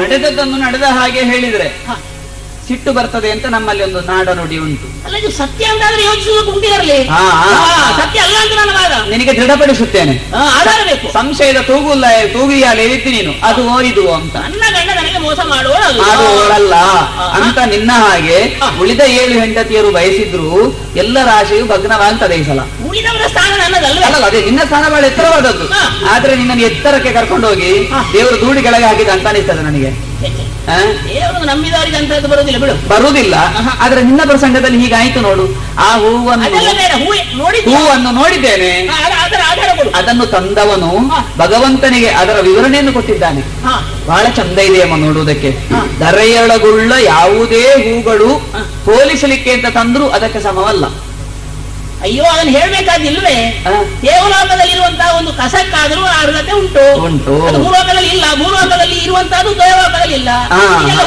ನಡೆದದ್ದನ್ನು ನಡೆದ ಹಾಗೆ ಹೇಳಿದ್ರೆ. ಸಿಟ್ಟು ಬರ್ತದೆ ಅಂತ ನಮ್ಮಲ್ಲಿ ಒಂದು ನಾಡ ನುಡಿ ಉಂಟು. ಅಲ್ಲ ಇದು ಸತ್ಯ ಅಂತಾದ್ರೆ ಹಾ. ಸತ್ಯ ಅಲ್ಲ ಅಂತ ನನ್ನ ವಾದ. ನಿನಗೆ ದೃಢಪಡಿಸುತ್ತೇನೆ. ಸಂಶಯದ ತೂಗುಲ್ಲ ತೂಗಿಯಾಲೇರಿತ್ತು ನೀನು. ಅದು ಓದಿದುವು ಅಂತ. ನನ್ನ ಗಂಡ ಮೋಸ ಅಂತ ನಿನ್ನ ಹಾಗೆ. ಉಳಿದ ಏಳು ಹೆಂಡತಿಯರು ಬಯಸಿದ್ರು ಎಲ್ಲ ರಾಶಿಯು ಭಗ್ನವಾಗ್ತದೆ ಈ ಸಲ. ಉಳಿದವರ ಸ್ಥಾನ ಅದೇ ನಿನ್ನ ಸ್ಥಾನ ಬಹಳ ಎತ್ತರವಾದದ್ದು. ಆದ್ರೆ ನಿನ್ನನ್ನು ಎತ್ತರಕ್ಕೆ ಕರ್ಕೊಂಡು ಹೋಗಿ. ದೇವರು ದೂಡಿ ಕೆಳಗೆ ಹಾಕಿದ ಅಂತ ಅನಿಸ್ತದೆ ನನಗೆ. ನಂಬಿದವರಿಗೆ ಅಂತದ್ದು ಬರುವುದಿಲ್ಲ ಬಿಡು. ಬರುವುದಿಲ್ಲ. ಆದ್ರೆ ನಿನ್ನ ಪ್ರಸಂಗದಲ್ಲಿ ಹೀಗಾಯ್ತು ನೋಡು. ಆ ಹೂವನ್ನು ಹೂವನ್ನು ನೋಡಿದ್ದೇನೆ. ಅದನ್ನು ತಂದವನು ಭಗವಂತನಿಗೆ ಅದರ ವಿವರಣೆಯನ್ನು ಕೊಟ್ಟಿದ್ದಾನೆ. ಹಾ ಬಹಳ ಚಂದ ಇದೆಯಮ್ಮ ನೋಡುವುದಕ್ಕೆ. ದರೆಯೊಳಗುಳ್ಳ ಯಾವುದೇ ಹೂಗಳು. ಹೋಲಿಸಲಿಕ್ಕೆ ಅಂತ ತಂದ್ರು ಅದಕ್ಕೆ ಸಮವಲ್ಲ. ಅಯ್ಯೋ ಅದನ್ನ ಹೇಳ್ಬೇಕಾದಿಲ್ವೇ ದೇವಲೋಕದಲ್ಲಿರುವಂತಹ ಒಂದು ಕಸಕ್ಕಾದ್ರೂ ಅರ್ಹತೆ ಉಂಟು. ಉಂಟು. ಅದು ಭೂಲೋಕದಲ್ಲಿ ಇಲ್ಲ. ಭೂಲೋಕದಲ್ಲಿ ಇರುವಂತಹದ್ದು ದೇವಲೋಕದಲ್ಲಿ ಇಲ್ಲ.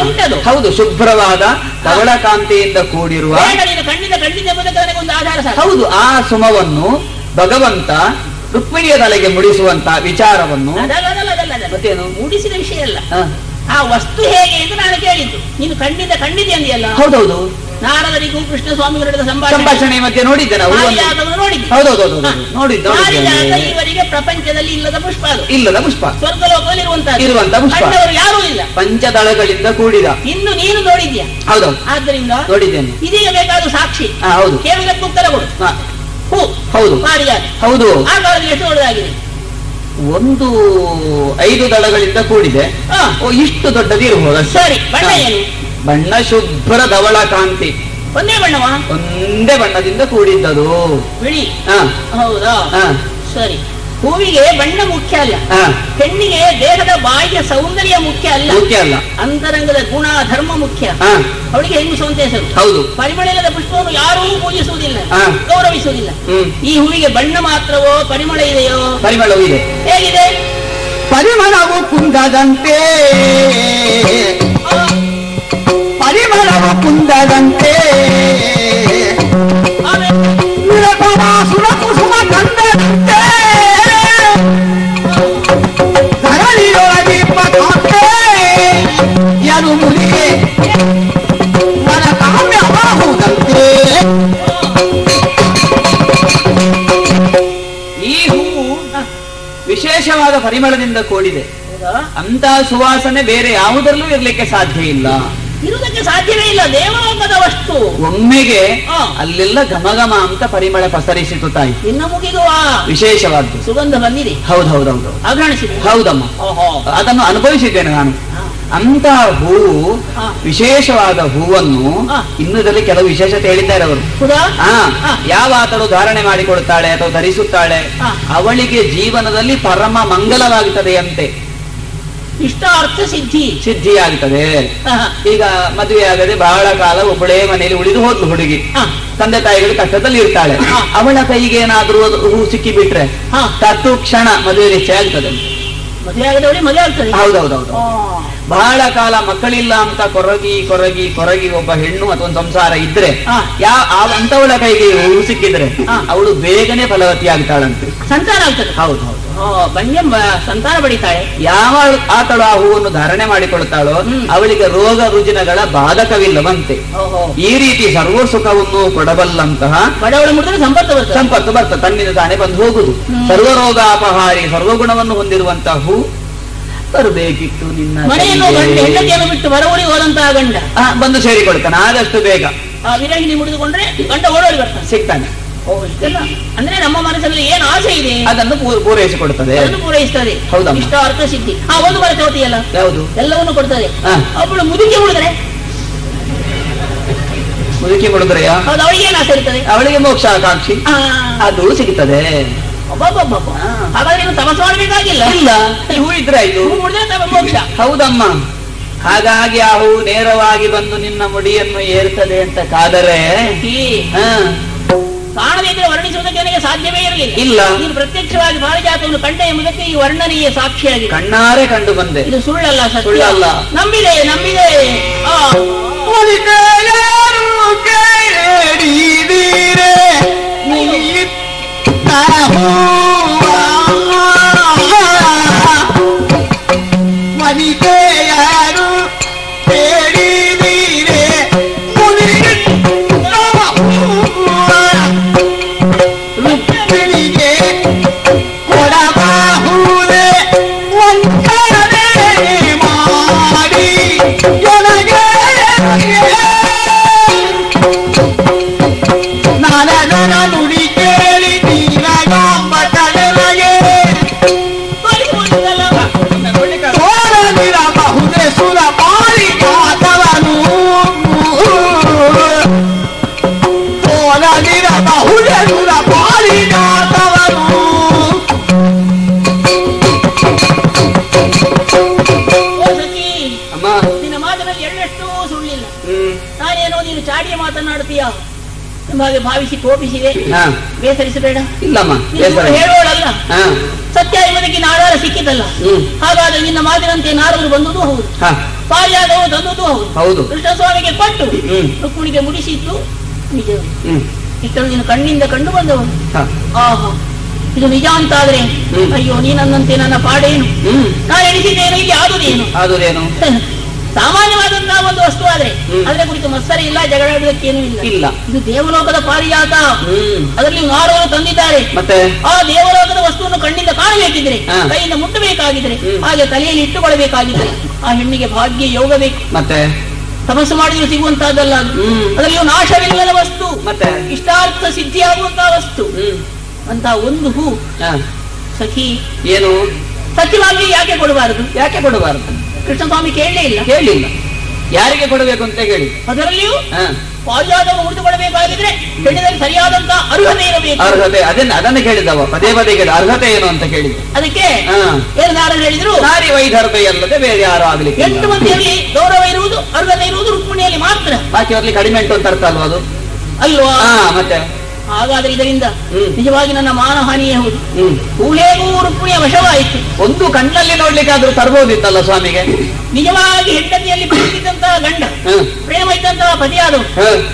ಉಂಟದು. ಹೌದು. ಶುಭ್ರವಾದ ಕವಳ ಕಾಂತಿಯಿಂದ ಕೂಡಿರುವ ಕಣ್ಣಿನ ಕಣ್ಣಿನ ಖಂಡಿತ ಖಂಡಿತ ಎಂಬುದಕ್ಕೆ ಒಂದು ಆಧಾರ ಸಹ ಹೌದು ಆ ಸುಮವನ್ನು ಭಗವಂತ ರುಕ್ಮಿಣಿಯ ತಲೆಗೆ ಮುಡಿಸುವಂತ ವಿಚಾರವನ್ನು ಮೂಡಿಸಿದ ವಿಷಯ ಅಲ್ಲ. ಆ, ವಸ್ತು ಹೇಗೆ ಅಂತ ನಾನು ಕೇಳಿದ್ದು. ನೀನು ಖಂಡಿತ ಖಂಡಿತ ಅಂದಿಯಲ್ಲ ಹೌದೌದು. ನಾರದರಿಗೂ ಕೃಷ್ಣ ಸ್ವಾಮಿ ನಡೆದ ಸಂಭಾಷಣೆ ಮತ್ತೆ ಮಧ್ಯೆ ನೋಡಿದ್ದೆ ನಾವು ಹೌದೌದು. ನೋಡಿದ್ದು ಇವರಿಗೆ ಪ್ರಪಂಚದಲ್ಲಿ ಇಲ್ಲದ ಪುಷ್ಪ ಅದು. ಇಲ್ಲದ ಪುಷ್ಪ. ಸ್ವರ್ಗಲೋಕದಲ್ಲಿ ಇರುವಂತಹ ಇರುವಂತ ಪುಷ್ಪ. ಕಂಡವರು ಯಾರೂ ಇಲ್ಲ. ಪಂಚದಳಗಳಿಂದ ಕೂಡಿದ. ಇನ್ನು ನೀನು ನೋಡಿದ್ಯಾ ಹೌದೌದು. ಆದ್ದರಿಂದ ನೋಡಿದ್ದೇನೆ. ಇದೀಗ ಬೇಕಾದ ಸಾಕ್ಷಿ. ಹೌದು. ಕೇವಲ ಉತ್ತರ ಕೊಡು. ಹೌದು. ಪಾರಿಜಾತ ಹೌದು. ಆ ಕಾಲದಲ್ಲಿ ಎಷ್ಟು ದೊಡ್ಡದಾಗಿದೆ ಒಂದು ಐದು ದಳಗಳಿಂದ ಕೂಡಿದೆ. ಇಷ್ಟು ದೊಡ್ಡದು ಇರಬಹುದು. ಸರಿ ಬಣ್ಣ ಏನು? ಬಣ್ಣ ಶುಭ್ರ ಧವಳ ಕಾಂತಿ. ಒಂದೇ ಬಣ್ಣವಾ? ಒಂದೇ ಬಣ್ಣದಿಂದ ಕೂಡಿದ್ದದು. ಬಿಳಿ? ಹೌದಾ? ಸರಿ. ಹೂವಿಗೆ ಬಣ್ಣ ಮುಖ್ಯ ಅಲ್ಲ. ಹೆಣ್ಣಿಗೆ ದೇಹದ ಬಾಯಿಯ ಸೌಂದರ್ಯ ಮುಖ್ಯ ಅಲ್ಲ. ಮುಖ್ಯ ಅಲ್ಲ. ಅಂತರಂಗದ ಗುಣ ಧರ್ಮ ಮುಖ್ಯ. ಅವಳಿಗೆ ಹೆಂಗಸು ಅಂತ ಹೆಸರು. ಹೌದು. ಪರಿಮಳ ಇಲ್ಲದ ಪುಷ್ಪವನ್ನು ಯಾರೂ ಪೂಜಿಸುವುದಿಲ್ಲ. ಗೌರವಿಸುವುದಿಲ್ಲ. ಈ ಹೂವಿಗೆ ಬಣ್ಣ ಮಾತ್ರವೋ ಪರಿಮಳ ಇದೆಯೋ? ಪರಿಮಳವೂ ಇದೆ. ಹೇಗಿದೆ? ಪರಿಮಳವು ಕುಂದದಂತೆ. ಪರಿಮಳವು ಕುಂದದಂತೆ. ಆಮೇಲೆ ಯರು ಮುನಿಗೆ ಈ ಹೂವು ವಿಶೇಷವಾದ ಪರಿಮಳದಿಂದ ಕೂಡಿದೆ. ಅಂತಹ ಅಂತ ಸುವಾಸನೆ ಬೇರೆ ಯಾವುದರಲ್ಲೂ ಇರ್ಲಿಕ್ಕೆ ಸಾಧ್ಯ ಇಲ್ಲ. ಇರುವುದಕ್ಕೆ ಸಾಧ್ಯವೇ ಇಲ್ಲ. ದೇವಲೋಕದ ವಸ್ತು. ಒಮ್ಮೆಗೆ. ಅಲ್ಲೆಲ್ಲ ಘಮಘಮ ಅಂತ ಪರಿಮಳ ಪಸರಿಸಿತು ತಾಯಿ. ಇನ್ನು ಮುಗಿದುವ? ವಿಶೇಷವಾದ್ದು. ಸುಗಂಧ ಬಂದಿದೆ. ಹೌದು ಹೌದೌದು ಅಗ್ರಣಿಸಿದೆ ಹೌದಮ್ಮ. ಅದನ್ನು ಅನುಭವಿಸಿದ್ದೇನೆ ನಾನು. ಅಂತ ಹೂವು ವಿಶೇಷವಾದ ಹೂವನ್ನು ಇನ್ನುದಲ್ಲಿ ಇನ್ನುದರಲ್ಲಿ ಕೆಲವು ವಿಶೇಷತೆ ಹೇಳಿದ್ದಾರೆ ಅವರು. ಯಾವ ಆತಳು ಧಾರಣೆ ಮಾಡಿಕೊಡ್ತಾಳೆ ಅಥವಾ ಧರಿಸುತ್ತಾಳೆ? ಅವಳಿಗೆ ಜೀವನದಲ್ಲಿ ಪರಮ ಮಂಗಲವಾಗುತ್ತದೆಯಂತೆ. ಇಷ್ಟ ಅರ್ಥ ಸಿದ್ಧಿ. ಸಿದ್ಧಿಯಾಗುತ್ತದೆ. ಆಗ್ತದೆ ಈಗ ಮದುವೆ ಆಗದೆ ಬಹಳ ಕಾಲ ಒಬ್ಬಳೇ ಮನೆಯಲ್ಲಿ ಉಳಿದು ಹೋದ್ಲು ಹುಡುಗಿ. ತಂದೆ ತಾಯಿಗಳು ಕಷ್ಟದಲ್ಲಿ ಇರ್ತಾಳೆ. ಅವಳ ಕೈಗೆ ಏನಾದ್ರೂ ಅದು ಹೂ ಸಿಕ್ಕಿ ಬಿಟ್ರೆ. ತತ್ತು ಕ್ಷಣ ಮದುವೆ ನಿಶ್ಚಯ ಆಗ್ತದೆ. ಮದುವೆ ಆಗದವಳಿ ಮದುವೆ ಆಗ್ತದೆ. ಹೌದೌದೌದು. ಬಹಳ ಕಾಲ ಮಕ್ಕಳಿಲ್ಲ ಅಂತ ಕೊರಗಿ ಕೊರಗಿ ಕೊರಗಿ ಒಬ್ಬ ಹೆಣ್ಣು ಅಥವಾ ಸಂಸಾರ ಇದ್ರೆ ಯಾವ ಅಂತವಳ ಕೈಗೆ ಹೂ ಸಿಕ್ಕಿದ್ರೆ. ಅವಳು ಬೇಗನೆ ಫಲವತಿ ಆಗ್ತಾಳಂತೆ ಸಂತಾನ ಆಗ್ತದೆ ಹೌದು ಹೌದು. ಆ, ಬಂಜೆ ಬ- ಸಂತಾನ ಬಡಿತಾಳೆ. ಯಾವ ಆತಳು ಆ ಹೂವನ್ನು ಧಾರಣೆ ಮಾಡಿಕೊಳ್ತಾಳೋ ಅವಳಿಗೆ ರೋಗ ರುಜಿನಗಳ ಬಾಧಕವಿಲ್ಲವಂತೆ. ಈ ರೀತಿ ಸರ್ವ ಸುಖವನ್ನು ಕೊಡಬಲ್ಲಂತಹ ಸಂಪತ್ತು ಬರ್ತದೆ. ಸಂಪತ್ತು ಬರ್ತದೆ. ತನ್ನಿಂದ ತಾನೇ ಬಂದು ಹೋಗುದು. ಸರ್ವರೋಗಾಪಹಾರಿ ಸರ್ವಗುಣವನ್ನು ಹೊಂದಿರುವಂತಹ ಹೂ ಬರಬೇಕಿತ್ತು ನಿನ್ನ ಮನೆಯನ್ನು ಗಂಡ. ಹೆಂಡತಿಯನ್ನು ಬಿಟ್ಟು ಹೊರಗುಡಿ ಹೋದಂತಹ ಗಂಡ. ಬಂದು ಸೇರಿಕೊಳ್ತಾನೆ ಆದಷ್ಟು ಬೇಗ. ಆ ವಿರಹಿಣಿ ಮುಡಿದುಕೊಂಡ್ರೆ ಗಂಡ ಓಡೋಡಿ ಬರ್ತಾನೆ. ಸಿಗ್ತಾನೆ. ಇಷ್ಟೆಲ್ಲ? ಅಂದ್ರೆ ನಮ್ಮ ಮನಸ್ಸಲ್ಲಿ ಏನು ಆಸೆ ಇದೆ? ಅದನ್ನು ಪೂರೈಸಿಕೊಡುತ್ತದೆ ಅದನ್ನು ಪೂರೈಸ್ತದೆ. ಹೌದಮ್ಮ. ಇಷ್ಟ ಅರ್ಥ ಸಿದ್ಧಿ. ಆ ಒಂದು ಬರ ಚೌತಿಯಲ್ಲ ಯಾವುದು? ಎಲ್ಲವನ್ನು ಕೊಡ್ತದೆ. ಹಾ. ಅವಳು ಮುದುಕಿ ಉಳಿದ್ರೆ ಮುದುಕಿ ಮುಡುದ್ರೆಯ? ಹೌದು ಅವಳಿಗೆ ಏನು ಆಸೆ ಇರ್ತದೆ? ಅವಳಿಗೆ ಮೋಕ್ಷ ಆಕಾಂಕ್ಷಿ. ಆ, ಅದು ಸಿಗ್ತದೆ. ಹಾಗಾದ್ರೆ ನೀನು ತಪಸ್ಸು ಮಾಡಬೇಕಾಗಿಲ್ಲ? ಇಲ್ಲ. ಹೂ ಇದ್ರೆ ಆಯ್ತು. ಮೋಕ್ಷ. ಹೌದಮ್ಮ. ಹಾಗಾಗಿ ಆ ಹೂ ನೇರವಾಗಿ ಬಂದು ನಿನ್ನ ಮುಡಿಯನ್ನು ಏರ್ತದೆ ಅಂತ ಕಾದರೆ ಕಾಣದಿದ್ರೆ ವರ್ಣಿಸುವುದಕ್ಕೆ ನನಗೆ ಸಾಧ್ಯವೇ ಇರಲಿಲ್ಲ. ಇಲ್ಲ. ನೀನು ಪ್ರತ್ಯಕ್ಷವಾಗಿ ಪಾರಿಜಾತವನ್ನು ಕಂಡ ಎಂಬುದಕ್ಕೆ ಈ ವರ್ಣನೀಯ ಸಾಕ್ಷಿಯಾಗಿ ಕಣ್ಣಾರೆ ಕಂಡು ಬಂದೆ. ಇದು ಸುಳ್ಳಲ್ಲ ಸುಳ್ಳಲ್ಲ. ನಂಬಿದೆ ನಂಬಿದೆ. ಆ, Hey! ಎಂಬ ಹಾಗೆ ಭಾವಿಸಿ ಕೋಪಿಸಿದೆ ಬೇಸರಿಸಬೇಡ. ಇಲ್ಲಮ್ಮ ಹೇಳೋಳಲ್ಲ. ಸತ್ಯ ಎಂಬುದಕ್ಕೆ ಆಧಾರ ಸಿಕ್ಕಿದಲ್ಲ ಹಾಗಾದ್ರೆ ನಿನ್ನ ಮಾತಿನಂತೆ ನಾರದರು ಬಂದುದು ಹೌದು. ಹಾ. ಪಾರಿಯಾದವು ತಂದುದು ಹೌದು. ಕೃಷ್ಣಸ್ವಾಮಿಗೆ ಕೊಟ್ಟು ರುಕ್ಮಿಣಿಗೆ ಮುಡಿಸಿದ್ದು ನಿಜ. ಇಷ್ಟನ್ನು ನೀನು ಕಣ್ಣಿಂದ ಕಂಡು ಬಂದವನು. ಆಹಾ. ಇದು ನಿಜ ಅಂತ ಆದ್ರೆ ಅಯ್ಯೋ ನೀನನ್ನಂತೆ ನನ್ನ ಪಾಡೇನು? ನಾನು ಎಣಿಸಿದ್ದೇನು ಇಲ್ಲಿ ಆದುದೇನು? ಆದುದೇನು? ಸಾಮಾನ್ಯವಾದಂತಹ ಒಂದು ವಸ್ತು ಆದ್ರೆ. ಅದರ ಕುರಿತು ಮತ್ಸರ ಇಲ್ಲ ಜಗಳಾಡುವುದಕ್ಕೇನೂ ಇಲ್ಲ. ಇಲ್ಲ. ಇದು ದೇವಲೋಕದ ಪಾರಿಯಾತ ಅದರಲ್ಲಿ ಮಾರುವರು ತಂದಿದ್ದಾರೆ. ಮತ್ತೆ? ಆ ದೇವಲೋಕದ ವಸ್ತುವನ್ನು ಕಣ್ಣಿಂದ ಕಾಣಬೇಕಿದ್ರೆ. ಕೈಯಿಂದ ಮುಟ್ಟಬೇಕಾಗಿದ್ರೆ ಹಾಗೆ ತಲೆಯಲ್ಲಿ ಇಟ್ಟುಕೊಳ್ಳಬೇಕಾಗಿದ್ರೆ ಆ ಹೆಣ್ಣಿಗೆ ಭಾಗ್ಯ ಯೋಗ ಬೇಕು. ಮತ್ತೆ? ತಪಸ್ಸು ಮಾಡಿದ್ರೆ ಸಿಗುವಂತಹದ್ದಲ್ಲ. ಅದರಲ್ಲಿ ನಾಶವಿಲ್ಲದ ವಸ್ತು. ಮತ್ತೆ? ಇಷ್ಟಾರ್ಥ ಸಿದ್ಧಿಯಾಗುವಂತಹ ವಸ್ತು. ಅಂತ ಒಂದು ಹೂ. ಸಖಿ. ಏನು? ಸಖಿವಾಗಿ ಯಾಕೆ ಕೊಡಬಾರದು? ಯಾಕೆ ಕೊಡಬಾರದು? ಕೃಷ್ಣಸ್ವಾಮಿ ಕೇಳಲೇ ಇಲ್ಲ. ಕೇಳಿಲ್ಲ. ಯಾರಿಗೆ ಕೊಡಬೇಕು ಅಂತ ಹೇಳಿ? ಅದರಲ್ಲಿಯೂ ಪಾರಿಜಾತವನ್ನು ಉಳಿದುಕೊಳ್ಳಬೇಕಾಗಿದ್ರೆ ಹೆಣ್ಣಿನಲ್ಲಿ ಸರಿಯಾದಂತಹ ಅರ್ಹತೆ ಇರಬೇಕು. ಅರ್ಹತೆ ಅದನ್ನ ಅದನ್ನ ಕೇಳಿದವ ಪದೇ ಪದೇ ಕೇಳಿದ ಅರ್ಹತೆ ಏನು ಅಂತ ಕೇಳಿದ ಅದಕ್ಕೆ ಏನು ನಾರ ಹೇಳಿದ್ರು? ನಾರಿ ವೈಧರ್ಭೆ ಅಲ್ಲದೆ ಬೇರೆ ಯಾರು ಆಗ್ಲಿಕ್ಕೆ ಎಂಟು ಮಂದಿಯಲ್ಲಿ ಗೌರವ ಇರುವುದು ಅರ್ಹತೆ ಇರುವುದು ರುಕ್ಮಿಣಿಯಲ್ಲಿ ಮಾತ್ರ. ಬಾಕಿ ಅವರಲ್ಲಿ ಕಡಿಮೆ ಉಂಟು ಅಂತ ಅರ್ಥ ಅಲ್ವಾ ಅದು? ಅಲ್ವಾ? ಹಾ ಮತ್ತೆ? ಹಾಗಾದ್ರೆ ಇದರಿಂದ ನಿಜವಾಗಿ ನನ್ನ ಮಾನಹಾನಿಯೇ ಹೌದು ಕೂಲೇಗೂ ರುಕ್ಮಿಣಿಯ ವಶವಾಯಿತು. ಒಂದು ಕಣ್ಣಲ್ಲಿ ನೋಡ್ಲಿಕ್ಕೆ ಆದ್ರೂ ತರ್ಬೋದಿತ್ತಲ್ಲ ಸ್ವಾಮಿಗೆ? ನಿಜವಾಗಿ ಹೆಂಡತಿಯಲ್ಲಿ ಪ್ರೀತಿದ್ದಂತಹ ಗಂಡ ಪ್ರೇಮ ಇದ್ದಂತಹ ಪತಿಯಾದವು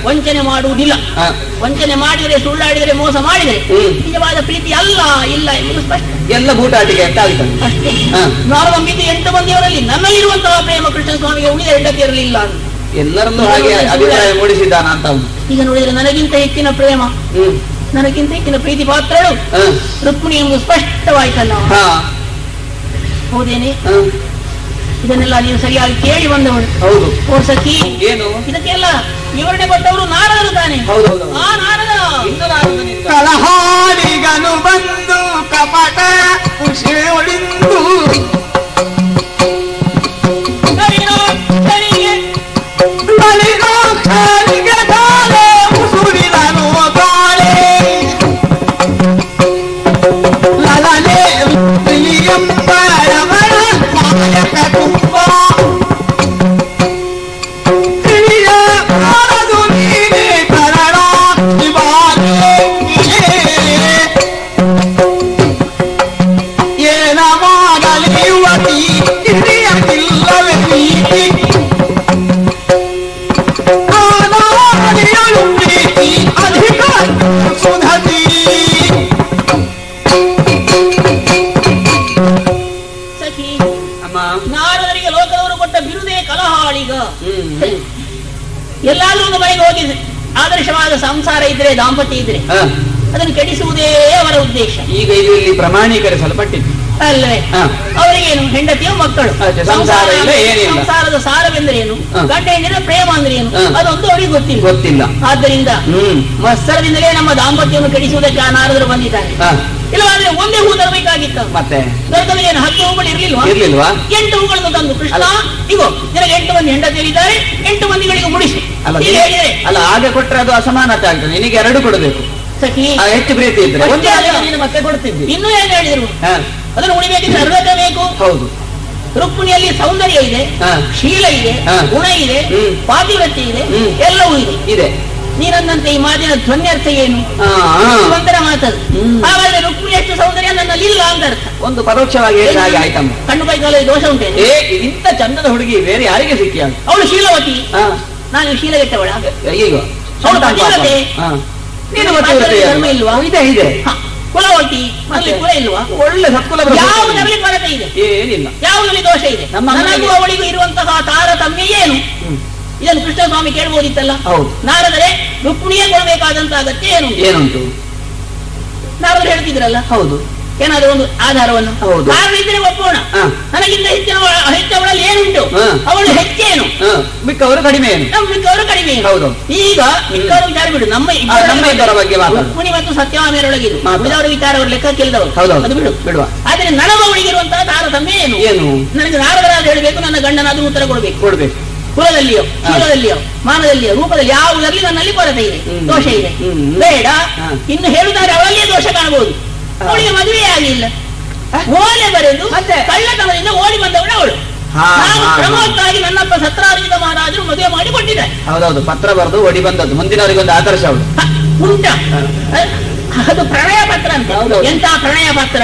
ವಂಚನೆ ಮಾಡುವುದಿಲ್ಲ. ವಂಚನೆ ಮಾಡಿದರೆ ಸುಳ್ಳಾಡಿದರೆ ಮೋಸ ಮಾಡಿದರೆ ನಿಜವಾದ ಪ್ರೀತಿ ಅಲ್ಲ ಇಲ್ಲ ಎಂಬುದು ಸ್ಪಷ್ಟ. ಎಲ್ಲ ಬೂಟಾಟಿಕೆ ಅಂತ ಆಗ್ತದೆ ಅಷ್ಟೇ. ನಾನು ನಂಬಿದ್ದು ಎಂಟು ಮಂದಿಯವರಲ್ಲಿ ನನ್ನಲ್ಲಿರುವಂತಹ ಪ್ರೇಮ ಕೃಷ್ಣ ಸ್ವಾಮಿಗೆ ಉಳಿದ ಹೆಂಡತಿಯರಲಿಲ್ಲ ಅಂತ. ಎಲ್ಲರಲ್ಲೂ ಹಾಗೆ ಅಭಿಪ್ರಾಯ ಮೂಡಿಸಿದ್ದಾನ ಅಂತ ಅವನು. ಈಗ ನೋಡಿದ್ರೆ ನನಗಿಂತ ಹೆಚ್ಚಿನ ಪ್ರೇಮ ನನಗಿಂತ ಹೆಚ್ಚಿನ ಪ್ರೀತಿ ಪಾತ್ರಳು ಹಾ. ರುಕ್ಮಿಣಿ ಎಂಬುದು ಸ್ಪಷ್ಟವಾಯ್ತಲ್ಲ? ಹಾ. ಹೌದೇನೆ? ಇದನ್ನೆಲ್ಲ ನೀವು ಸರಿಯಾಗಿ ಕೇಳಿ ಬಂದವರು. ಹೌದು. ಸಖಿ ಏನು? ಇದಕ್ಕೆಲ್ಲ ವಿವರಣೆ ಕೊಟ್ಟವರು ನಾರದರು ತಾನೆ. ಹೌದು ಹೌದು ಆ ನಾರದ. ಕಲಹಾರಿಗನು ಬಂದು ಕಪಟ ಉಳಿಂದು ಇದ್ರೆ ಅದನ್ನು ಕೆಡಿಸುವುದೇ ಅವರ ಉದ್ದೇಶ. ಈಗ ಇದು ಇಲ್ಲಿ ಪ್ರಮಾಣೀಕರಿಸಲ್ಪಟ್ಟಿದ್ದು ಅಲ್ವೇ ಹಾ. ಅವರಿಗೇನು ಹೆಂಡತಿಯ ಮಕ್ಕಳು. ಸಂಸಾರದ ಸಾರವೆಂದ್ರೆ ಏನು. ಗಂಡ ಹೆಣ್ಣಿನ ಪ್ರೇಮ ಅಂದ್ರೆ ಏನು? ಅದೊಂದು ಅವರಿಗೆ ಗೊತ್ತಿಲ್ಲ. ಗೊತ್ತಿಲ್ಲ. ಆದ್ದರಿಂದ ಮತ್ಸರದಿಂದಲೇ ನಮ್ಮ ದಾಂಪತ್ಯವನ್ನು ಕೆಡಿಸುವುದಕ್ಕೆ ಅನಾರದರು ಬಂದಿದ್ದಾರೆ. ಇಲ್ಲವಾದ್ರೆ ಒಂದೇ ಹೂ ತರಬೇಕಾಗಿತ್ತು. ಮತ್ತೆ? ದೊರೆತವರಿಗೆ ಹತ್ತು ಹೂಗಳು ಇರ್ಲಿಲ್ವಾ? ಇರ್ಲಿಲ್ವಾ? ಎಂಟು ಹೂಗಳನ್ನು ತಂದು ಕೃಷ್ಣ. ಇಗೋ ನಿನಗೆ ಎಂಟು ಮಂದಿ ಹೆಂಡತಿಯರಿದ್ದಾರೆ. ಎಂಟು ಮಂದಿಗಳಿಗೆ ಮುಡಿಸಿ ಅಲ್ಲ ಅಲ್ಲ ಹಾಗೆ ಕೊಟ್ರೆ ಅದು ಅಸಮಾನತೆ ಆಗ್ತದೆ. ನಿನಗೆ ಎರಡು ಕೊಡಬೇಕು. ಹೆಚ್ಚು ಪ್ರೀತಿ ಇದ್ರೆ. ನೀನು ಮತ್ತೆ ಕೊಡ್ತಿದ್ದಿ. ಇನ್ನೂ ಏನು ಹೇಳಿದ್ರು? ಅದನ್ನು ಉಳಿಬೇಕಿದ್ರೆ ಅರ್ಹತೆ ಬೇಕು. ಹೌದು. ರುಕ್ಮಿಣಿಯಲ್ಲಿ ಸೌಂದರ್ಯ ಇದೆ ಹಾ. ಶೀಲ ಇದೆ. ಗುಣ ಇದೆ ಪಾತಿವ್ರತೆ ಇದೆ ಎಲ್ಲವೂ ಇದೆ. ಇದೆ. ನೀನಂದಂತೆ ಈ ಮಾತಿನ ಧ್ವನ್ಯರ್ಥ ಏನು? ಒಂಥರ ಮಾತದು. ಹಾಗಾದ್ರೆ ರುಕ್ಮಿಣಿ ಹೆಚ್ಚು ಸೌಂದರ್ಯ ನನ್ನಲ್ಲಿ ಇಲ್ಲ ಅಂತ ಅರ್ಥ. ಒಂದು ಪರೋಕ್ಷವಾಗಿ ಹಾಗೆ ಆಯ್ತಮ್ಮ. ಕಣ್ಣು ಕೈ ಕಾಲಲ್ಲಿ ದೋಷ ಉಂಟೆ ಇಂಥ ಚಂದದ ಹುಡುಗಿ ಬೇರೆ ಯಾರಿಗೆ ಸಿಕ್ಕಿಯ? ಅವಳು ಶೀಲವತಿ. ಹಾ. ನಾನು ಶೀಲಗೆಟ್ಟವಳ? ಈಗ ಅವಳು ಪತಿವ್ರತೆ. ಹಾ. ನೀನು ಧರ್ಮ ಇಲ್ವಾ? ಇದೆ ಇದೆ. ಕುಲವತಿ ಕುಲ ಇಲ್ವಾ? ಒಳ್ಳೆ ಸತ್ಕುಲ ಬ್ರಹ್ಮ. ಯಾವುದರಲ್ಲಿ ಕೊರತೆ ಇದೆ? ಏನಿಲ್ಲ. ಯಾವುದರಲ್ಲಿ ದೋಷ ಇದೆ? ನಮ್ಮ ನನಗೂ ಅವಳಿಗೂ ಇರುವಂತಹ ತಾರತಮ್ಯ ಏನು. ಇದನ್ನು ಕೃಷ್ಣ ಸ್ವಾಮಿ ಕೇಳ್ಬೋದಿತ್ತಲ್ಲ? ಹೌದು. ನಾರದರೆ ರುಕ್ಮಿಣಿಯೇ ಕೊಡಬೇಕಾದಂತಹ ಅಗತ್ಯ ಏನು ಏನುಂಟು? ನಾರದರು ಹೇಳ್ತಿದ್ರಲ್ಲ? ಹೌದು. ಏನಾದ್ರೂ ಒಂದು ಆಧಾರವನ್ನು. ಕಾರಣ ಇದ್ದರೆ ಒಪ್ಪೋಣ. ನನಗಿಂತ ಹೆಚ್ಚಿನ ಹೆಚ್ಚವಳಲ್ಲಿ ಏನುಂಟು. ಅವಳು ಹೆಚ್ಚೇನು? ಮಿಕ್ಕವರು ಕಡಿಮೆ ಏನು? ಮಿಕ್ಕವರು ಕಡಿಮೆ ಹೌದು. ಈಗ ಮಿಕ್ಕವರು ವಿಚಾರ ಬಿಡು. ನಮ್ಮ ನಮ್ಮ ಇಬ್ಬರ ಬಗ್ಗೆ. ರುಕ್ಮಿಣಿ ಮತ್ತು ಸತ್ಯವಾಮೇರೊಳಗಿರು. ಉಳಿದವರ ವಿಚಾರ ಅವರು ಕೇಳಿದವರು. ಅದು ಬಿಡು. ಬಿಡುವ. ಆದ್ರೆ ನನಗೊಳಗಿರುವಂತಹ ತಾರತಮ್ಯ ಏನು? ಏನು? ನನಗೆ ನಾರದರಾದ ಹೇಳಬೇಕು ನನ್ನ ಗಂಡನಾದ್ರೂ ಉತ್ತರ ಕೊಡಬೇಕು. ಕೊಡ್ಬೇಕು. ಕುಲದಲ್ಲಿಯೋ ಕುಲದಲ್ಲಿಯೋ ಮಾನದಲ್ಲಿಯೋ ರೂಪದಲ್ಲಿ ಯಾವುದರಲ್ಲಿ ನನ್ನಲ್ಲಿ ಕೊರತೆ ಇದೆ ದೋಷ ಇದೆ. ಬೇಡ. ಇನ್ನು ಹೇಳುತ್ತಾರೆ ಅವಳಲ್ಲಿಯೇ ದೋಷ ಕಾಣಬಹುದು. ಅವಳಿಗೆ ಮದುವೆ ಆಗಲಿಲ್ಲ. ಓಲೆ ಬರೆದು ಮತ್ತೆ? ಕಳ್ಳತನದಿಂದ ಓಡಿ ಬಂದವಳು ಅವಳು. ಕ್ರಮವತ್ತಾಗಿ ನನ್ನಪ್ಪ ಸತ್ರಾರ್ಜಿತ ಮಹಾರಾಜರು ಮದುವೆ ಮಾಡಿ ಕೊಟ್ಟಿದ್ದಾರೆ ಹೌದೌದು ಪತ್ರ ಬರೆದು ಓಡಿ ಬಂದದ್ದು. ಮುಂದಿನವರಿಗೆ ಒಂದು ಆದರ್ಶ ಅವಳು. ಉಂಟ. ಅದು ಪ್ರಣಯ ಪತ್ರ ಅಂತ. ಎಂತ ಪ್ರಣಯ ಪತ್ರ?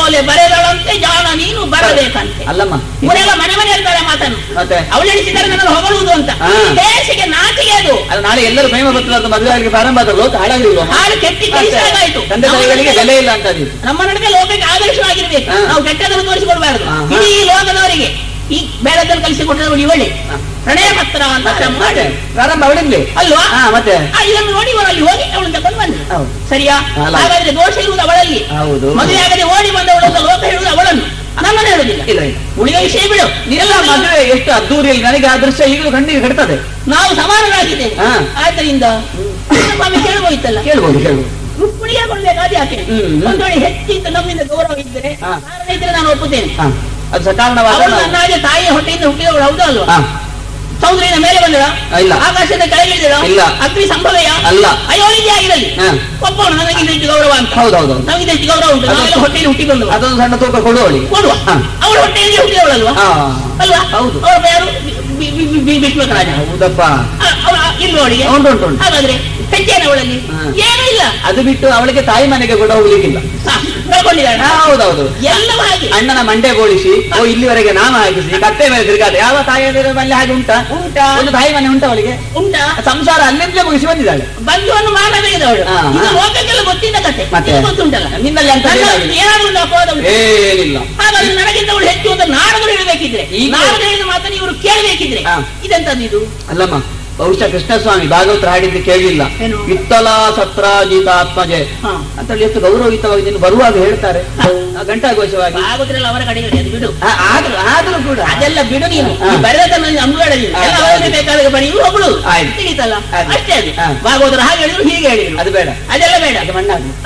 ಓಲೆ ಬರೆದಳಂತೆ ಜಾಣ ನೀನು ಬರಬೇಕಂತೆ. ಅಲ್ಲಮ್ಮ. ಇವರೆಲ್ಲ ಮನೆ ಮನೆ ಇರ್ತಾರೆ ಮಾತನ್ನು. ಮತ್ತೆ? ಅವಳು ಎಣಿಸಿದ್ದಾರೆ ನನ್ನ ಹೊಗಳುವುದು ಅಂತ. ದೇಶಿಗೆ ದೇಶಕ್ಕೆ ನಾಟಿಗೆ ಅದು. ಅದು ನಾಳೆ ಎಲ್ಲರೂ ಪ್ರೇಮ ಪತ್ರ ಮದುವೆ ಪ್ರಾರಂಭ ಆದ ಲೋಕ ಹಾಳಾಗಿಲ್ವ? ಹಾಳು ಕೆಟ್ಟಿ ಕಲಿಸಾಗಾಯ್ತು ತಂದೆ ತಾಯಿಗಳಿಗೆ ಬೆಲೆ ಇಲ್ಲ ಅಂತ ನಮ್ಮ ನಡುವೆ ಲೋಕಕ್ಕೆ ಆದರ್ಶವಾಗಿರ್ಬೇಕು. ನಾವು ಕೆಟ್ಟದನ್ನು ತೋರಿಸಿಕೊಡಬಾರದು. ಈ ಲೋಕದವರಿಗೆ ಈ ಬೇಡದಲ್ಲಿ ಕಲಿಸಿಕೊಟ್ಟರೆ ಇವಳೆ. ಪ್ರಣಯ ಪತ್ರ ಅಂತ ಮಾಡಿ. ಪ್ರಾರಂಭ ಅವಳಿರ್ಲಿ ಅಲ್ವಾ? ಹಾ ಮತ್ತೆ. ಇದನ್ನು ನೋಡಿ ಇವರು ಅಲ್ಲಿ ಹೋಗಿ ಅವಳು ತಗೊಂಡು ಹೌದು. ಸರಿಯಾ. ಹಾಗಾದ್ರೆ ದೋಷ ಇರುವುದು ಅವಳಲ್ಲಿ. ಹೌದು. ಮದುವೆ ಆಗದೆ ಓಡಿ ಬಂದವಳು ಅಂತ ಲೋಕ ಹೇಳುವುದು ಅವಳನ್ನು. ನನ್ನನ್ನು ಹೇಳುದಿಲ್ಲ ಇಲ್ಲ ಉಳಿದ ವಿಷಯ ಬಿಡು. ನಿನ್ನ ಮದುವೆ ಎಷ್ಟು ಅದ್ದೂರಿಯಲ್ಲಿ ನನಗೆ ಆ ದೃಶ್ಯ ಈಗಲೂ ಕಣ್ಣಿಗೆ ಕಟ್ತದೆ ನಾವು ಸಮಾನರಾಗಿದ್ದೇವೆ. ಸ್ವಾಮಿ ಕೇಳ್ಬೋಯ್ತಲ್ಲ? ಕೇಳ್ಬೋದು ಕೇಳ್ಬೋದು. ರುಕ್ಮಿಣಿಯ ಕೊಡ್ಬೇಕಾದ ಯಾಕೆ. ಒಂದು ವೇಳೆ ಹೆಚ್ಚಿಂತ ನಮ್ಮಿಂದ ಗೌರವ ಇದ್ದರೆ. ಕಾರಣ ಇದ್ರೆ ನಾನು ಒಪ್ಪುತ್ತೇನೆ. ಅದು ಸಕಾರಣವಾದ ತಾಯಿಯ ಹೊಟ್ಟೆಯಿಂದ ಹುಟ್ಟಿದವಳು ಹೌದಾ ಅಲ್ವಾ? ಹಾ ಮೇಲೆ ಬಂದಳ ಆ, ಇಲ್ಲ. ಆಕಾಶದ ಕೆಳಗಿಳಿದಳ ಇಲ್ಲ. ಅಗ್ನಿ ಸಂಭವಯ ಅಲ್ಲ. ಅಯೋನಿಗೆ ಆಗಿರಲಿ. ಒಪ್ಪೋಣ ನನಗಿಂತ ಹೆಚ್ಚು ಗೌರವ ಅಂತ. ಹೌದೌದು ನಮಗಿಂತ ಹೆಚ್ಚು ಗೌರವ ಉಂಟು. ನಾವೆಲ್ಲ ಹೊಟ್ಟೆಯಲ್ಲಿ ಹುಟ್ಟಿ ಬಂದು ಅದೊಂದು ಸಣ್ಣ ತೂಕ ಕೊಡುವಳಿ ಕೊಡುವ. ಅವಳು ಹೊಟ್ಟೆಯಲ್ಲಿ ಹುಟ್ಟಿದವಳಲ್ವಾ? ಅವಳಲ್ವ ಅಲ್ವಾ? ಹೌದು. ಅವರ ಯಾರು? ಬಿ- ಬಿ- ಬಿ- ಬಿ- ಭೀಷ್ಮಕ ರಾಜ ಹೌದಪ್ಪ ಇಲ್ಲ ಅವಳಿಗೆ? ಹಾಗಾದ್ರೆ ಹೆಚ್ಚೇನ ಅವಳಲ್ಲಿ. ಏನೂ ಇಲ್ಲ. ಅದು ಬಿಟ್ಟು ಅವಳಿಗೆ ತಾಯಿ ಮನೆಗೆ ಕೂಡ ಹೋಗ್ಲಿಕ್ಕಿಲ್ಲ. ಕಳ್ಕೊಂಡಿದ್ದಾಳೆ ಹೌದೌದು. ಎಲ್ಲವೂ ಹಾಗೆ. ಅಣ್ಣನ ಮಂಡೆ ಗೋಳಿಸಿ ಓ ಇಲ್ಲಿವರೆಗೆ ನಾನು ಹಾಕಿಸಿ ಕತ್ತೆ ಮೇಲೆ ತಿರುಗಾಟ ಯಾವ ತಾಯಿ ಮನೆ ಹಾಗೆ ಉಂಟಾ? ಉಂಟಾ. ಒಂದು ತಾಯಿ ಮನೆ ಉಂಟಾ ಅವಳಿಗೆ? ಉಂಟಾ. ಸಂಸಾರ ಅಲ್ಲಿಂದಲೇ ಮುಗಿಸಿ ಬಂದಿದ್ದಾಳೆ. ಬಂಧುವನ್ನು ಮಾಡಬೇಕಿದೆ ಅವಳು. ಹಾ, ಇದು ಹಾ. ಲೋಕಕ್ಕೆಲ್ಲ ಗೊತ್ತಿದ್ದ ಕತೆ. ಮತ್ತೆ? ಗೊತ್ತುಂಟಲ್ಲ. ನಿನ್ನಲ್ಲಿ ಅಂತ ಏನಾದ್ರು ಒಂದು ಅಪವಾದ ಏನಿಲ್ಲ. ಹಾಗಾದ್ರೆ ನನಗಿಂತ ಅವಳು ಹೆಚ್ಚು ಅಂತ ನಾರದರು ಹೇಳಬೇಕಿದ್ರೆ. ಈ ನಾರದರು ಹೇಳಿದ ಮಾತನ್ನು ಇವರು ಕೇಳಬೇಕಿದ್ರೆ. ಇದೆಂತ ಇದೆಂತದ್ದು ಇದು? ಅಲ್ಲಮ್ಮ ಬಹುಶಃ ಕೃಷ್ಣಸ್ವಾಮಿ ಭಾಗವತರ ಹಾಡಿದ್ದು ಕೇಳಿಲ್ಲ. ಏನು? ವಿತ್ತಲ ಸತ್ರಾಜಿತಾತ್ಮಜೆ ಹಾ. ಅಂತ ಹೇಳಿ ಎಷ್ಟು ಗೌರವಯುತವಾಗಿ ನೀನು ಬರುವಾಗ ಹೇಳ್ತಾರೆ. ಘಂಟಾಘೋಷವಾಗಿ. ಅವರ ಕಡೆ ಬಿಡು. ಆದ್ರೂ ಆದ್ರೂ ಕೂಡ. ಅದೆಲ್ಲ ಬಿಡು ನೀನು. ಬೇಕಾದಾಗ ಬರೀ ಒಬ್ಳು ತಿಳಿತಲ್ಲ? ಅಷ್ಟೇ ಅದು. ಭಾಗವತರ ಹಾಗೆ ಹೇಳಿದ್ರು ಹೀಗೆ ಹೇಳಿದ್ರು. ಅದು ಬೇಡ. ಅದೆಲ್ಲ ಬೇಡ.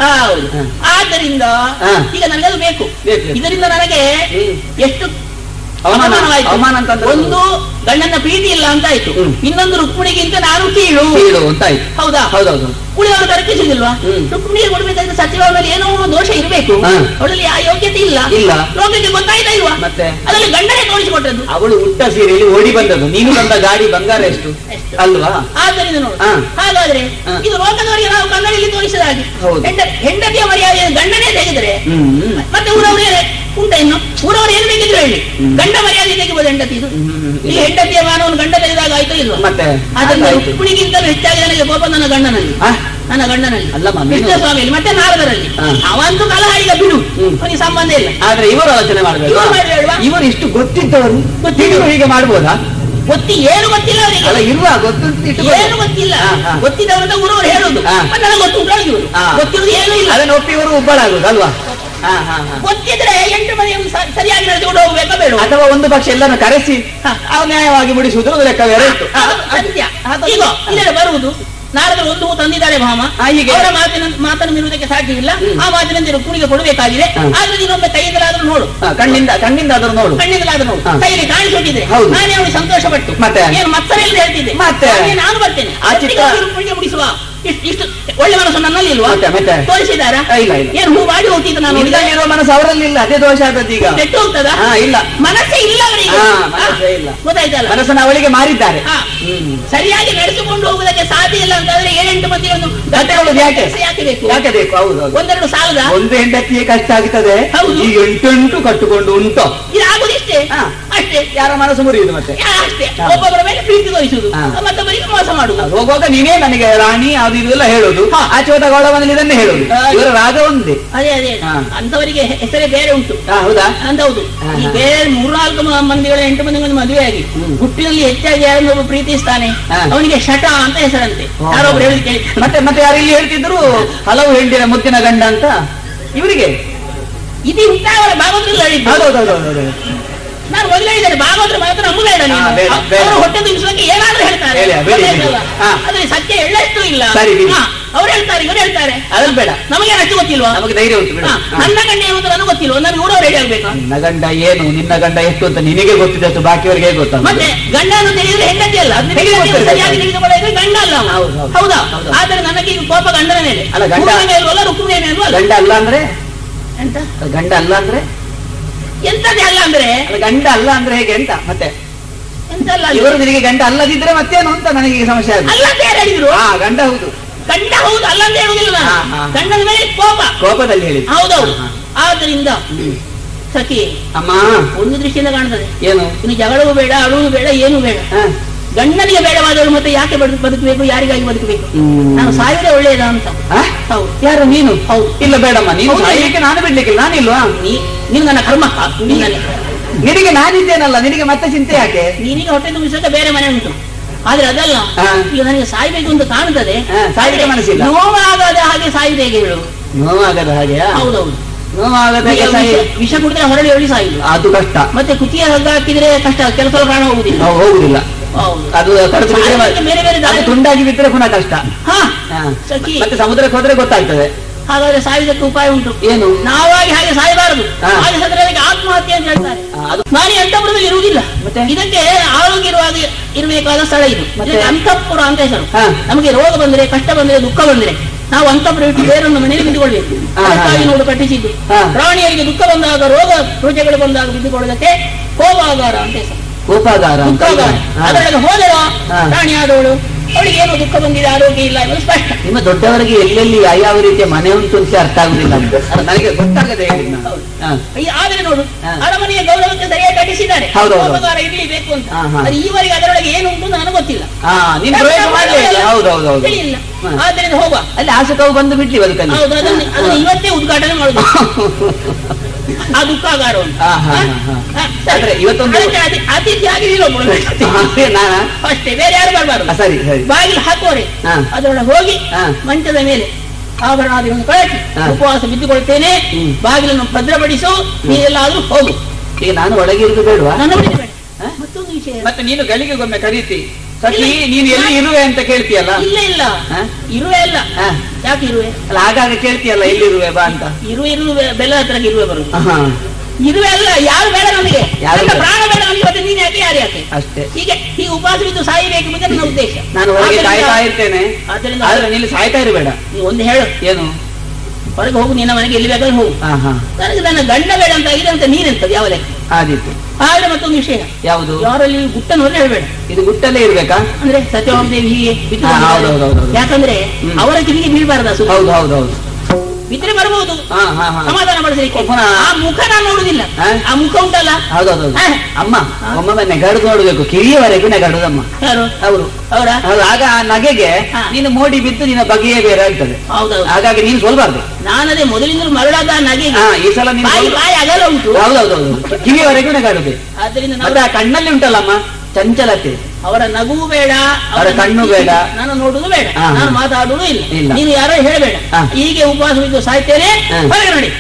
ಹೌದು. ಹಾ. ಆದ್ದರಿಂದ ಈಗ ನನಗದು ಬೇಕು. ಇದರಿಂದ ನನಗೆ ಎಷ್ಟು ಅವಮಾನ ಒಂದು ಗಂಡನ ಪ್ರೀತಿ ಇಲ್ಲ ಅಂತ ಆಯ್ತು. ಇನ್ನೊಂದು ರುಕ್ಮಿಣಿಗಿಂತ ನಾನು ಕೀಳು. ಕೀಳು ಅಂತ ಆಯ್ತು. ಹೌದಾ? ಹೌದೌದು. ಉಳಿದವರು ತರ್ಕಿಸಿದಿಲ್ವಾ ಹ್ಮ್. ರುಕ್ಮಿಣಿಗೆ ಕೊಡ್ಬೇಕಾದ್ರೆ ಸಚಿವರಲ್ಲಿ ಏನೋ ಒಂದು ದೋಷ ಇರಬೇಕು. ಅವಳಲ್ಲಿ ಆ ಯೋಗ್ಯತೆ ಇಲ್ಲ. ಇಲ್ಲ. ಲೋಕಕ್ಕೆ ಗೊತ್ತಾಯ್ತಾ ಇಲ್ವಾ? ಮತ್ತೆ? ಅದರಲ್ಲಿ ಗಂಡನೇ ತೋರಿಸಿಕೊಟ್ಟದ್ದು. ಅವಳು ಉಟ್ಟ ಸೀರೆಯಲ್ಲಿ ಓಡಿ ಬಂದದ್ದು. ನೀನು ಬಂದ ಗಾಡಿ ಬಂಗಾರ ಎಷ್ಟು? ಅಲ್ವಾ? ಆದ್ದರಿಂದ ನೋಡು. ಹಾಗಾದ್ರೆ ಇದು ಲೋಕದವರಿಗೆ ನಾವು ಕನ್ನಡಿಯಲ್ಲಿ ತೋರಿಸಿದ ಹಾಗೆ. ಹೆಂಡತಿಯ ಮರ್ಯಾದೆ ಗಂಡನೇ ತೆಗೆದ್ರೆ. ಮತ್ತೆ ಊರವರು ಉಂಟ ಇನ್ನು ಊರವರು ಏನು ಬೇಕಿದ್ರು ಹೇಳಿ. ಗಂಡ ಮರ್ಯಾದೆ ತೆಗಿಬೋದು ಹೆಂಡತಿ ಇದು. ಈ ಹೆಂಡತಿಯ ಮಾನವನ್ ಗಂಡ ತೆಗೆದಾಗ ಆಯ್ತು ಇಲ್ವಾ ಮತ್ತೆ? ಅದನ್ನ. ರುಕ್ಮಿಣಿಗಿಂತಲೂ ಹೆಚ್ಚಾಗಿ ನನಗೆ ಕೋಪ ನನ್ನ ಗಂಡನಲ್ಲಿ? ನನ್ನ ಗಂಡನಲ್ಲಿ. ಕೃಷ್ಣ ಸ್ವಾಮಿಯಲ್ಲಿ ಮತ್ತೆ ನಾರದರಲ್ಲಿ. ಅವಂತೂ ಕಲಹಾಡಿಗ ಬಿಡು. ಅವನಿಗೆ ಸಂಬಂಧ ಇಲ್ಲ. ಆದ್ರೆ ಇವರು ಆಲೋಚನೆ ಮಾಡಬೇಕು. ಇವರು ಇಷ್ಟು ಗೊತ್ತಿದ್ದವರು ಗೊತ್ತಿದ್ರು ಹೀಗೆ ಮಾಡ್ಬೋದಾ? ಗೊತ್ತಿ ಏನು ಗೊತ್ತಿಲ್ಲ ಅವರಿಗೆ. ಅಲ್ಲ ಇರುವ ಗೊತ್ತಿಟ್ಟು ಏನು ಗೊತ್ತಿಲ್ಲ. ಹಾ, ಗುರುವರು ಹೇಳುದು. ನನಗೆ ಗೊತ್ತು. ಗೊತ್ತಿರೋದು ಏನೂ ಇಲ್ಲ. ಅದನ್ನ ಒಪ್ಪಿ ಇವರು ಉಬ್ಬಳಾಗುದು ಅಲ್ವಾ. ಗೊತ್ತಿದ್ರೆ ಎಂಟು ಮನೆಯನ್ನು ಸರಿಯಾಗಿ ನಡೆದುಕೊಂಡು ಹೋಗ್ಬೇಕಾ ಬೇಡ ಅಥವಾ ಒಂದು ಪಕ್ಷ ಎಲ್ಲರನ್ನು ಕರೆಸಿ ಅನ್ಯಾಯವಾಗಿ ನ್ಯಾಯವಾಗಿ ಮುಡಿಸುವುದು ಲೆಕ್ಕ ಬೇರೆ ಇತ್ತು. ಸತ್ಯ. ಬರುವುದು. ನಾರದರು ಒಂದು ತಂದಿದ್ದಾರೆ ಭಾಮ ಹೀಗೆ. ಅವರ ಮಾತಿನ ಮಾತನ್ನು ಮೀರುವುದಕ್ಕೆ ಸಾಧ್ಯವಿಲ್ಲ. ಆ ಮಾತಿನಂತೆ ಕುಣಿಗೆ ಕೊಡಬೇಕಾಗಿದೆ. ಆದ್ರೆ ನೀನೊಮ್ಮೆ ಕೈಯಿಂದಲಾದ್ರೂ ನೋಡು. ಕಣ್ಣಿಂದ ಕಣ್ಣಿಂದ ಅದನ್ನು ನೋಡು. ಕಣ್ಣಿಂದಲಾದ್ರೂ ನೋಡು. ಕೈಯಲ್ಲಿ ಕಾಣಿಸೋಟಿದ್ರೆ ಹೌದು. ನಾನೇ ಅವಳು ಸಂತೋಷ ಪಟ್ಟು ಮತ್ತೆ? ಏನು ಮತ್ಸರ ಇಲ್ಲದೆ ಹೇಳ್ತಿದ್ದೆ. ಮತ್ತೆ? ನಾನು ಬರ್ತೇನೆ. ಆ ಚಿತ್ರ- ಕುಣಿಗೆ ಮುಡಿಸುವ. ಇಷ್ಟು ಒಳ್ಳೆ ಮನಸ್ಸು ನನ್ನಲ್ಲಿ ಇಲ್ವಾ? ತೋರಿಸಿದಾರಾ ಇಲ್ಲ, ಇಲ್ಲ. ಏನು ಹೂ ಮಾಡಿ ಹೋಗ್ತಿದ್ದು ನಾನು ಇಲ್ಲ ಇರೋ ಮನಸ್ಸು ಅವರಲ್ಲಿ ಇಲ್ಲ. ಅದೇ ದೋಷ ಆದದ್ದು ಈಗ. ಕೆಟ್ಟು ಹೋಗ್ತದ? ಇಲ್ಲ. ಮನಸ್ಸೇ ಇಲ್ಲ ಅವರಿಗೆ. ಇಲ್ಲ. ಗೊತ್ತಾಯ್ತಲ್ಲ? ಮನಸ್ಸನ್ನು ಅವಳಿಗೆ ಮಾರಿದ್ದಾರೆ. ಸರಿಯಾಗಿ ನಡೆಸಿಕೊಂಡು ಹೋಗುವುದಕ್ಕೆ ಸಾಧ್ಯ ಇಲ್ಲ ಅಂತಂದ್ರೆ ಏಳೆಂಟು ಮಂದಿ ಒಂದು ಗಟ್ಟೆಗಳು ಯಾಕೆ? ಯಾಕೆ ಬೇಕು ಯಾಕೆ ಬೇಕು? ಹೌದು ಒಂದೆರಡು ಸಾಲದ? ಒಂದು ಹೆಂಡತಿಯೇ ಕಷ್ಟ ಆಗ್ತದೆ. ಹೌದು. ಈ ಎಂಟೆಂಟು ಕಟ್ಟುಕೊಂಡು ಉಂಟು. ಇದು ಆಗುದಿಷ್ಟೇ ಹಾ. ಅಷ್ಟೇ ಯಾರ ಮನಸ್ಸು ಮುರಿಯುದು ಮತ್ತೆ? ಅಷ್ಟೇ. ಒಬ್ಬೊಬ್ಬರ ಮೇಲೆ ಪ್ರೀತಿ ತೋರಿಸುದು. ಮತ್ತೊಬ್ಬರಿಗೆ ಮೋಸ ಮಾಡುದು ಹೋಗುವಾಗ ನೀನೇ ನನಗೆ ರಾಣಿ ಅದು ಇದೆಲ್ಲ ಹೇಳುದು. ಆಚೆ ಹೋದಾಗ ಅವಳ ಮನೇಲಿ ಇದನ್ನೇ ಹೇಳುದು. ಇವರ ರಾಗ ಒಂದೇ. ಅದೇ ಅದೇ. ಅಂತವರಿಗೆ ಹೆಸರೇ ಬೇರೆ ಉಂಟು. ಹೌದಾ? ಅಂತ ಹೌದು ಬೇರೆ ಮೂರ್ನಾಲ್ಕು ಮಂದಿಗಳ ಎಂಟು ಮಂದಿ ಮಂದಿ ಮದುವೆ ಆಗಿ. ಹುಟ್ಟಿನಲ್ಲಿ ಹೆಚ್ಚಾಗಿ ಯಾರನ್ನು ಒಬ್ಬ ಪ್ರೀತಿಸ್ತಾನೆ? ಅವನಿಗೆ ಶಟ ಅಂತ ಹೆಸರಂತೆ. ಯಾರೋ ಯಾರೊಬ್ರು ಹೇಳಿ ಕೇಳಿ. ಮತ್ತೆ ಮತ್ತೆ ಯಾರು ಇಲ್ಲಿ ಹೇಳ್ತಿದ್ರು? ಹಲವು ಹೆಂಡಿನ ಮುದ್ದಿನ ಗಂಡ ಅಂತ? ಇವರಿಗೆ? ಇದು ಇಂಥ ಹೇಳಿದ್ದು. ಹೌದೌದೌದೌದು ನಾನು ಮೊದಲೇ ಇದ್ದೇನೆ ಭಾಗವತರ ಮಾತ್ರ ನಂಬುಬೇಡ. ಅವರು ಹೊಟ್ಟೆ ತುಂಬಿಸೋಕೆ ಏನಾದ್ರೂ ಹೇಳ್ತಾರೆ. ಹೇಳಿ. ಆದ್ರೆ ಸತ್ಯ ಎಳ್ಳಷ್ಟು ಇಲ್ಲ. ಅವ್ರು ಹೇಳ್ತಾರೆ ಇವ್ರು ಹೇಳ್ತಾರೆ. ಅದನ್ನು ಬೇಡ. ನಮಗೆ ಅಷ್ಟು ಗೊತ್ತಿಲ್ವಾ? ನಮಗೆ ಧೈರ್ಯ ಉಂಟು. ನನ್ನ ಗಂಡ ಏನು ಅಂತ ನನಗೆ ಗೊತ್ತಿಲ್ವಾ? ನಾನು ಕೂಡ ರೆಡಿ ಆಗ್ಬೇಕಾ? ನಿನ್ನ ಗಂಡ ಏನು? ನಿನ್ನ ಗಂಡ ಎಷ್ಟು ಅಂತ ನಿನಗೆ ಗೊತ್ತಿದತ್ತು ಬಾಕಿಯವರಿಗೆ ಗೊತ್ತ? ಮತ್ತೆ ಗಂಡನ್ನು ತಿಳಿದ್ರೆ ಹೆಂಡತಿ ಅಲ್ಲ. ಸರಿಯಾಗಿ ಗಂಡ ಅಲ್ಲ. ಹೌದು. ಆದ್ರೆ ನನಗೆ ಈಗ ಕೋಪ ಗಂಡನ ಮೇಲೆ. ಅಲ್ಲ, ಗಂಡ- ಮೇಲೆ ಅಲ್ಲ ರುಕ್ಮಿಣಿಯ ಮೇಲೂ ಗಂಡ ಅಲ್ಲ ಅಂದ್ರೆ? ಎಂತ? ಗಂಡ ಅಲ್ಲ ಅಂದ್ರೆ? ಎಂತದೇ ಅಲ್ಲ ಅಂದ್ರೆ? ಗಂಡ ಅಲ್ಲ ಅಂದ್ರೆ ಹೇಗೆ ಅಂತ ಮತ್ತೆ? ಎಂತ ಅಲ್ಲ ಅಂದ್ರೆ? ಇವರು ನಿನಗೆ ಗಂಡ ಅಲ್ಲದಿದ್ರೆ ಮತ್ತೇನು ಅಂತ ನನಗೆ ಈ ಸಮಸ್ಯೆ ಅಲ್ಲ ಅಂತ ಹೇಳಿದ್ರು? ಹಾ ಗಂಡ ಹೌದು. ಗಂಡ ಹೌದು ಅಲ್ಲ ಅಂತ ಹೇಳುದಿಲ್ಲ. ಗಂಡನ ಮೇಲೆ ಕೋಪ. ಕೋಪದಲ್ಲಿ ಹೇಳಿ ಹೌದೌದು. ಆದ್ರಿಂದ ಸಖಿ ಅಮ್ಮ. ಒಂದು ದೃಷ್ಟಿಯಿಂದ ಕಾಣ್ತದೆ. ಏನು? ಇನ್ನು ಜಗಳವೂ ಬೇಡ ಅಳುವುದು ಬೇಡ ಏನು ಬೇಡ. ಹಾ. ಗಂಡನಿಗೆ ಬೇಡವಾದವರು ಮತ್ತೆ ಯಾಕೆ ಬದುಕು ಬದುಕಬೇಕು? ಯಾರಿಗಾಗಿ ಬದುಕಬೇಕು. ನಾನು ಸಾಯುವುದೇ ಒಳ್ಳೆಯದ ಅಂತ. ಹೌದು. ಯಾರು ನೀನು? ಹೌದು. ಇಲ್ಲ ಬೇಡಮ್ಮ ನೀನು ಸಾಯಲಿಕ್ಕೆ ನಾನು ಬಿಡ್ಲಿಕ್ಕಿಲ್ಲ ನಾನಿಲ್ವಾ ನೀನು ನನ್ನ ಕರ್ಮ ನಿನಗೆ ನಾನಿದ್ದೇನಲ್ಲ ನಿನಗೆ ಮತ್ತೆ ಚಿಂತೆ ಯಾಕೆ? ನೀನಿಗೆ ಹೊಟ್ಟೆ ತುಂಬಿಸಕ್ಕೆ ಬೇರೆ ಮನೆ ಉಂಟು. ಆದ್ರೆ ಅದಲ್ಲ ಈಗ ನನಗೆ ಸಾಯ್ಬೇಕು ಅಂತ ಕಾಣ್ತದೆ ಸಾಯ್ಲಿಕ್ಕೆ ಮನಸ್ಸಿಲ್ಲ. ನೋವಾಗದ ಹಾಗೆ ಸಾಯಿದೆ ಹೇಗೆ ಹೇಳು. ನೋವಾಗದ ಹಾಗೆ? ಹೌದೌದು. ವಿಷ- ಕುಡಿದ್ರೆ ಹೊರಳಿ ಹೊಳಿ ಸಾಯಿಲ್ಲ ಅದು ಕಷ್ಟ. ಮತ್ತೆ ಕುತಿಯ ಹಗ್ಗ ಹಾಕಿದ್ರೆ ಕಷ್ಟ ಕೆಲಸ ಪ್ರಾಣ ಹೋಗುದಿಲ್ಲ. ಹೋಗುದಿಲ್ಲ. ಅದು ಅದು ತುಂಡಾಗಿ ಬಿದ್ದರೆ ಪುನಃ ಕಷ್ಟ. ಮತ್ತೆ ಸಮುದ್ರಕ್ಕೆ ಹೋದ್ರೆ ಗೊತ್ತಾಗ್ತದೆ. ಹಾಗಾದ್ರೆ ಸಾಯುವುದಕ್ಕೆ ಉಪಾಯ ಉಂಟು. ಏನು? ನಾವಾಗಿ ಹಾಗೆ ಸಾಯಬಾರದು. ಹಾಗೆ ಅದಕ್ಕೆ ಆತ್ಮಹತ್ಯೆ ಅಂತ ಹೇಳ್ತಾರೆ. ನಾನು ಅಂತಪುರದಲ್ಲಿ ಇರುವುದಿಲ್ಲ. ಮತ್ತೆ? ಇದಕ್ಕೆ ಆರೋಗ್ಯ ಇರುವಾಗ ಇರಬೇಕಾದ ಸ್ಥಳ ಇದು. ಮತ್ತೆ? ಅಂತಃಪುರ ಅಂತ ಹೆಸರು. ನಮಗೆ ರೋಗ ಬಂದ್ರೆ ಕಷ್ಟ ಬಂದ್ರೆ ದುಃಖ ಬಂದ್ರೆ ನಾವು ಅಂತಪುರ ಇಟ್ಟು ಬೇರೊಂದು ಮನೆಯಲ್ಲಿ ಬಿದ್ದುಕೊಳ್ಬೇಕು ಅದಕ್ಕಾಗಿ ನೋಡು ಕಟ್ಟಿಸಿದ್ದು. ಪ್ರಾಣಿಯರಿಗೆ ದುಃಖ ಬಂದಾಗ ರೋಗ ರೋಜಗಳು ಬಂದಾಗ ಬಿದ್ದುಕೊಳ್ಳೋದಕ್ಕೆ ಕೋಮಾಗಾರ ಅಂತ ಹೆಸರು. ಕೋಪಾಗಾರ ಅದರಲ್ಲಿ ದುಃಖಾಗಾರ ಹಾ. ಹೋದಳು ಹಾ. ಪ್ರಾಣಿಯಾದವಳು ಅವಳಿಗೆ ಏನೋ ದುಃಖ ಬಂದಿದೆ ಆರೋಗ್ಯ ಇಲ್ಲ ಎಂದು ಸ್ಪಷ್ಟ. ನಿಮ್ಮ ದೊಡ್ಡವರಿಗೆ ಎಲ್ಲೆಲ್ಲಿ ಯಾವ ರೀತಿಯ ಮನೆ ಉಂಟು ಅಂತ ಅರ್ಥ ಆಗುದಿಲ್ಲ ಅಂತ. ನನಗೆ ಗೊತ್ತಾಗದೆ ಆದ್ರೆ ನೋಡು. ಅರಮನೆಯ ಗೌರವಕ್ಕೆ ಸರಿಯಾಗಿ ಕಟ್ಟಿಸಿದ್ದಾರೆ. ಹೌದು, ಇರಲಿಬೇಕು ಅಂತ. ಅದು ಈವರೆಗೆ ಅದರೊಳಗೆ ಏನು ಉಂಟು ನನಗೆ ಗೊತ್ತಿಲ್ಲ. ಆ ನೀನ್ ಪ್ರಯೋಗ ಮಾಡ್ಲೇ ಇಲ್ಲ ಹೌದು ಹೌದು ಹೌದು. ತಿಳಿಯಿಲ್ಲ. ಹಾ. ಹೋಗುವ. ಅಲ್ಲಿ ಆಸಕವು ಬಂದು ಬಿಡ್ಲಿ ಬದುಕಲ್ಲಿ. ಹೌದು ಅದನ್ನು ಇವತ್ತೇ ಉದ್ಘಾಟನೆ ಮಾಡುದು. ಹಾ, ಸರಿ. ಆದ್ರೆ ಇವತ್ತೊಂದು- ಅತಿಥಿ ಆಗಿ ಅಷ್ಟೇ ಬೇರೆ ಯಾರು ಬರಬಾರದು. ಸರಿ ಸರಿ. ಬಾಗಿಲು ಹಾಕೋರಿ. ಹಾ. ಅದರೊಳಗೆ ಹೋಗಿ. ಮಂಚದ ಮೇಲೆ ಆಭರಣಾದಿಗಳನ್ನು ಕಳಚಿ. ಉಪವಾಸ ಬಿದ್ದುಕೊಳ್ತೇನೆ. ಹ್ಮ್. ಬಾಗಿಲನ್ನು ಭದ್ರಪಡಿಸು. ನೀವೆಲ್ಲಾದ್ರೂ ಹೋಗು. ಈಗ ನಾನು ಒಳಗೆ ಇರುದು ಬೇಡವಾ? ಬೇಡ. ಮತ್ತೊಂದು ವಿಷಯ. ಮತ್ತೆ ನೀನು ಗಳಿಗೆಗೊಮ್ಮೆ ಕರೀತಿ. ಸಖಿ. ನೀನು ಎಲ್ಲಿ ಇರುವೆ ಅಂತ ಕೇಳ್ತೀಯಲ್ಲ? ಇಲ್ಲ ಇಲ್ಲ? ಇರುವೆ ಇಲ್ಲ. ಯಾಕೆ ಇರುವೆ? ಅಲ್ಲ ಆಗಾಗ ಕೇಳ್ತೀಯಲ್ಲ ಎಲ್ಲಿರುವೆ ಬಾ ಅಂತ? ಇರುವೆ ಇರುವೆ ಬೆಲ್ಲ ಹತ್ರ ಇರುವೆ ಬರು ಇರುವೆ ಅಲ್ಲ ಯಾರು ಬೇಡ ನಮಗೆ? ಪ್ರಾಣ ಬೇಡ ನನಗೆ ಮತ್ತೆ ನೀನು ಯಾಕೆ ಯಾರು ಯಾಕೆ? ಅಷ್ಟೇ. ಹೀಗೆ ಈ ಉಪವಾಸ ಬಿದ್ದು ಸಾಯಬೇಕು ಅಂತ ನನ್ನ ಉದ್ದೇಶ. ನಾನು ಹೊರಗೆ ಸಾಯ್ತಾ ಇರ್ತೇನೆ. ಆದ್ರಿಂದ ಆದ್ರೆ ನೀನು ಸಾಯ್ತಾ ಇರಬೇಡ. ಒಂದು ಹೇಳು. ಏನು? ಹೊರಗೆ ಹೋಗು ನಿನ್ನ ಮನೆಗೆ ಎಲ್ಲಿ ಬೇಕಾದ್ರೆ ಹೋಗು. ಹಾ ಹಾ. ನನಗೆ ನನ್ನ ಗಂಡ ಬೇಡ ಅಂತ ಆಗಿದೆ ಅಂತ ನೀನೆಂತದ್ದು ಯಾವ ಲೆಕ್ಕ? ಆದಿತ್ತು ಆದ್ರೆ ಮತ್ತೊಂದು ವಿಷಯ. ಯಾವುದು? ಯಾರಲ್ಲಿ ಗುಟ್ಟನ್ನು ಹೊರಗೆ ಹೇಳ್ಬೇಡ. ಇದು ಗುಟ್ಟಲ್ಲೇ ಇರ್ಬೇಕಾ? ಅಂದ್ರೆ ಸತ್ಯವಾಮದೇವಿ ಹೀಗೆ. ಯಾಕಂದ್ರೆ ಅವರ ಕಿವಿಗೆ ಬೀಳ್ಬಾರ್ದು ಹೌದು ಹೌದು ಹೌದು. ಬಿದ್ರೆ ಬರಬಹುದು ಹಾ ಹಾ ಹಾ. ಸಮಾಧಾನ ಪಡಿಸಲಿಕ್ಕೆ ಪುನಃ- ಆ ಮುಖ ನಾನು ನೋಡುದಿಲ್ಲ? ಆ ಮುಖ ಉಂಟಲ್ಲ? ಹೌದೌದು ಅಮ್ಮ ಅಮ್ಮ ಒಮ್ಮೊಮ್ಮೆ ನೆಗಾಡುದು ನೋಡ್ಬೇಕು. ಕಿರಿಯವರೆಗೂ ನೆಗಡುದಮ್ಮ ಅವರು. ಅವರ? ಆಗ ಆ ನಗೆಗೆ. ನೀನು ಮೋಡಿ ಬಿದ್ದು ನಿನ್ನ ಬಗೆಯೇ ಬೇರೆ ಆಗ್ತದೆ. ಹಾಗಾಗಿ ನೀನು ಸೋಲ್ಬಾರ್ದು. ನಾನದೇ ಮೊದಲಿಂದಲೂ ಮರಳಾದ ನಗೆ ಈ ಸಲ ನೀನು ಬಾಯಿ ಬಾಯಿ ಅಗಲ ಉಂಟು. ಹೌದೌದು ಕಿವಿಯವರೆಗೂ ನೆಗಾಡುದು ಆ ಕಣ್ಣಲ್ಲಿ ಉಂಟಲ್ಲಮ್ಮ? ಚಂಚಲತೆ. ಅವರ ನಗು ಬೇಡ ಅವರ ಕಣ್ಣು ಬೇಡ. ನಾನು ನೋಡುದು ಬೇಡ. ನಾನು ಮಾತಾಡುವುದು ಇಲ್ಲ. ನೀನು ಯಾರೋ ಹೇಳಬೇಡ. ಹೀಗೆ ಉಪವಾಸ ಬಿದ್ದು ಸಾಯ್ತೇನೆ. ಹೊರಗೆ ನೋಡಿ.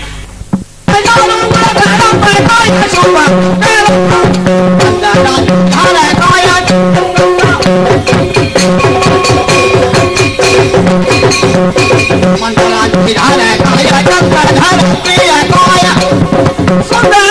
ಮಂಡಲ ಧಾರ ಕಾಯ ಚಂದ್ರ ಧಾರ ಪ್ರಿಯ ಕಾಯ ಸುಂದರ